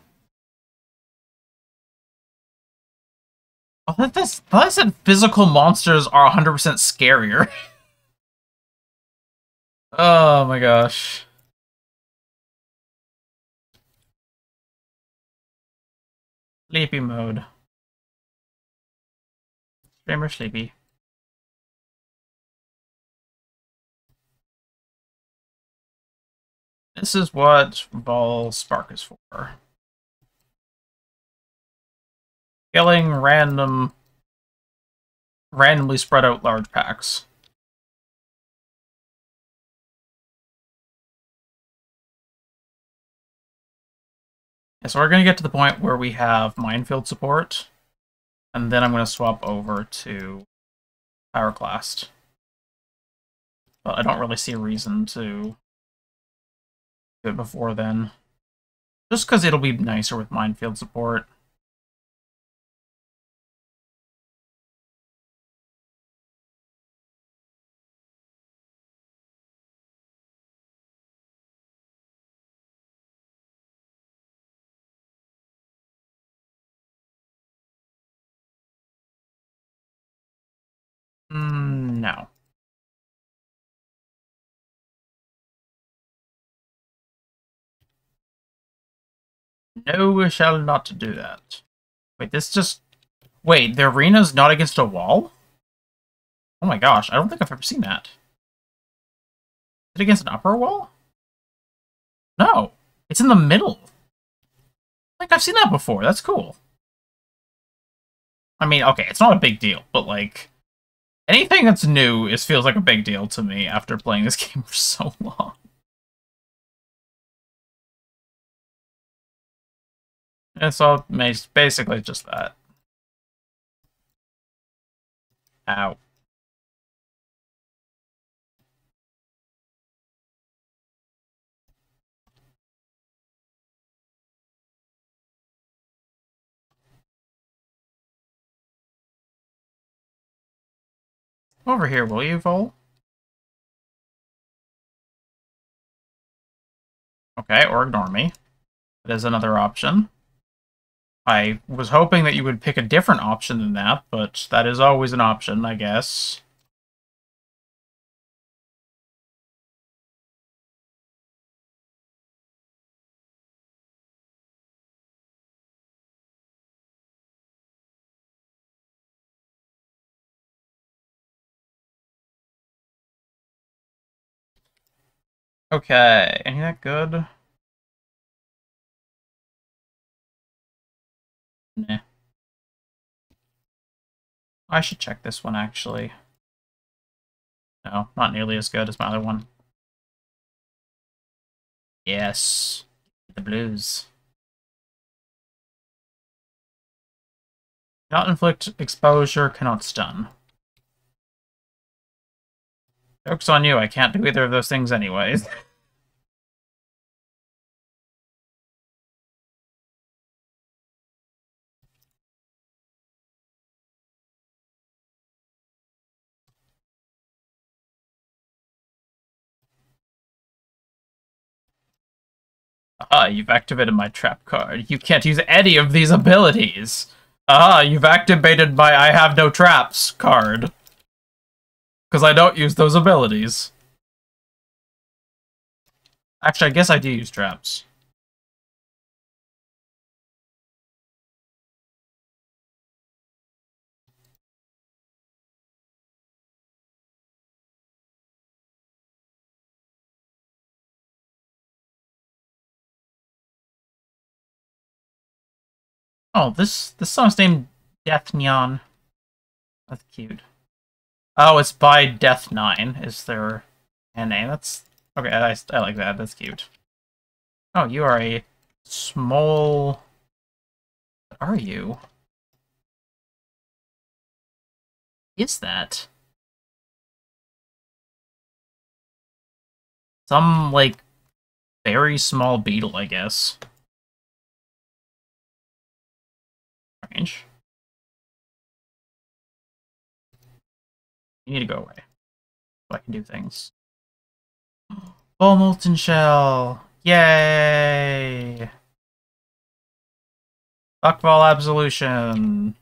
Oh, that this, I said physical monsters are 100% scarier. [laughs] oh my gosh. Sleepy mode. Streamer sleepy. This is what Vaal Spark is for. Killing random, randomly spread out large packs. Yeah, so we're going to get to the point where we have minefield support, and then I'm going to swap over to Pyroclast. But I don't really see a reason to do it before then. Just because it'll be nicer with minefield support. No, we shall not do that. Wait, this just... Wait, the arena's not against a wall? Oh my gosh, I don't think I've ever seen that. Is it against an upper wall? No, it's in the middle. Like, I've seen that before. That's cool. I mean, okay, it's not a big deal, but like... Anything that's new is feels like a big deal to me after playing this [laughs] game for so long. It's so basically just that. Ow. Over here, will you, Vol? Okay, or ignore me. That is another option. I was hoping that you would pick a different option than that, but that is always an option, I guess. Okay, ain't that good? Nah. I should check this one, actually. No, not nearly as good as my other one. Yes, the blues. Cannot inflict exposure, cannot stun. Joke's on you, I can't do either of those things anyways. [laughs] Ah, you've activated my trap card. You can't use any of these abilities. Ah, you've activated my I have no traps card. Because I don't use those abilities. Actually, I guess I do use traps. Oh, this this song's named Death Neon. That's cute. Oh, it's by Death Nine. Is there a name? That's okay. I, I like that. That's cute. Oh, you are a small. What are you? Is that some like very small beetle? I guess. Strange. You need to go away. So I can do things. Oh, molten shell! Yay! But Vaal Absolution.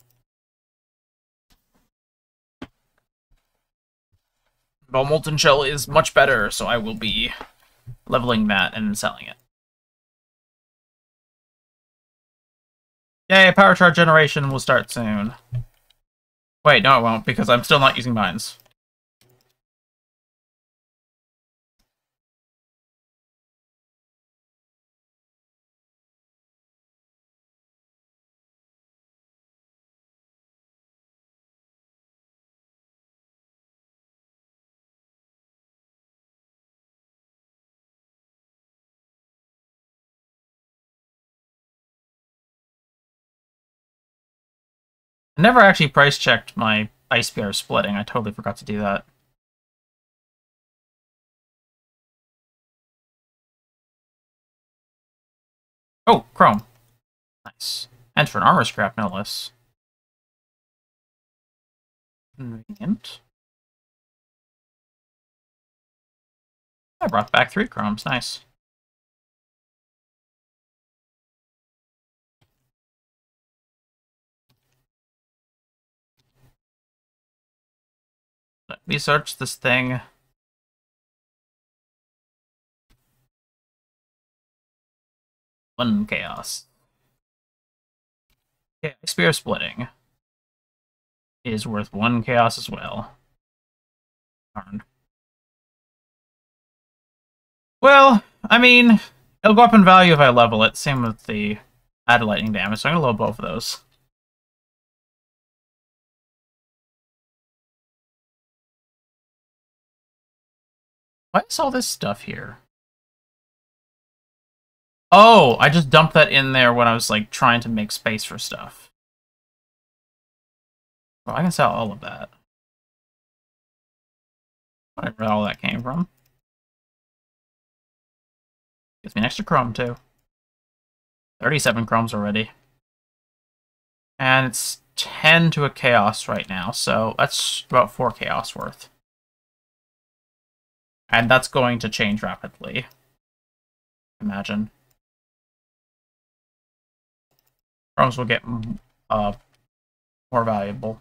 Well, molten shell is much better, so I will be leveling that and selling it. Yay, power charge generation will start soon. Wait, no it won't, because I'm still not using mines. I never actually price checked my Ice Spear splitting. I totally forgot to do that. Oh, chrome. Nice. And for an armor scrap, no less. Convenient. I brought back three chromes. Nice. Me search this thing. One chaos. Okay, spear splitting is worth one chaos as well. Darn. Well, I mean, it'll go up in value if I level it. Same with the added lightning damage, so I'm gonna level both of those. Why is all this stuff here? Oh, I just dumped that in there when I was, like, trying to make space for stuff. Well, I can sell all of that. Whatever all that came from. Gives me an extra chrome, too. 37 chromes already. And it's 10 to a chaos right now, so that's about 4 chaos worth. And that's going to change rapidly. Imagine. Chromes will get uh, more valuable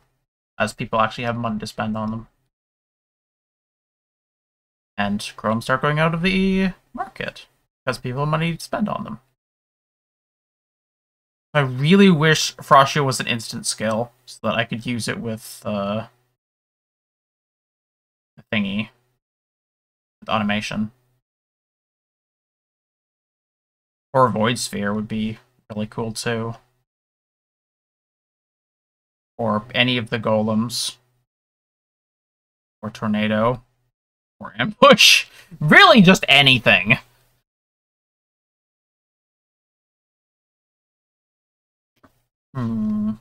as people actually have money to spend on them. And Chrome start going out of the market because people have money to spend on them. I really wish Frostio was an instant skill so that I could use it with uh, the thingy, automation. Or Void Sphere would be really cool too. Or any of the golems. Or Tornado. Or Ambush. [laughs] Really just anything. Hmm.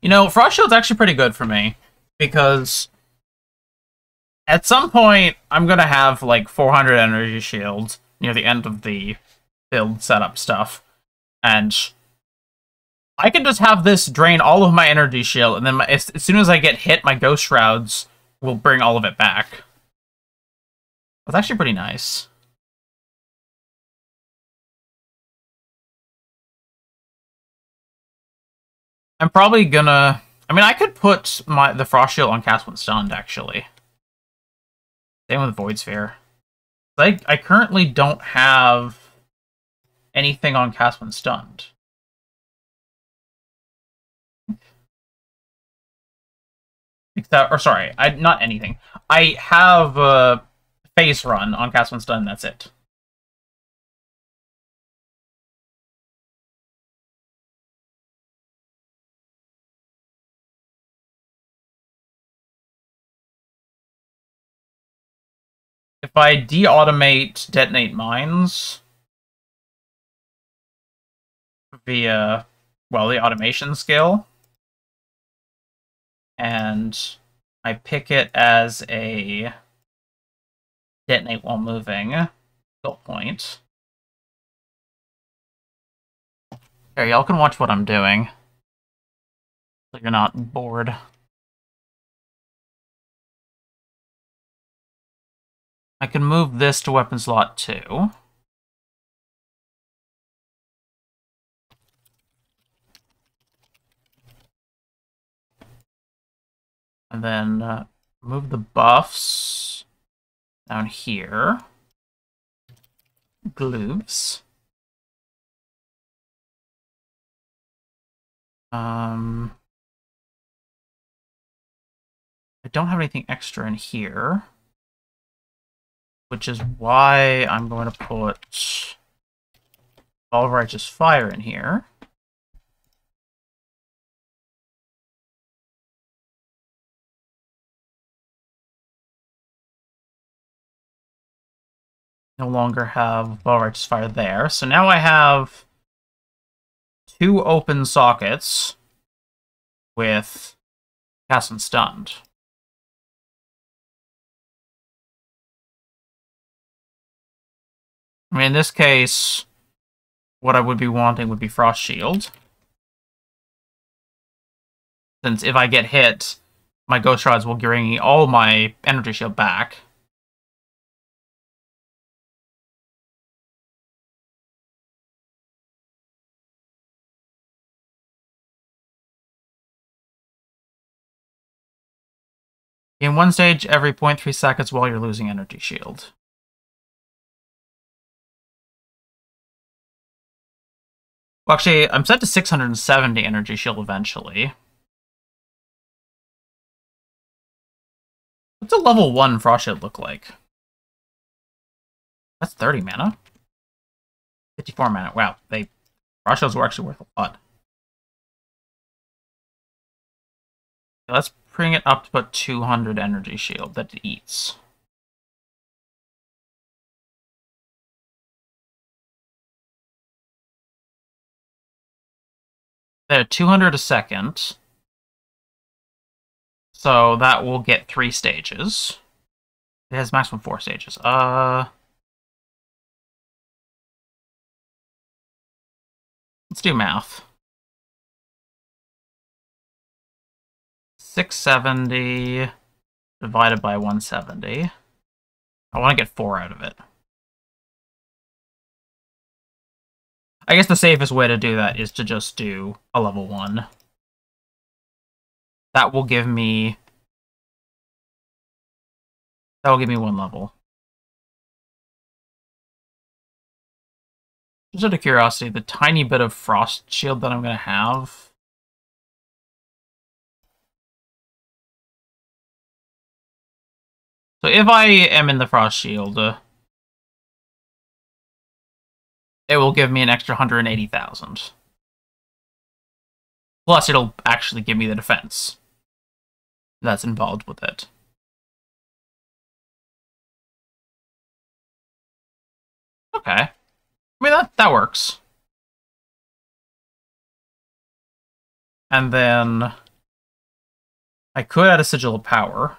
You know, Frost Shield's actually pretty good for me. Because at some point, I'm gonna have like 400 energy shields near the end of the build setup stuff. And I can just have this drain all of my energy shield, and then my, as, as soon as I get hit, my Ghost Shrouds will bring all of it back. That's actually pretty nice. I'm probably gonna... I mean, I could put my the Frost Shield on cast stunned, actually. Same with Void Sphere. I, I currently don't have anything on cast when stunned. Except, or sorry, I not anything. I have a phase run on cast when stunned. That's it. If I de-automate detonate mines via, well, the automation skill, and I pick it as a detonate while moving skill point. Here, y'all can watch what I'm doing. So you're not bored. I can move this to weapon slot 2. And then uh, move the buffs down here. Glooves. Um, I don't have anything extra in here which is why I'm going to put All Righteous Fire in here. No longer have All Righteous Fire there. So now I have two open sockets with Cast and Stunned. I mean, in this case, what I would be wanting would be Frost Shield. Since if I get hit, my Ghost Shrouds will bring all my Energy Shield back. In one stage every 0.3 seconds while you're losing Energy Shield. Well, actually, I'm set to 670 energy shield eventually. What's a level 1 Frost Shield look like? That's 30 mana. 54 mana. Wow, they Frost Shields were actually worth a lot. Let's bring it up to about 200 energy shield that it eats. Uh, At 200 a second. So that will get three stages. It has maximum four stages. Uh, let's do math. 670 divided by 170. I want to get 4 out of it. I guess the safest way to do that is to just do a level 1. That will give me... That will give me one level. Just out of curiosity, the tiny bit of frost shield that I'm going to have... So if I am in the frost shield... Uh, it will give me an extra 180,000. Plus, it'll actually give me the defense that's involved with it. Okay. I mean, that, that works. And then... I could add a Sigil of Power.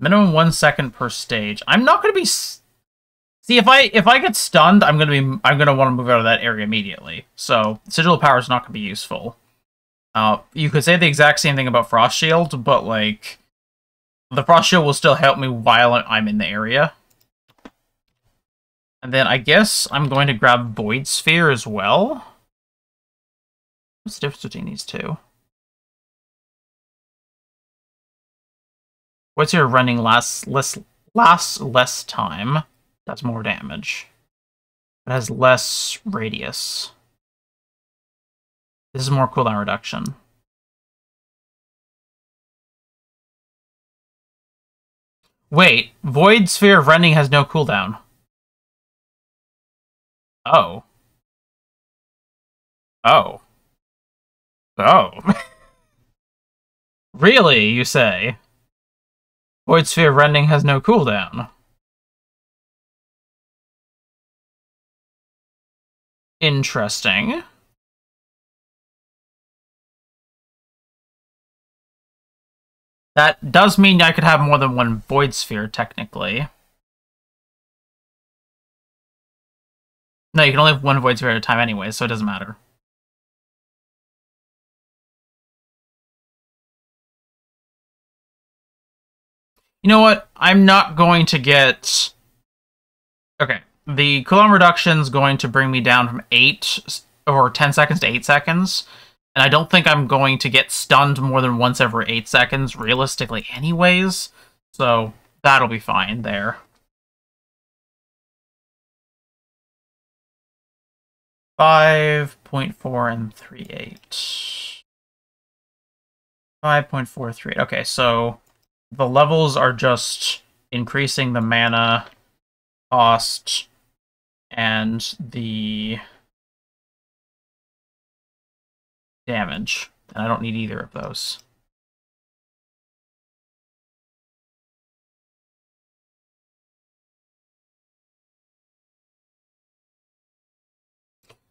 Minimum one second per stage. I'm not going to be... See, if I if I get stunned, I'm going to be I'm going to want to move out of that area immediately. So, Sigil Power is not going to be useful. Uh, you could say the exact same thing about Frost Shield, but, like... The Frost Shield will still help me while I'm in the area. And then I guess I'm going to grab Void Sphere as well. What's the difference between these two? What's your running last less lasts less time? That's more damage. It has less radius. This is more cooldown reduction. Wait, Void Sphere of Rending has no cooldown. Oh. Oh. Oh. [laughs] really, you say? Void Sphere Rending has no cooldown. Interesting. That does mean I could have more than one Void Sphere, technically. No, you can only have one Void Sphere at a time anyway, so it doesn't matter. You know what? I'm not going to get... Okay. The cooldown reduction is going to bring me down from 8 or 10 seconds to 8 seconds. And I don't think I'm going to get stunned more than once every 8 seconds, realistically anyways. So that'll be fine there. Five point four and three eight. Five point four three. Okay, so the levels are just increasing the mana cost and the damage. And I don't need either of those.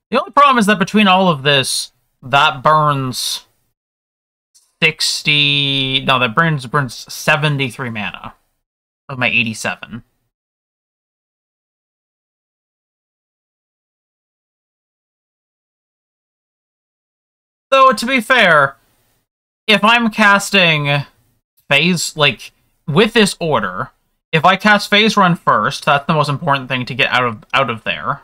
The only problem is that between all of this, that burns 60 no that burns burns 73 mana of my 87 though to be fair if i'm casting phase like with this order if i cast phase run first that's the most important thing to get out of out of there.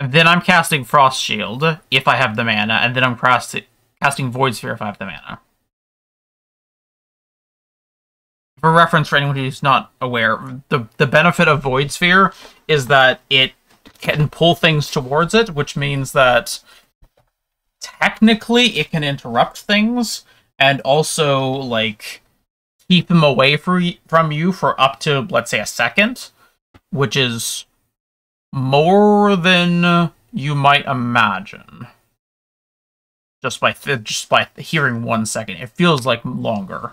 Then i'm casting frost shield if i have the mana and then i'm casting casting Void Sphere if I have the mana. For reference, for anyone who's not aware, the, the benefit of Void Sphere is that it can pull things towards it, which means that technically it can interrupt things and also, like, keep them away from you for up to, let's say, a second, which is more than you might imagine just by just by hearing one second. It feels like longer,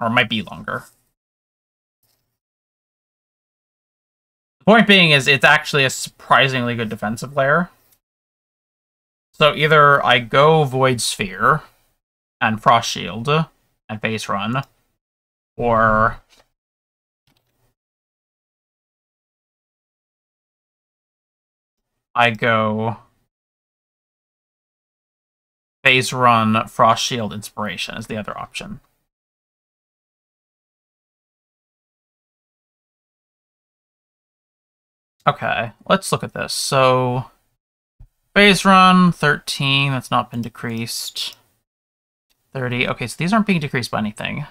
or might be longer. The point being is it's actually a surprisingly good defensive layer. So either I go Void Sphere and Frost Shield and Phase Run, or I go phase run frost shield inspiration is the other option. Okay, let's look at this. So phase run 13, that's not been decreased. 30. Okay, so these aren't being decreased by anything.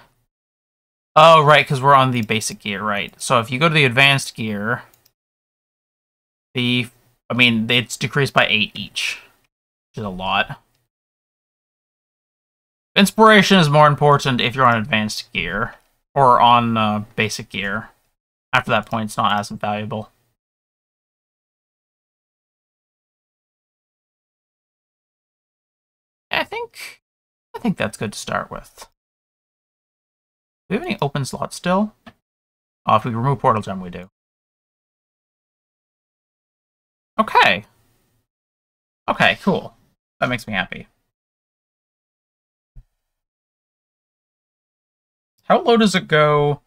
Oh, right, because we're on the basic gear, right. So if you go to the advanced gear, the, I mean, it's decreased by 8 each, which is a lot. Inspiration is more important if you're on advanced gear, or on uh, basic gear. After that point, it's not as valuable. I think I think that's good to start with. Do we have any open slots still? Oh, if we remove Portal Gem, we do. Okay. Okay, cool. That makes me happy. How low does it go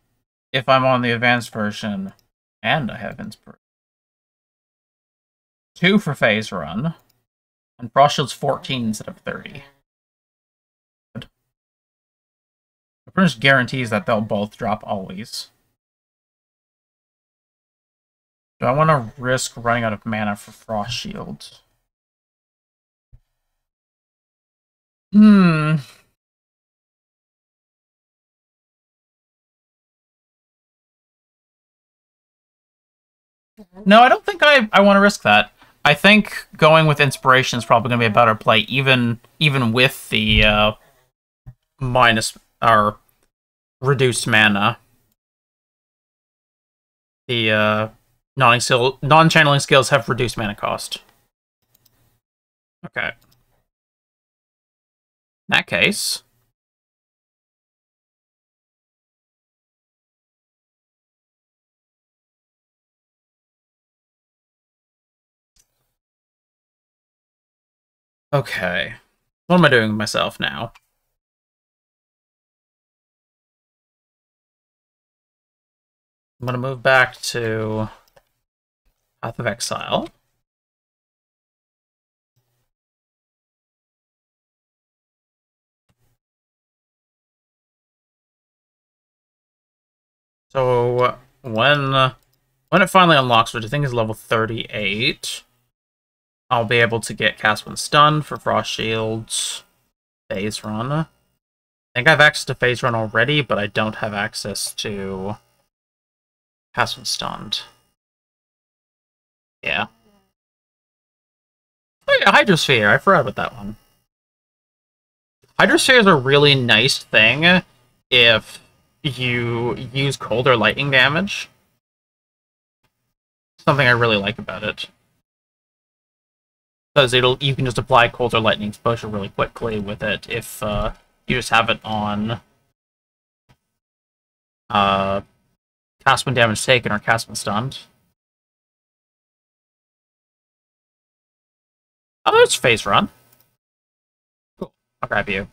if I'm on the advanced version and I have Inspiration? Two for phase run, and Frost Shield's 14 instead of 30. It pretty much guarantees that they'll both drop always. Do I want to risk running out of mana for Frost Shield? Hmm. No, I don't think I, I want to risk that. I think going with inspiration is probably going to be a better play, even even with the uh, minus or reduced mana. The uh, non-channeling skills have reduced mana cost. Okay. In that case, Okay. What am I doing with myself now? I'm going to move back to Path of Exile. So when when it finally unlocks, which I think is level 38, I'll be able to get cast when stunned for Frost Shields, Phase Run. I think I have access to Phase Run already, but I don't have access to cast when stunned. Yeah. Oh yeah, Hydrosphere. I forgot about that one. Hydrosphere is a really nice thing if you use cold or lightning damage. Something I really like about it because it'll you can just apply cold or lightning exposure really quickly with it if uh, you just have it on uh, cast when damage taken or cast when stunned. Oh, there's phase run. Cool. I'll grab you.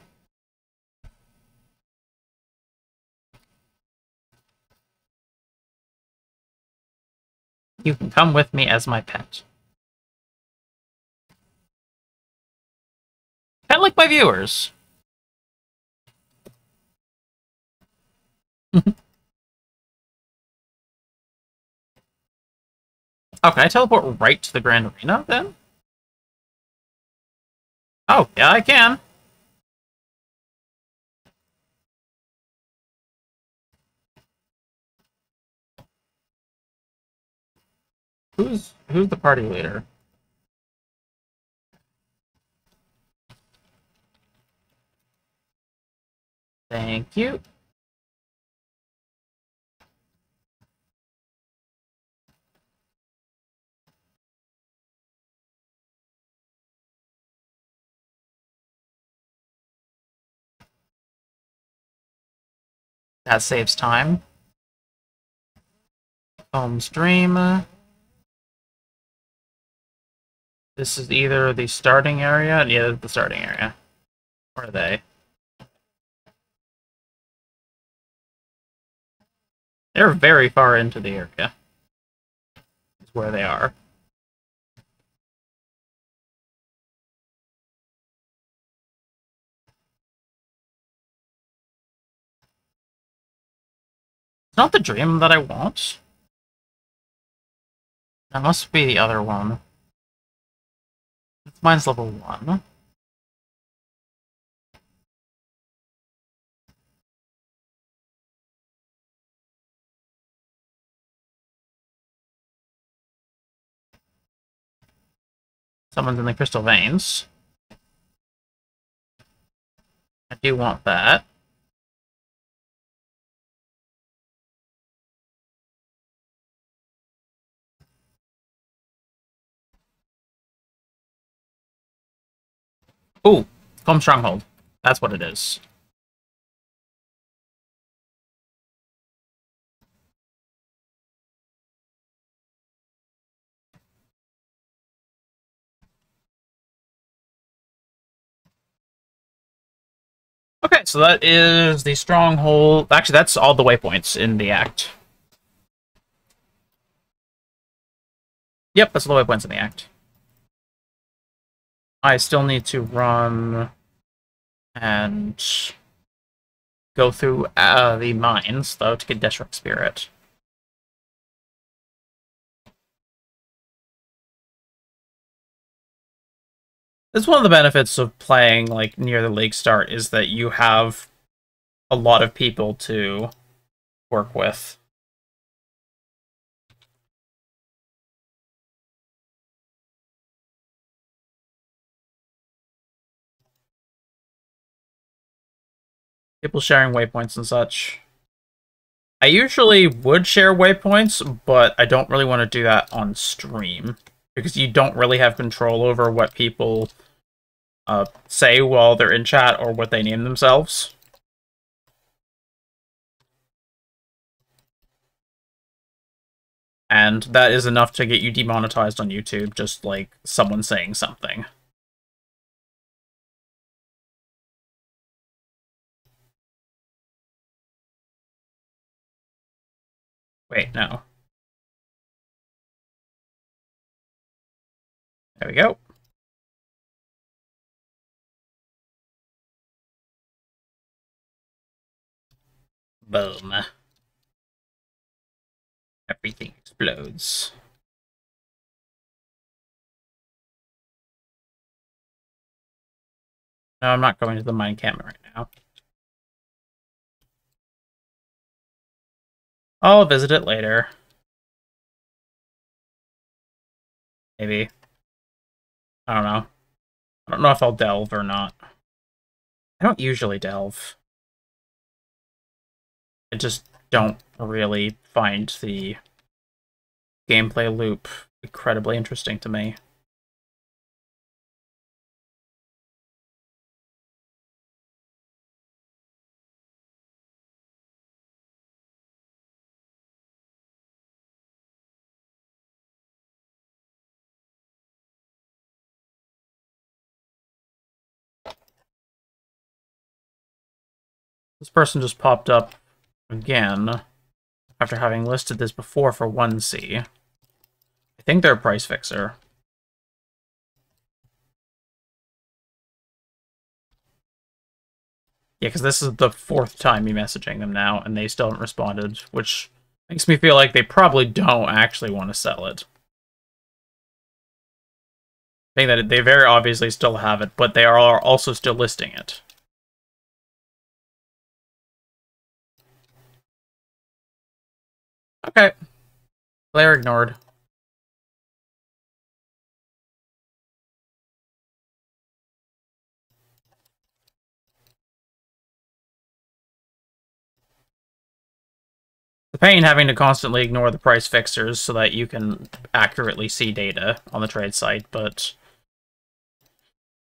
You can come with me as my pet. Of like my viewers. [laughs] can I teleport right to the Grand Arena, then? Oh, yeah, I can. Who's who's the party leader? Thank you. That saves time. Home stream. This is either the starting area, yeah, the starting area. Where are they? They're very far into the area. Is where they are. It's not the dream that I want. That must be the other one. Mine's level 1. Someone's in the crystal veins. I do want that. Ooh, Kaom Stronghold. That's what it is. Okay, so that is the stronghold. Actually, that's all the waypoints in the act. Yep, that's all the waypoints in the act. I still need to run and go through uh, the mines, though, to get Deshret's Spirit. That's one of the benefits of playing like near the league start is that you have a lot of people to work with. People sharing waypoints and such. I usually would share waypoints, but I don't really want to do that on stream because you don't really have control over what people uh, say while they're in chat or what they name themselves. And that is enough to get you demonetized on YouTube, just like someone saying something. Wait, no. There we go. Boom. Everything explodes. No, I'm not going to the mine camp right now. I'll visit it later. Maybe. I don't know. I don't know if I'll delve or not. I don't usually delve. I just don't really find the gameplay loop incredibly interesting to me. This person just popped up again, after having listed this before for 1C. I think they're a price fixer. Yeah, because this is the fourth time me messaging them now, and they still haven't responded, which makes me feel like they probably don't actually want to sell it. I think that they very obviously still have it, but they are also still listing it. Okay. Player ignored. The pain having to constantly ignore the price fixers so that you can accurately see data on the trade site, but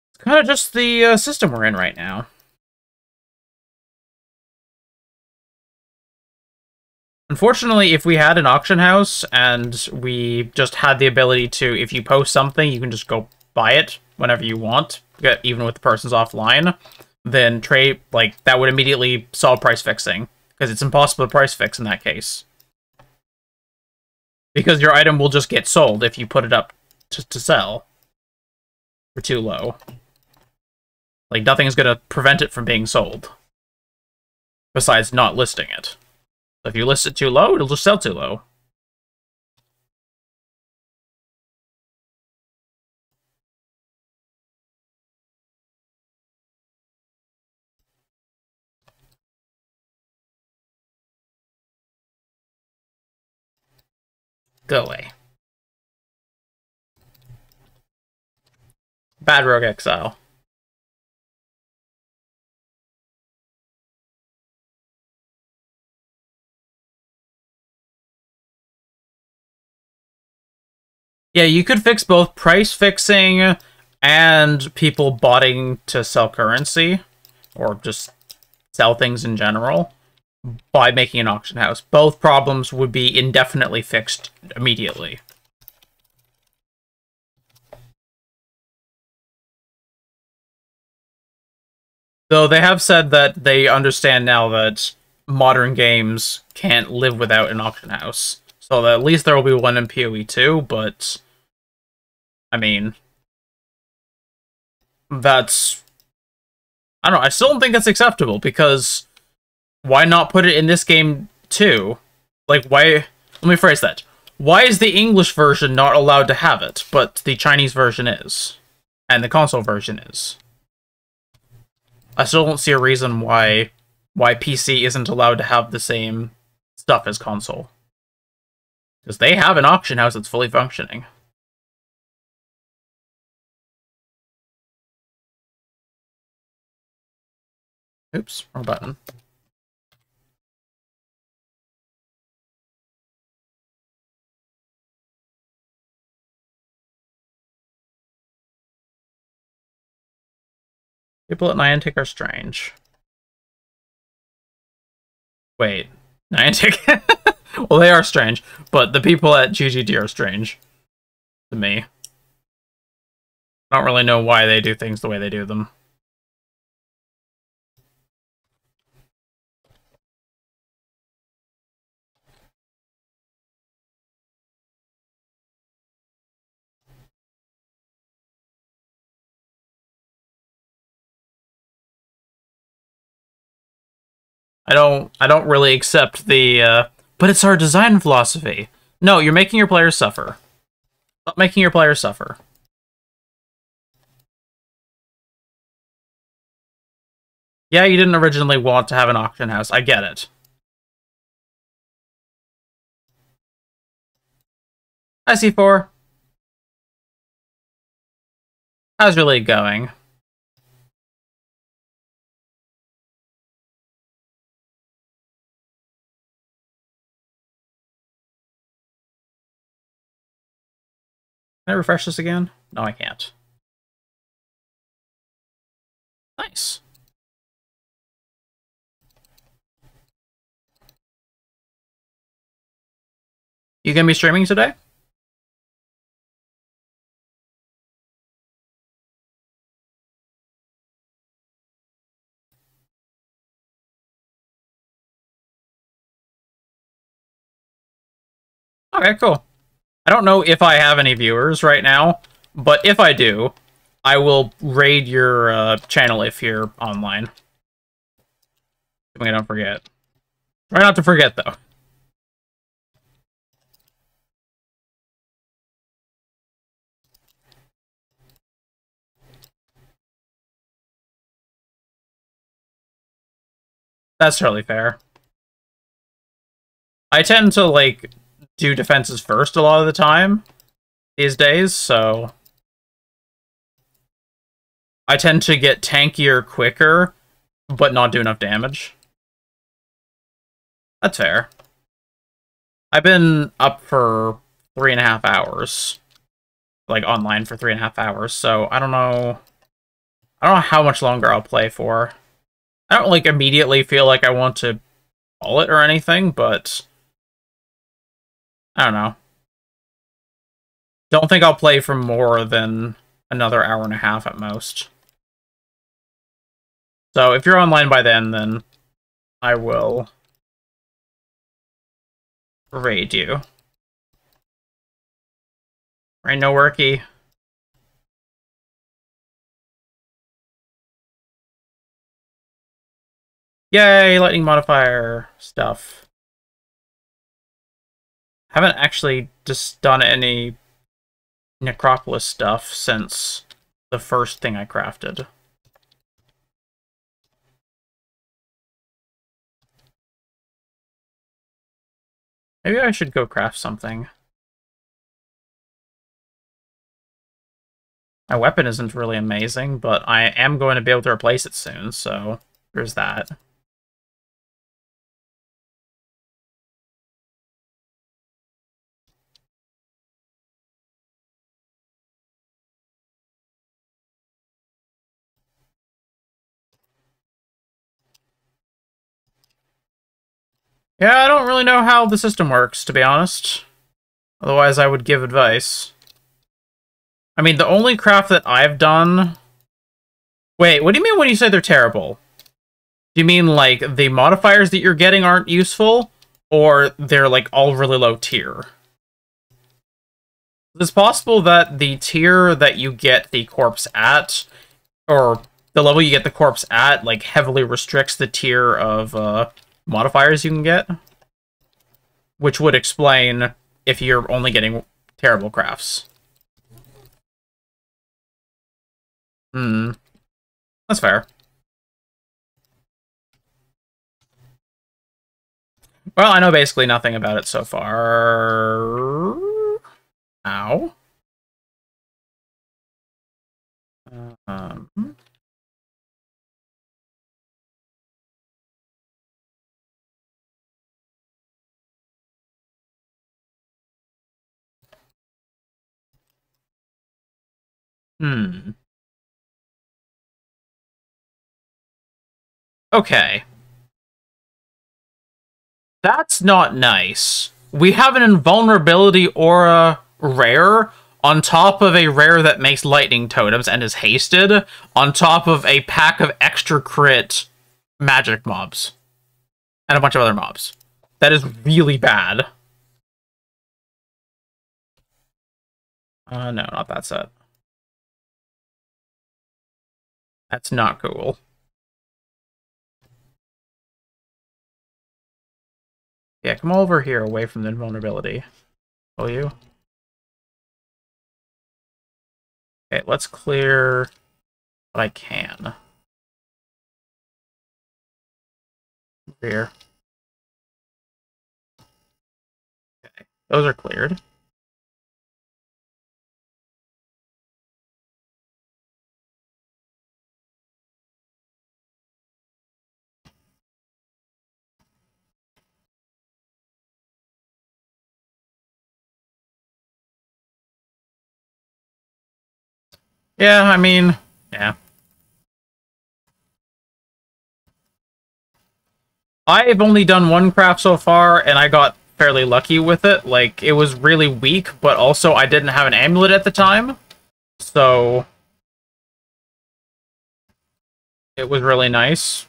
it's kind of just the uh, system we're in right now. Unfortunately, if we had an auction house and we just had the ability to, if you post something, you can just go buy it whenever you want, even with the person's offline, then trade, like, that would immediately solve price fixing, because it's impossible to price fix in that case. Because your item will just get sold if you put it up to, to sell for too low. Like, nothing is going to prevent it from being sold, besides not listing it. If you list it too low, it'll just sell too low. Go away. Bad Rogue Exile. Yeah, you could fix both price fixing and people botting to sell currency or just sell things in general by making an auction house. Both problems would be indefinitely fixed immediately. Though they have said that they understand now that modern games can't live without an auction house. So at least there will be one in PoE 2, but I mean that's I don't know, I still don't think that's acceptable because why not put it in this game too? Like why let me phrase that. Why is the English version not allowed to have it, but the Chinese version is? And the console version is? I still don't see a reason why why PC isn't allowed to have the same stuff as console. Because they have an auction house that's fully functioning. Oops, wrong button. People at Niantic are strange. Wait, Niantic? [laughs] well, they are strange, but the people at GGG are strange. To me. I don't really know why they do things the way they do them. I don't I don't really accept the uh, but it's our design philosophy. No, you're making your players suffer. Stop making your players suffer. Yeah, you didn't originally want to have an auction house. I get it. Hi, C4. How's your league going? Can I refresh this again? No, I can't. Nice. You gonna be streaming today? Okay, cool. I don't know if I have any viewers right now, but if I do, I will raid your uh, channel if you're online. I don't forget. Try not to forget, though. That's totally fair. I tend to, like, do defenses first a lot of the time these days, so I tend to get tankier quicker, but not do enough damage. That's fair. I've been up for three and a half hours. Like, online for three and a half hours, so I don't know... I don't know how much longer I'll play for. I don't, like, immediately feel like I want to call it or anything, but... I don't know. Don't think I'll play for more than another hour and a half at most. So if you're online by then, then I will raid you. Right, no worky. Yay, lightning modifier stuff. Haven't actually just done any Necropolis stuff since the first thing I crafted. Maybe I should go craft something. My weapon isn't really amazing, but I am going to be able to replace it soon, so there's that. Yeah, I don't really know how the system works, to be honest. Otherwise, I would give advice. I mean, the only craft that I've done... Wait, what do you mean when you say they're terrible? Do you mean, like, the modifiers that you're getting aren't useful? Or they're, like, all really low tier? It's possible that the tier that you get the corpse at, or the level you get the corpse at, like, heavily restricts the tier of, uh, modifiers you can get. Which would explain if you're only getting terrible crafts. Hmm. That's fair. Well, I know basically nothing about it so far. Ow. Um... Hmm. Okay. That's not nice. We have an invulnerability aura rare on top of a rare that makes lightning totems and is hasted on top of a pack of extra crit magic mobs and a bunch of other mobs. That is really bad. Uh, no, not that set. That's not cool. Yeah, come over here away from the vulnerability. Will you? Okay, let's clear what I can. Here. Okay, those are cleared. Yeah, I mean, yeah. I've only done one craft so far, and I got fairly lucky with it. Like, it was really weak, but also I didn't have an amulet at the time. So... It was really nice.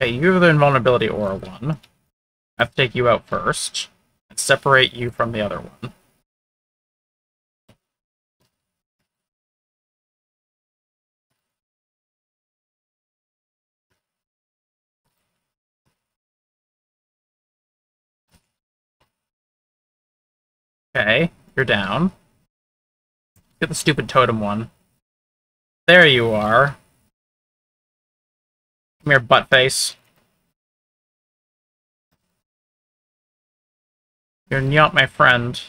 Okay, you have the invulnerability aura one. I have to take you out first. And separate you from the other one. Okay, you're down. Get the stupid totem one. There you are. Come here, butt face. You're not my friend.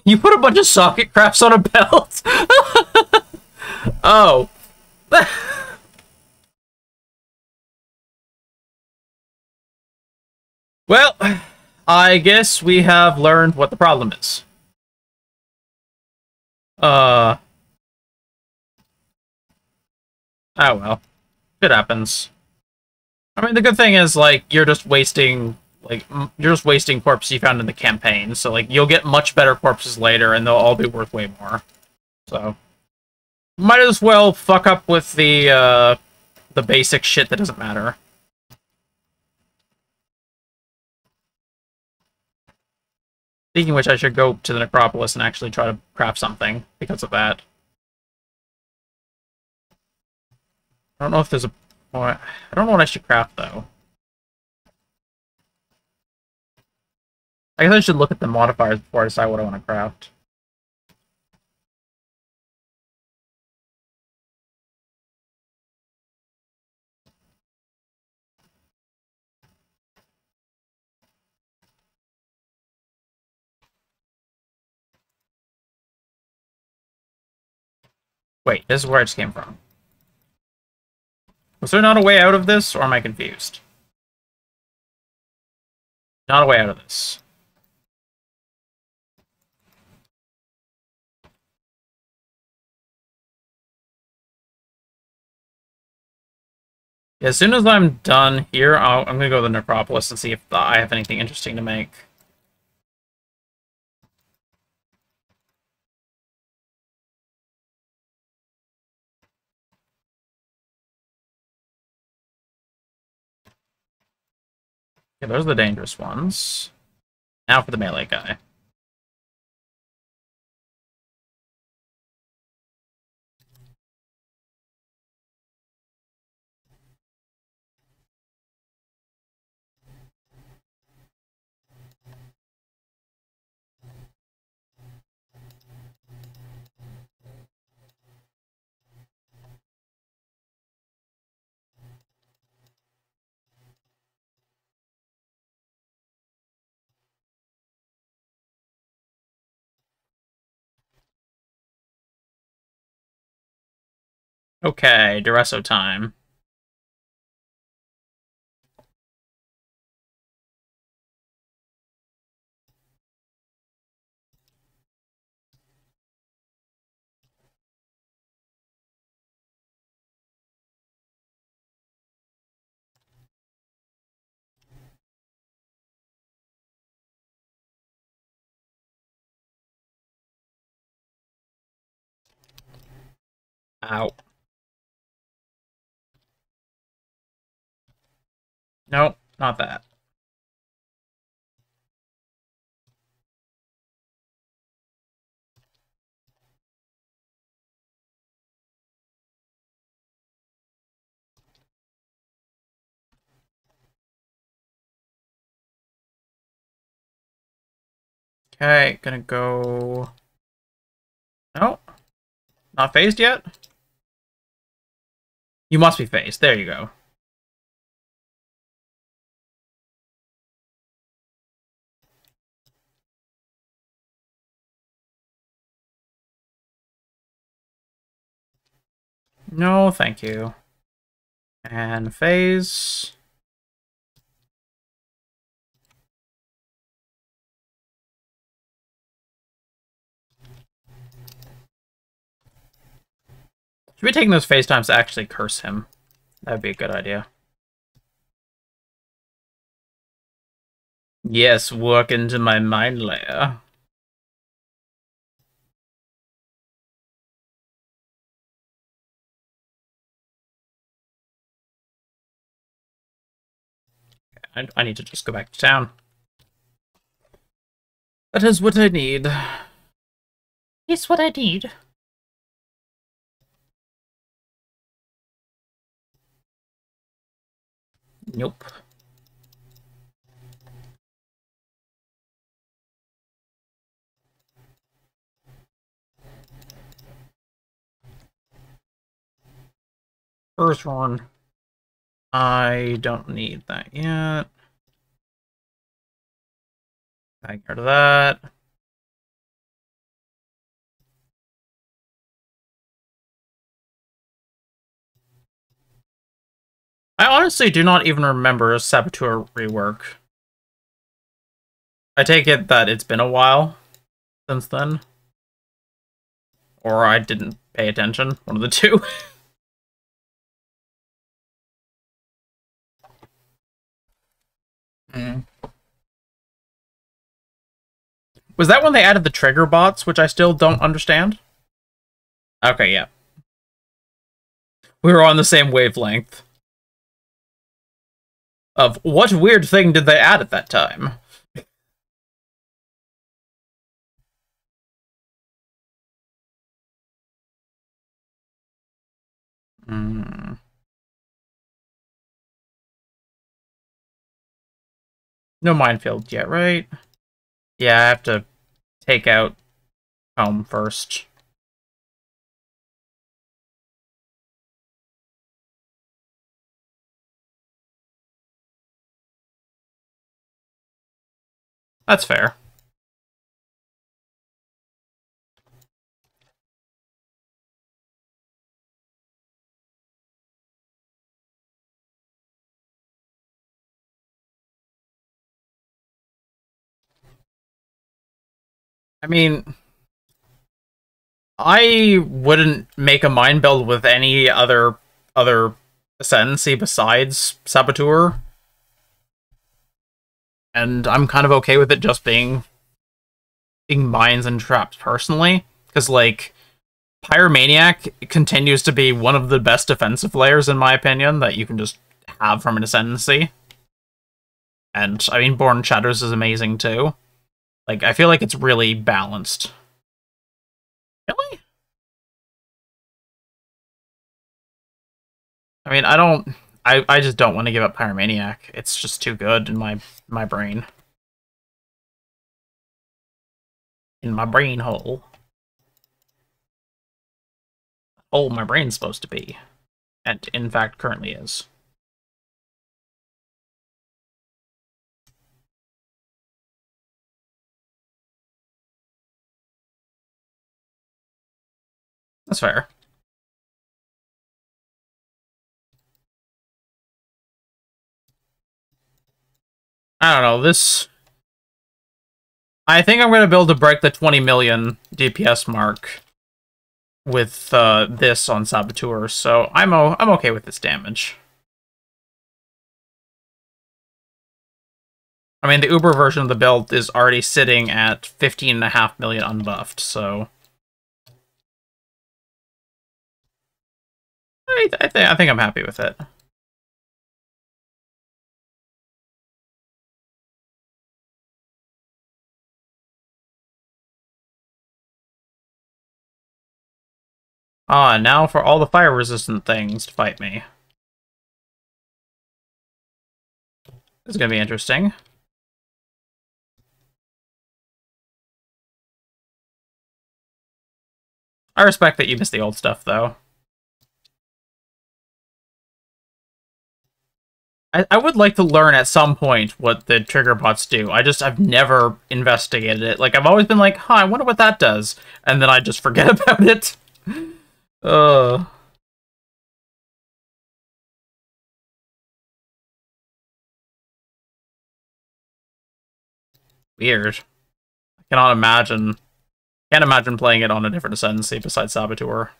[laughs] You put a bunch of socket crafts on a belt? [laughs] oh. [laughs] well, I guess we have learned what the problem is. Uh. Oh well. It happens. I mean, the good thing is, like, you're just wasting like you're just wasting corpses you found in the campaign. So like you'll get much better corpses later, and they'll all be worth way more. So might as well fuck up with the uh, the basic shit that doesn't matter. Speaking which, I should go to the necropolis and actually try to craft something because of that. I don't know if there's a. I don't know what I should craft though. I guess I should look at the modifiers before I decide what I want to craft. Wait, this is where I just came from. Was there not a way out of this, or am I confused? Not a way out of this. As soon as I'm done here, i am going to go to the Necropolis and see if I have anything interesting to make. Yeah, those are the dangerous ones. Now for the melee guy. Okay, Daresso time. Ow. Nope, not that. Okay, gonna go... No, not phased yet? You must be phased. There you go. No, thank you. And phase. Should be taking those phase times to actually curse him. That would be a good idea. Yes, walk into my mine layer. I, I need to just go back to town. That is what I need. It's what I need. Nope. First one. I don't need that yet. I get rid of that. I honestly do not even remember a Saboteur rework. I take it that it's been a while since then. Or I didn't pay attention, one of the two. [laughs] Mm. Was that when they added the trigger bots, which I still don't understand? Okay, yeah. We were on the same wavelength. Of what weird thing did they add at that time? Mm. No minefield yet, right? Yeah, I have to take out home first. That's fair. I mean, I wouldn't make a mine build with any other other ascendancy besides Saboteur. And I'm kind of okay with it just being being mines and traps personally. Because like Pyromaniac continues to be one of the best defensive layers in my opinion that you can just have from an ascendancy. And I mean Born Shadows is amazing too. Like, I feel like it's really balanced. Really? I mean, I don't... I, I just don't want to give up Pyromaniac. It's just too good in my my brain. In my brain hole. Hole my brain's supposed to be. And, in fact, currently is. That's fair. I don't know, this... I think I'm going to build to break the 20 million DPS mark with uh, this on Saboteur, so I'm, o I'm okay with this damage. I mean, the Uber version of the build is already sitting at 15.5 million unbuffed, so... I, I, th I think I'm happy with it. Ah, now for all the fire-resistant things to fight me. This is gonna be interesting. I respect that you missed the old stuff, though. I, I would like to learn at some point what the trigger bots do. I just I've never investigated it. Like I've always been like, huh, I wonder what that does. And then I just [laughs] forget about it. uh Weird. I cannot imagine can't imagine playing it on a different ascendancy besides Saboteur.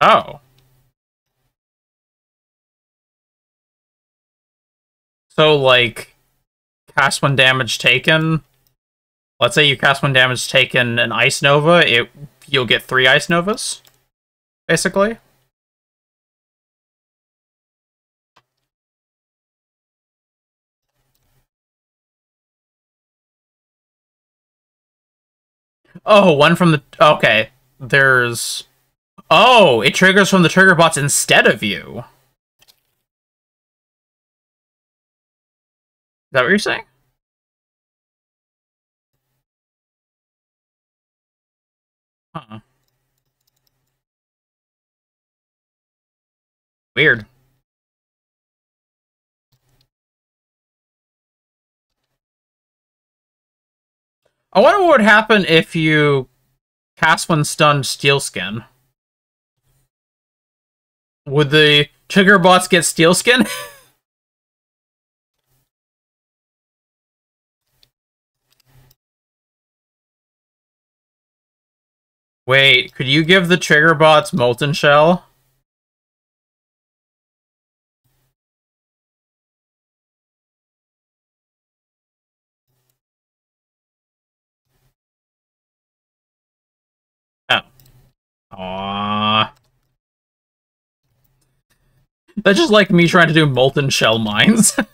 Oh. So, like, cast when damage taken. Let's say you cast when damage taken an Ice Nova, it you'll get three Ice Novas, basically. Oh, one from the... Okay. There's... Oh, it triggers from the trigger bots instead of you. Is that what you're saying? Huh. Weird. I wonder what would happen if you cast when stunned steel skin. Would the trigger bots get steel skin? [laughs] Wait, could you give the trigger bots molten shell? Oh. Aww. That's just like me trying to do molten shell mines. [laughs]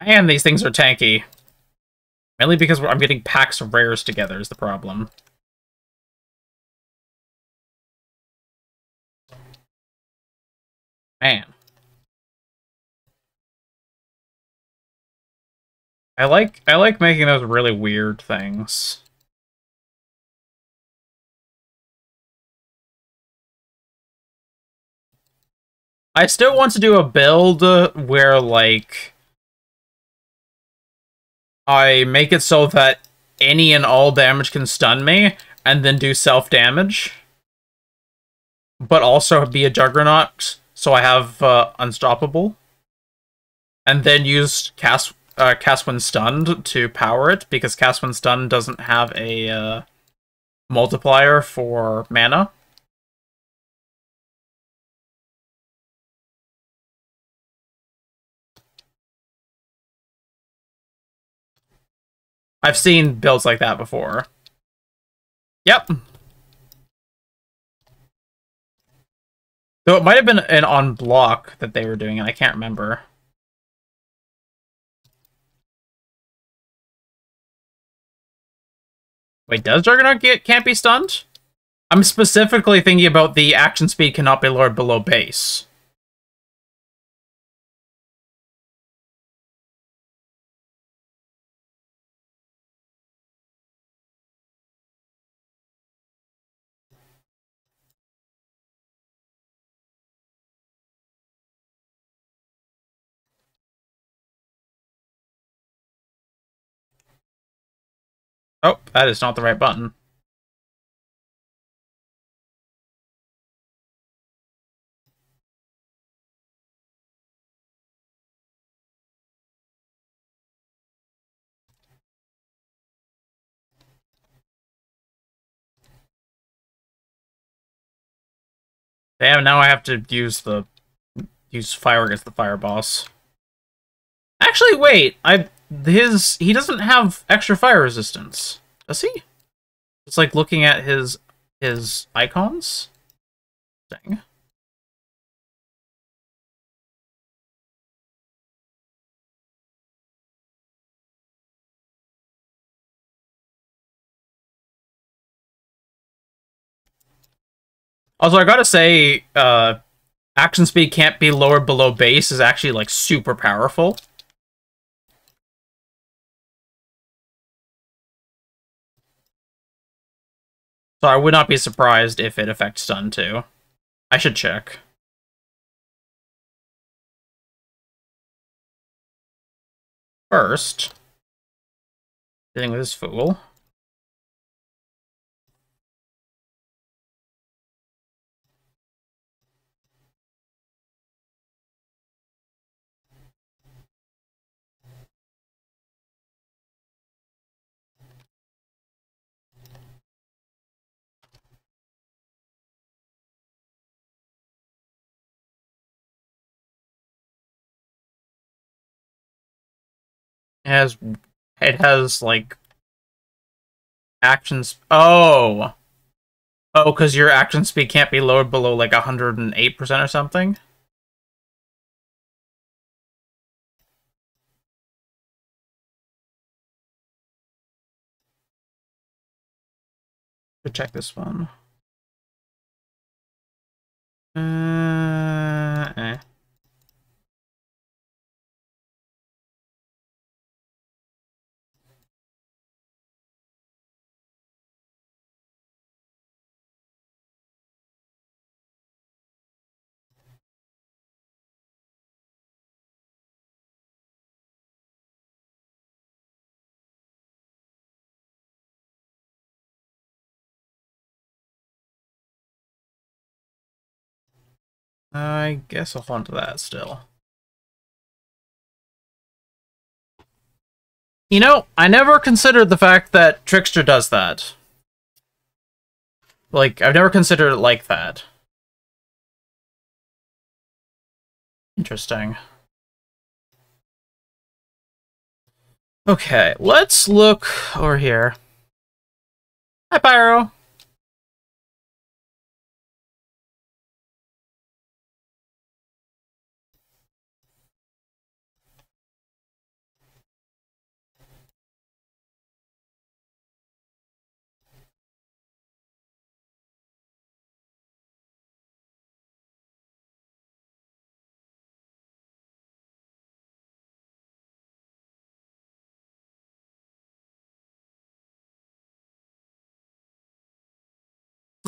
and these things are tanky. Mainly because I'm getting packs of rares together is the problem. Man. I like I like making those really weird things. I still want to do a build uh, where like I make it so that any and all damage can stun me and then do self damage. But also be a juggernaut so I have uh, Unstoppable. And then use cast, uh, cast when stunned to power it, because cast when stunned doesn't have a uh, multiplier for mana. I've seen builds like that before. Yep. So it might have been an on block that they were doing, and I can't remember. Wait, does Juggernaut get can't be stunned? I'm specifically thinking about the action speed cannot be lowered below base. Oh, that is not the right button. Damn, now I have to use the use fire against the fire boss. Actually, wait, I his he doesn't have extra fire resistance, does he? It's like looking at his his icons. Dang. Also, I gotta say, uh, action speed can't be lowered below base is actually, like, super powerful. So I would not be surprised if it affects stun too. I should check. First, dealing with this fool. Has it has like actions. Oh, oh, because your action speed can't be lowered below like hundred and eight percent or something. Check this one. Uh, I guess I'll hold that still. You know, I never considered the fact that Trickster does that. Like, I've never considered it like that. Interesting. Okay, let's look over here. Hi, Pyro.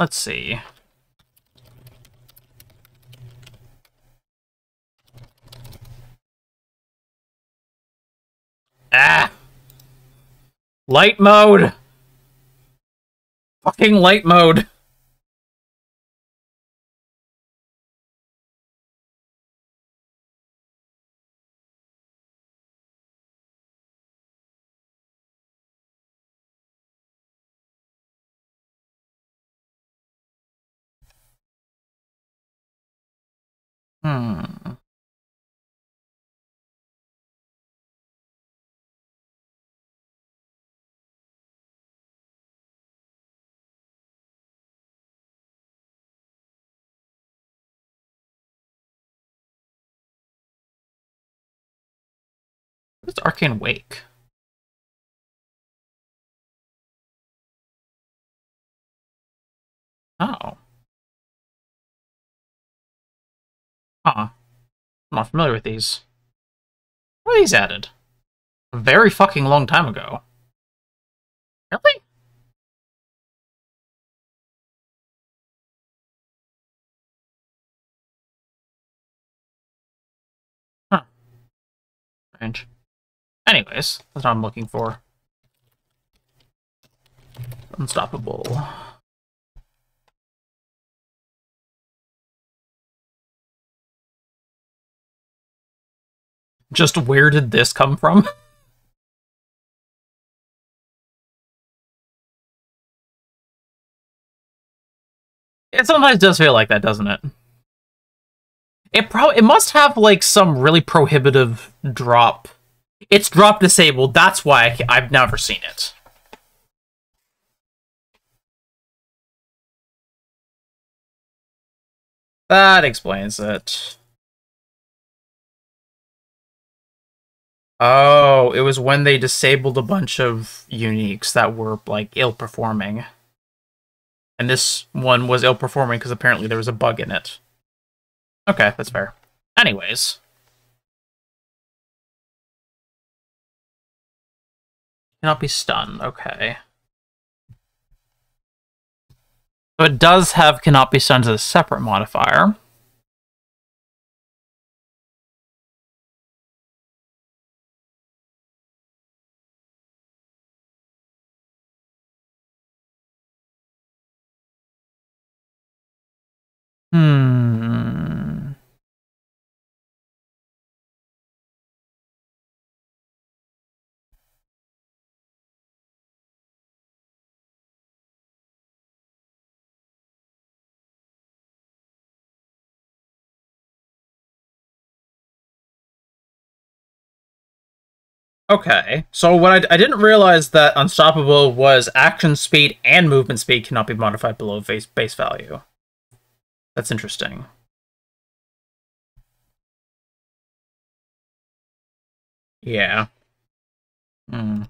Let's see. Ah! Light mode! Fucking light mode! Arcane Wake? Oh. Huh. I'm not familiar with these. When were these added? A very fucking long time ago. Really? Huh. Strange. Anyways, that's what I'm looking for. Unstoppable. Just where did this come from? [laughs] It sometimes does feel like that, doesn't it? It probably it must have like some really prohibitive drop. It's drop disabled. That's why I've never seen it. That explains it. Oh, it was when they disabled a bunch of uniques that were like ill performing. And this one was ill performing because apparently there was a bug in it. Okay, that's fair. Anyways. Cannot be stunned, okay. So it does have cannot be stunned as a separate modifier. Okay, so what I, I didn't realize that Unstoppable was action speed and movement speed cannot be modified below base, base value. That's interesting. Yeah. Hmm.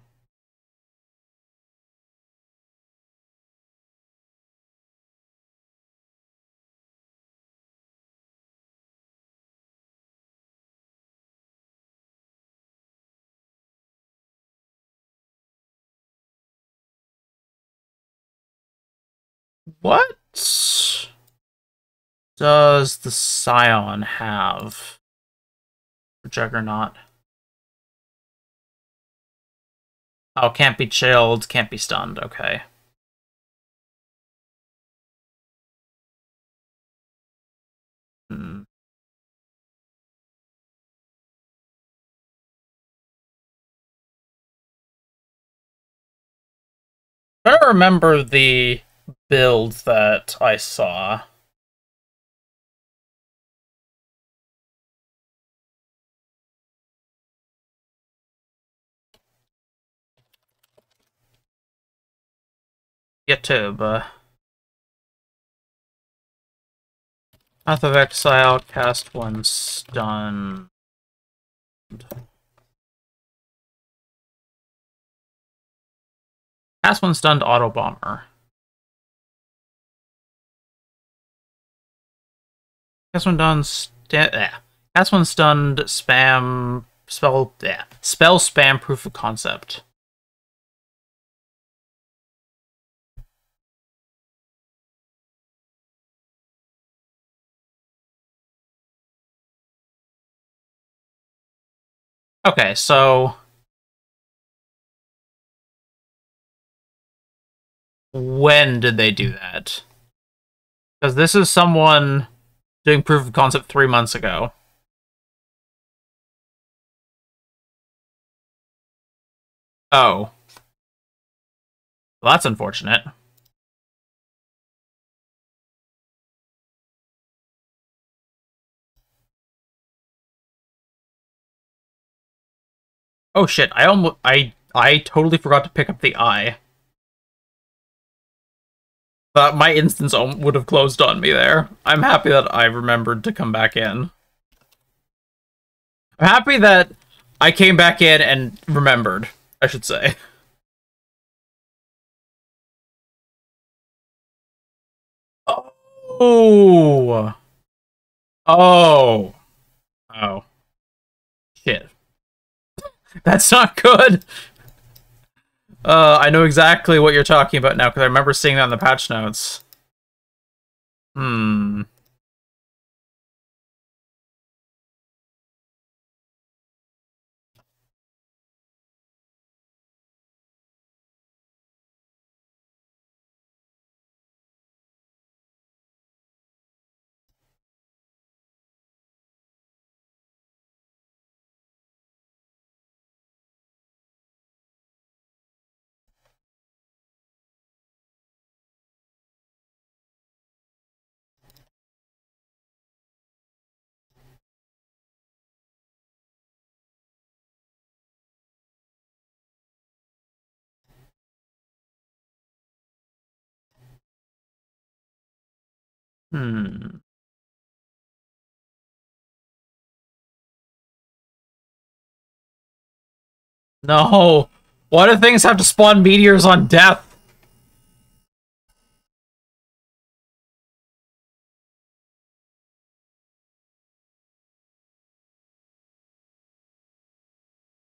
What? does the Scion have? Juggernaut. Oh, can't be chilled, can't be stunned. Okay. Hmm. I remember the build that I saw. YouTube. Path of Exile, cast one stun. Cast when stunned Autobomber. Cast one done sta- yeah. Cast when stunned spam spell yeah. Spell spam proof of concept. Okay, so when did they do that? Because this is someone doing proof of concept three months ago. Oh. Well, that's unfortunate. Oh shit, I almost I I totally forgot to pick up the eye. But my instance would have closed on me there. I'm happy that I remembered to come back in. I'm happy that I came back in and remembered, I should say. Oh. Oh. Oh. Shit. [laughs] That's not good. Uh, I know exactly what you're talking about now because I remember seeing that in the patch notes. Hmm. Hmm. No! Why do things have to spawn meteors on death?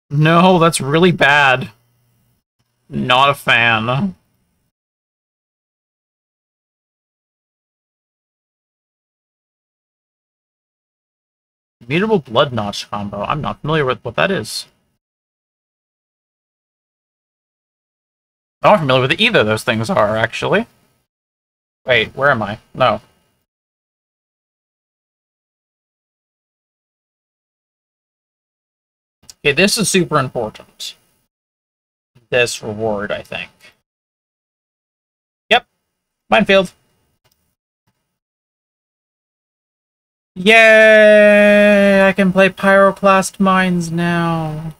No, that's really bad. Not a fan. Mutable Blood Notch combo. I'm not familiar with what that is. I'm not familiar with either of those things are, actually. Wait, where am I? No. Okay, this is super important. This reward, I think. Yep. Minefield. Yay! I can play Pyroclast Mines now.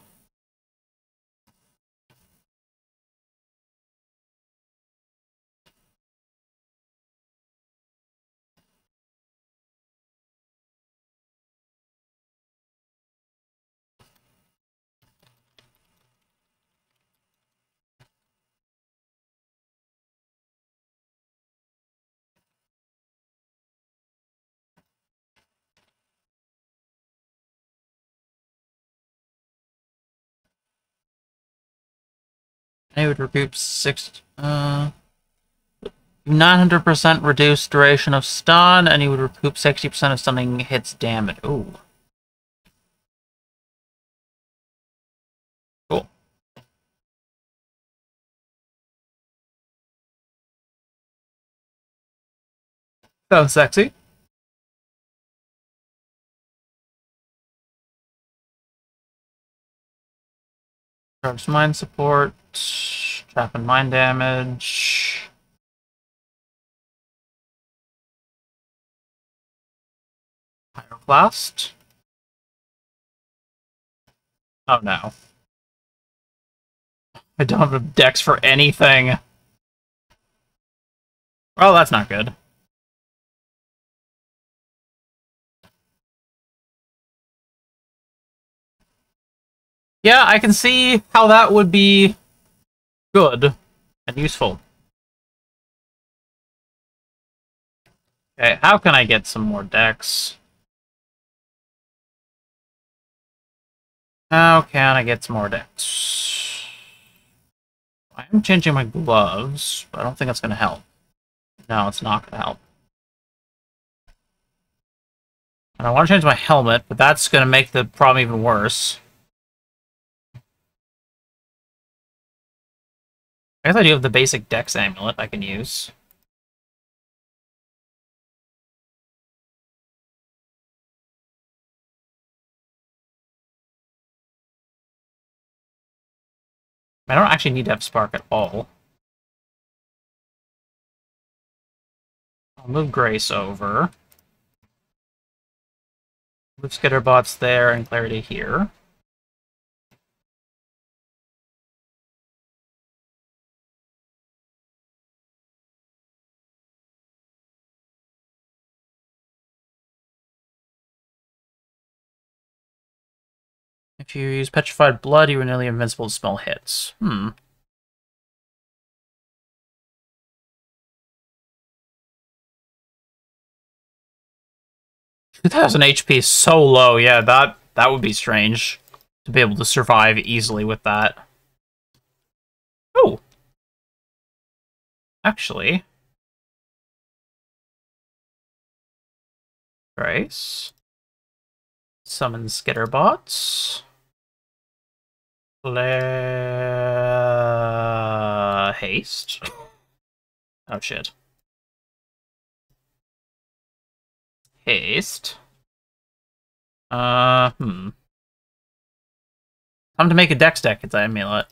I would recoup six, uh, 900% reduced duration of stun, and you would recoup 60% of stunning hits damage. Ooh. Cool. Sounds sexy. Charged Mine Support, trap and mine damage. Pyroblast. Oh no. I don't have a dex for anything. Well, that's not good. Yeah, I can see how that would be good and useful. Okay, how can I get some more decks? How can I get some more decks? I am changing my gloves, but I don't think that's going to help. No, it's not going to help. And I want to change my helmet, but that's going to make the problem even worse. I guess I do have the basic Dex amulet I can use. I don't actually need to have Spark at all. I'll move Grace over. Move Skitterbots there and Clarity here. If you use Petrified Blood, you are nearly invincible to small hits. Hmm. Two thousand HP is so low. Yeah, that that would be strange to be able to survive easily with that. Oh, actually, Grace. Summon Skitterbots. Le... Haste. Oh shit. Haste. Uh, hmm. Time to make a dex deck, it's amulet.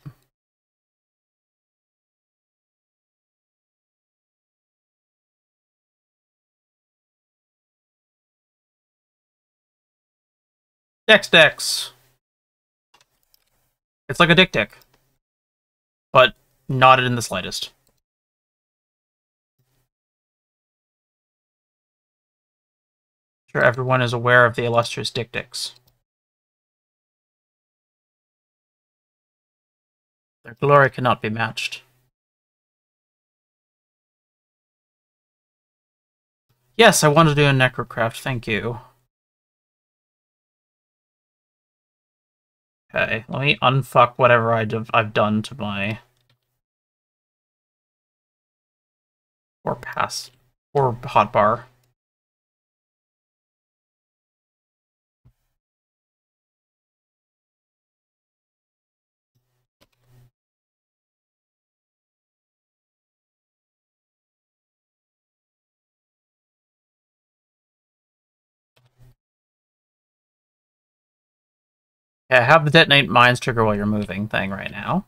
Dex Dex. It's like a dick dick. But not in the slightest. Sure everyone is aware of the illustrious dick dicks. Their glory cannot be matched. Yes, I want to do a necrocraft, thank you. Okay, let me unfuck whatever i I've done to my... Or pass... Or hotbar. Yeah, have the detonate mines trigger while you're moving thing right now.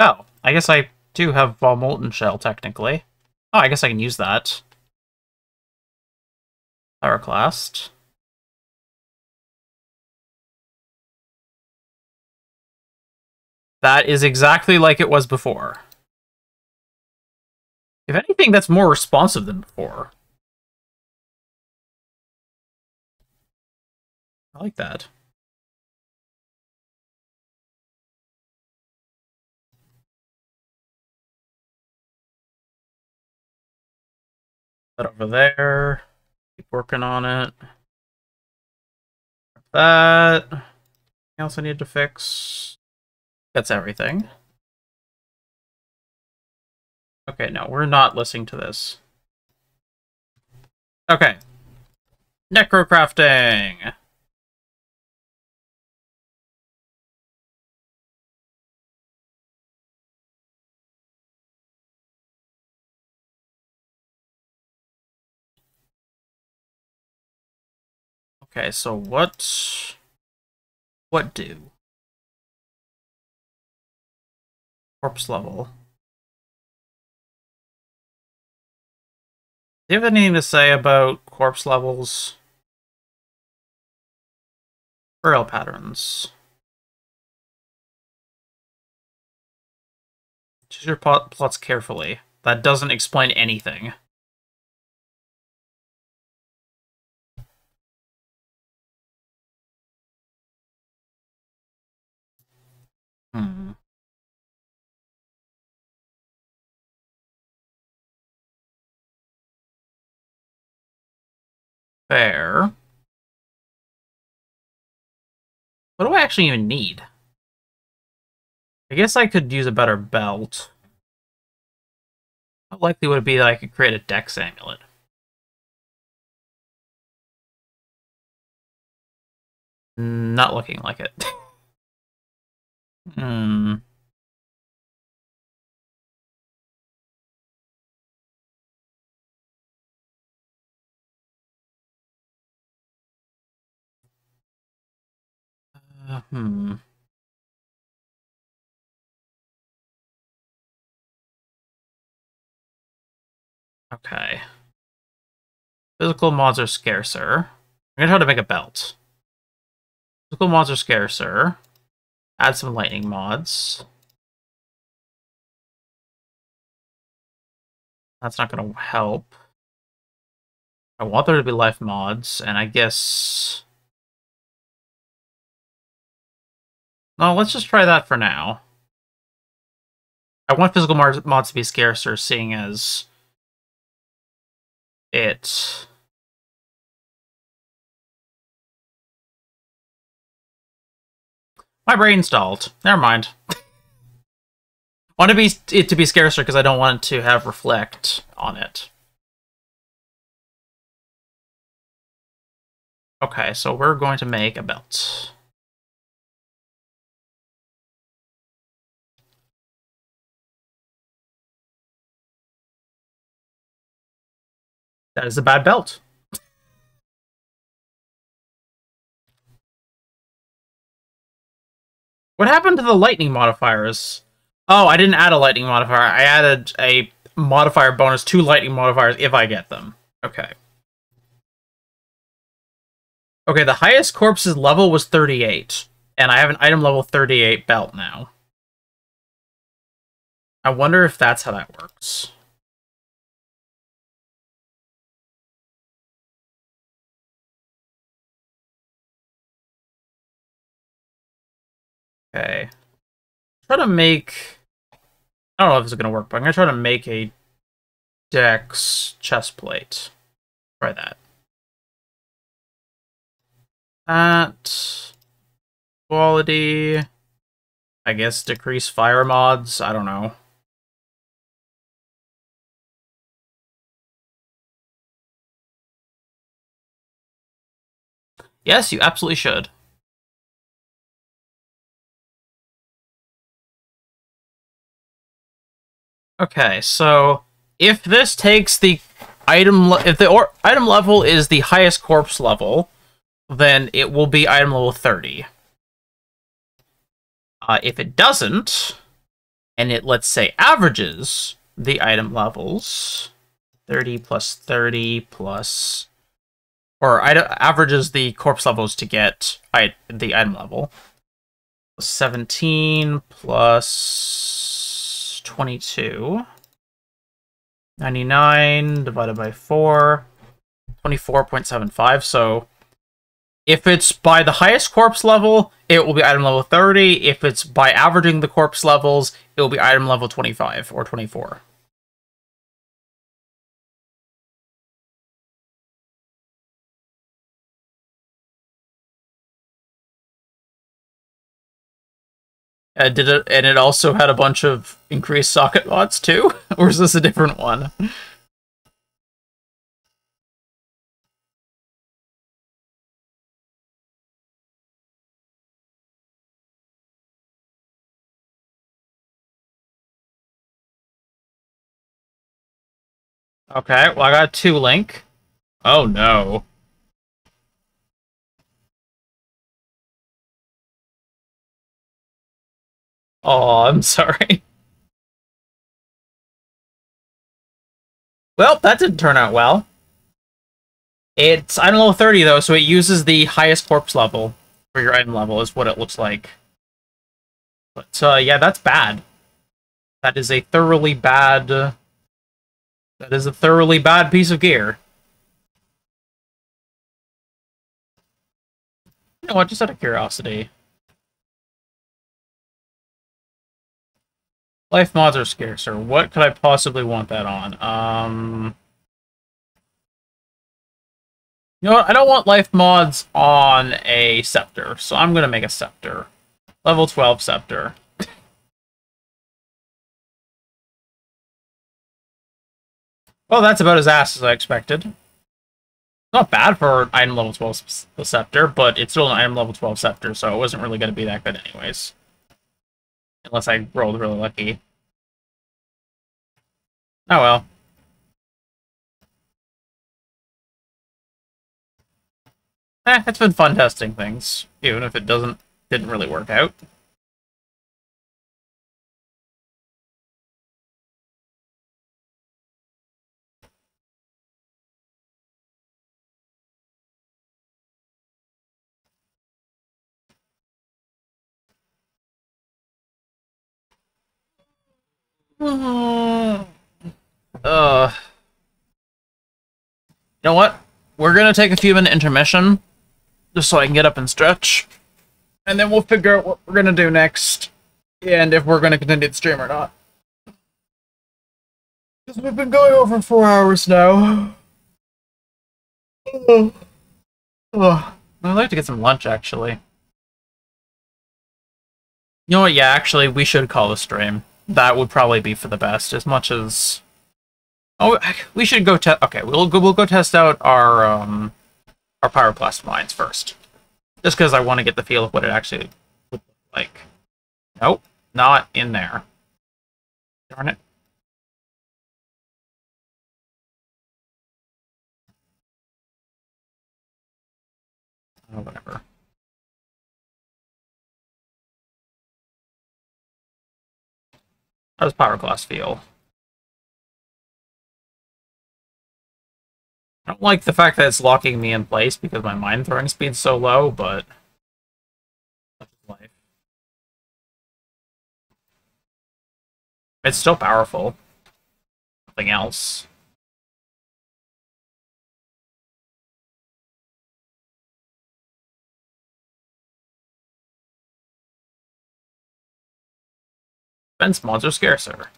Oh, I guess I do have a Molten Shell, technically. Oh, I guess I can use that. Pyroclast. That is exactly like it was before. If anything, that's more responsive than before. I like that. That over there. Keep working on it. That. Anything else I need to fix? That's everything. Okay, no, we're not listening to this. Okay. Necrocrafting! Okay, so what... What do? Corpse level. Do you have anything to say about corpse levels? Rail patterns. Choose your plot plots carefully. That doesn't explain anything. Hmm. Fair. What do I actually even need? I guess I could use a better belt. How likely would it be that I could create a Dex amulet? Not looking like it. [laughs] hmm. Uh, hmm. Okay. Physical mods are scarcer. I'm gonna try to make a belt. Physical mods are scarcer. Add some lightning mods. That's not gonna help. I want there to be life mods, and I guess... No, let's just try that for now. I want physical mods to be scarcer, seeing as it my brain stalled. Never mind. I [laughs] want to be it to be scarcer because I don't want it to have reflect on it. Okay, so we're going to make a belt. That is a bad belt. What happened to the lightning modifiers? Oh, I didn't add a lightning modifier. I added a modifier bonus to lightning modifiers if I get them. Okay. Okay, the highest corpse's level was 38, and I have an item level 38 belt now. I wonder if that's how that works. Okay. Try to make... I don't know if this is going to work, but I'm going to try to make a Dex chest plate. Try that. That... Quality... I guess decrease fire mods? I don't know. Yes, you absolutely should. Okay, so if this takes the item, if the or item level is the highest corpse level, then it will be item level 30. Uh, if it doesn't, and it, let's say, averages the item levels, 30 plus 30 plus, or averages the corpse levels to get the item level, 17 plus 22. 99 divided by 4. 24.75. So if it's by the highest corpse level, it will be item level 30. If it's by averaging the corpse levels, it will be item level 25 or 24. Uh, did it, and it also had a bunch of increased socket mods too, [laughs] or is this a different one? Okay, well I got two link. Oh no. Oh, I'm sorry. Well, that didn't turn out well. It's item level 30 though, so it uses the highest corpse level for your item level is what it looks like. But uh, yeah, that's bad. That is a thoroughly bad. Uh, that is a thoroughly bad piece of gear. You know what? Just out of curiosity. Life mods are scarcer. What could I possibly want that on? Um. You know what? I don't want life mods on a scepter, so I'm gonna make a scepter. Level 12 scepter. well, that's about as ass as I expected. Not bad for item level 12 scepter, but it's still an item level 12 scepter, so it wasn't really going to be that good anyways. Unless I rolled really lucky. Oh well. Eh, it's been fun testing things, even if it doesn't didn't really work out. Uh, you know what? We're gonna take a few minute intermission, just so I can get up and stretch, and then we'll figure out what we're gonna do next, and if we're gonna continue the stream or not. Because we've been going over four hours now. [sighs] Oh. Oh. I'd like to get some lunch, actually. You know what? Yeah, actually, we should call the stream that would probably be for the best. As much as oh, we should go test. Okay, we'll go. We'll go test out our um our Pyroclast mines first, just because I want to get the feel of what it actually would look like. Nope, not in there. Darn it. Oh, whatever. How does Pyroclast feel? I don't like the fact that it's locking me in place because my mind throwing speed's so low, but... It's still powerful. Nothing else. Fence mods are scarcer.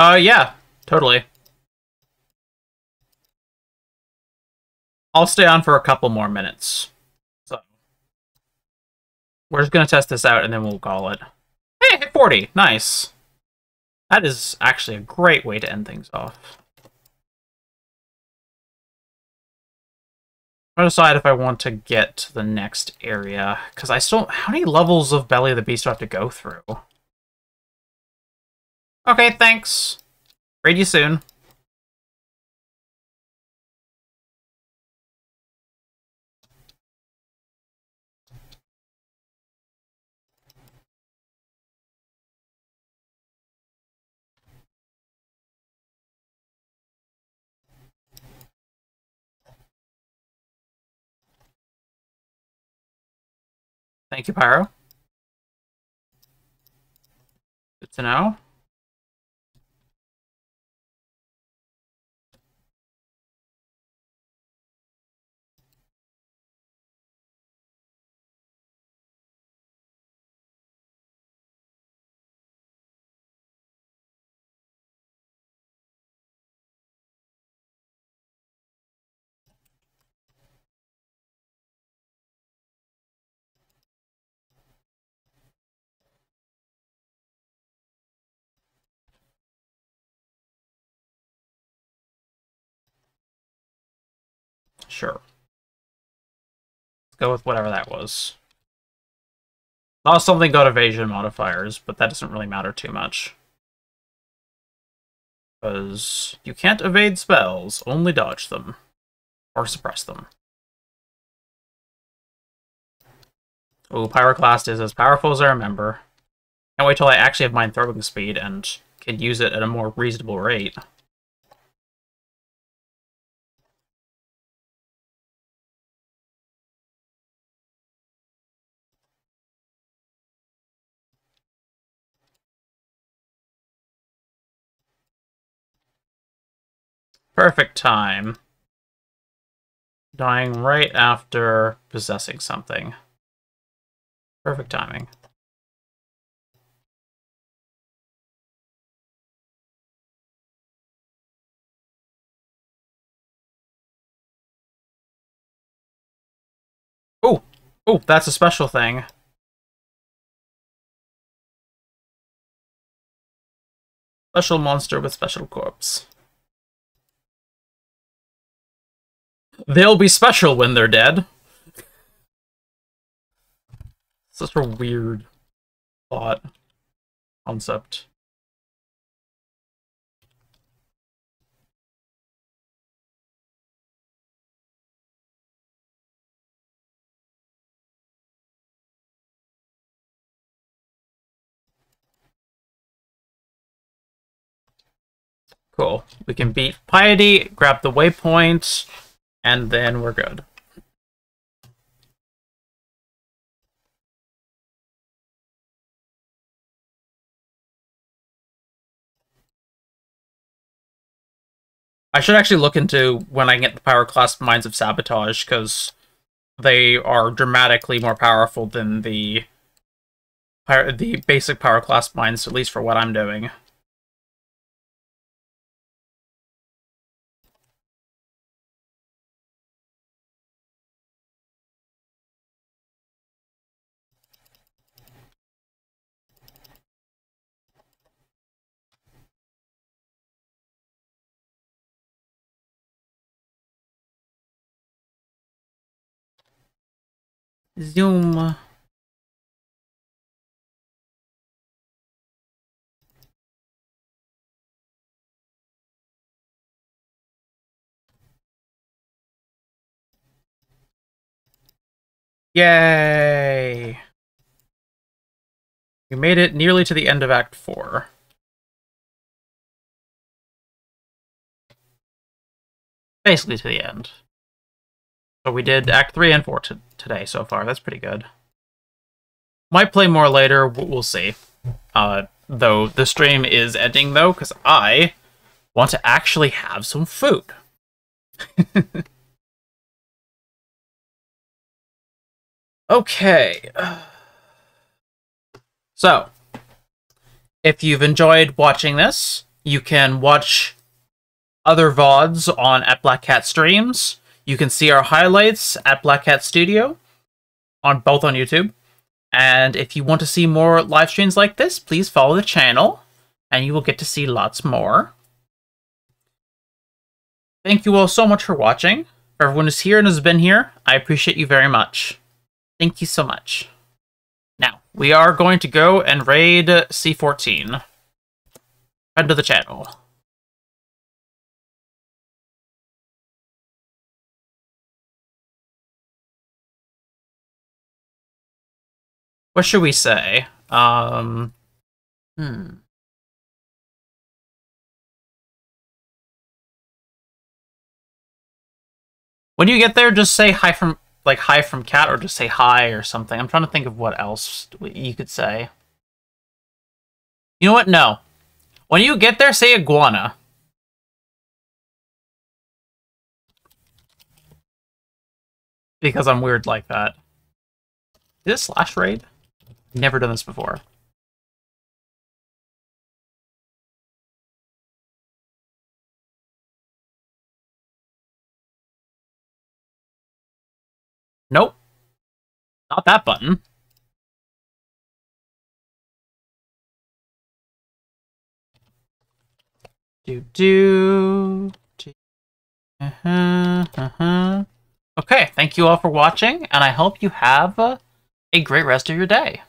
Uh, yeah, totally. I'll stay on for a couple more minutes. So, we're just gonna test this out and then we'll call it. Hey, hit 40. Nice. That is actually a great way to end things off. I'll decide if I want to get to the next area, because I still... How many levels of Belly of the Beast do I have to go through? Okay, thanks. Read you soon. Thank you, Pyro. Good to know. Sure. Let's go with whatever that was. Saw something got evasion modifiers, but that doesn't really matter too much. Because you can't evade spells, only dodge them. Or suppress them. Oh, Pyroclast is as powerful as I remember. Can't wait till I actually have mine throwing speed and can use it at a more reasonable rate. Perfect time. Dying right after possessing something. Perfect timing. Oh, oh, that's a special thing. Special monster with special corpse. They'll be special when they're dead. Such a weird thought concept. Cool. We can beat Piety, grab the waypoint, and then we're good. I should actually look into when I get the Pyroclast Mines of Sabotage, because they are dramatically more powerful than the the basic Pyroclast Mines, at least for what I'm doing. Zoom. Yay! We made it nearly to the end of Act 4. Basically to the end. So we did Act 3 and 4 today so far. That's pretty good. Might play more later. We'll see. Uh, though the stream is ending, though, because I want to actually have some food. [laughs] okay. [sighs] So, if you've enjoyed watching this, you can watch other VODs on at Black Khat Streams. You can see our highlights at Black Khat Studio on both on YouTube. And if you want to see more live streams like this, please follow the channel and you will get to see lots more. Thank you all so much for watching. For everyone who's here and has been here, I appreciate you very much. Thank you so much. Now, we are going to go and raid C14. Friend to the channel. What should we say? Um, hmm. When you get there, just say hi from like hi from cat, or just say hi or something. I'm trying to think of what else you could say. You know what? No. When you get there, say iguana. Because I'm weird like that. Is it slash raid? Never done this before. Nope. Not that button. Do do. Uh huh. Uh huh. Okay, thank you all for watching, and I hope you have a great rest of your day.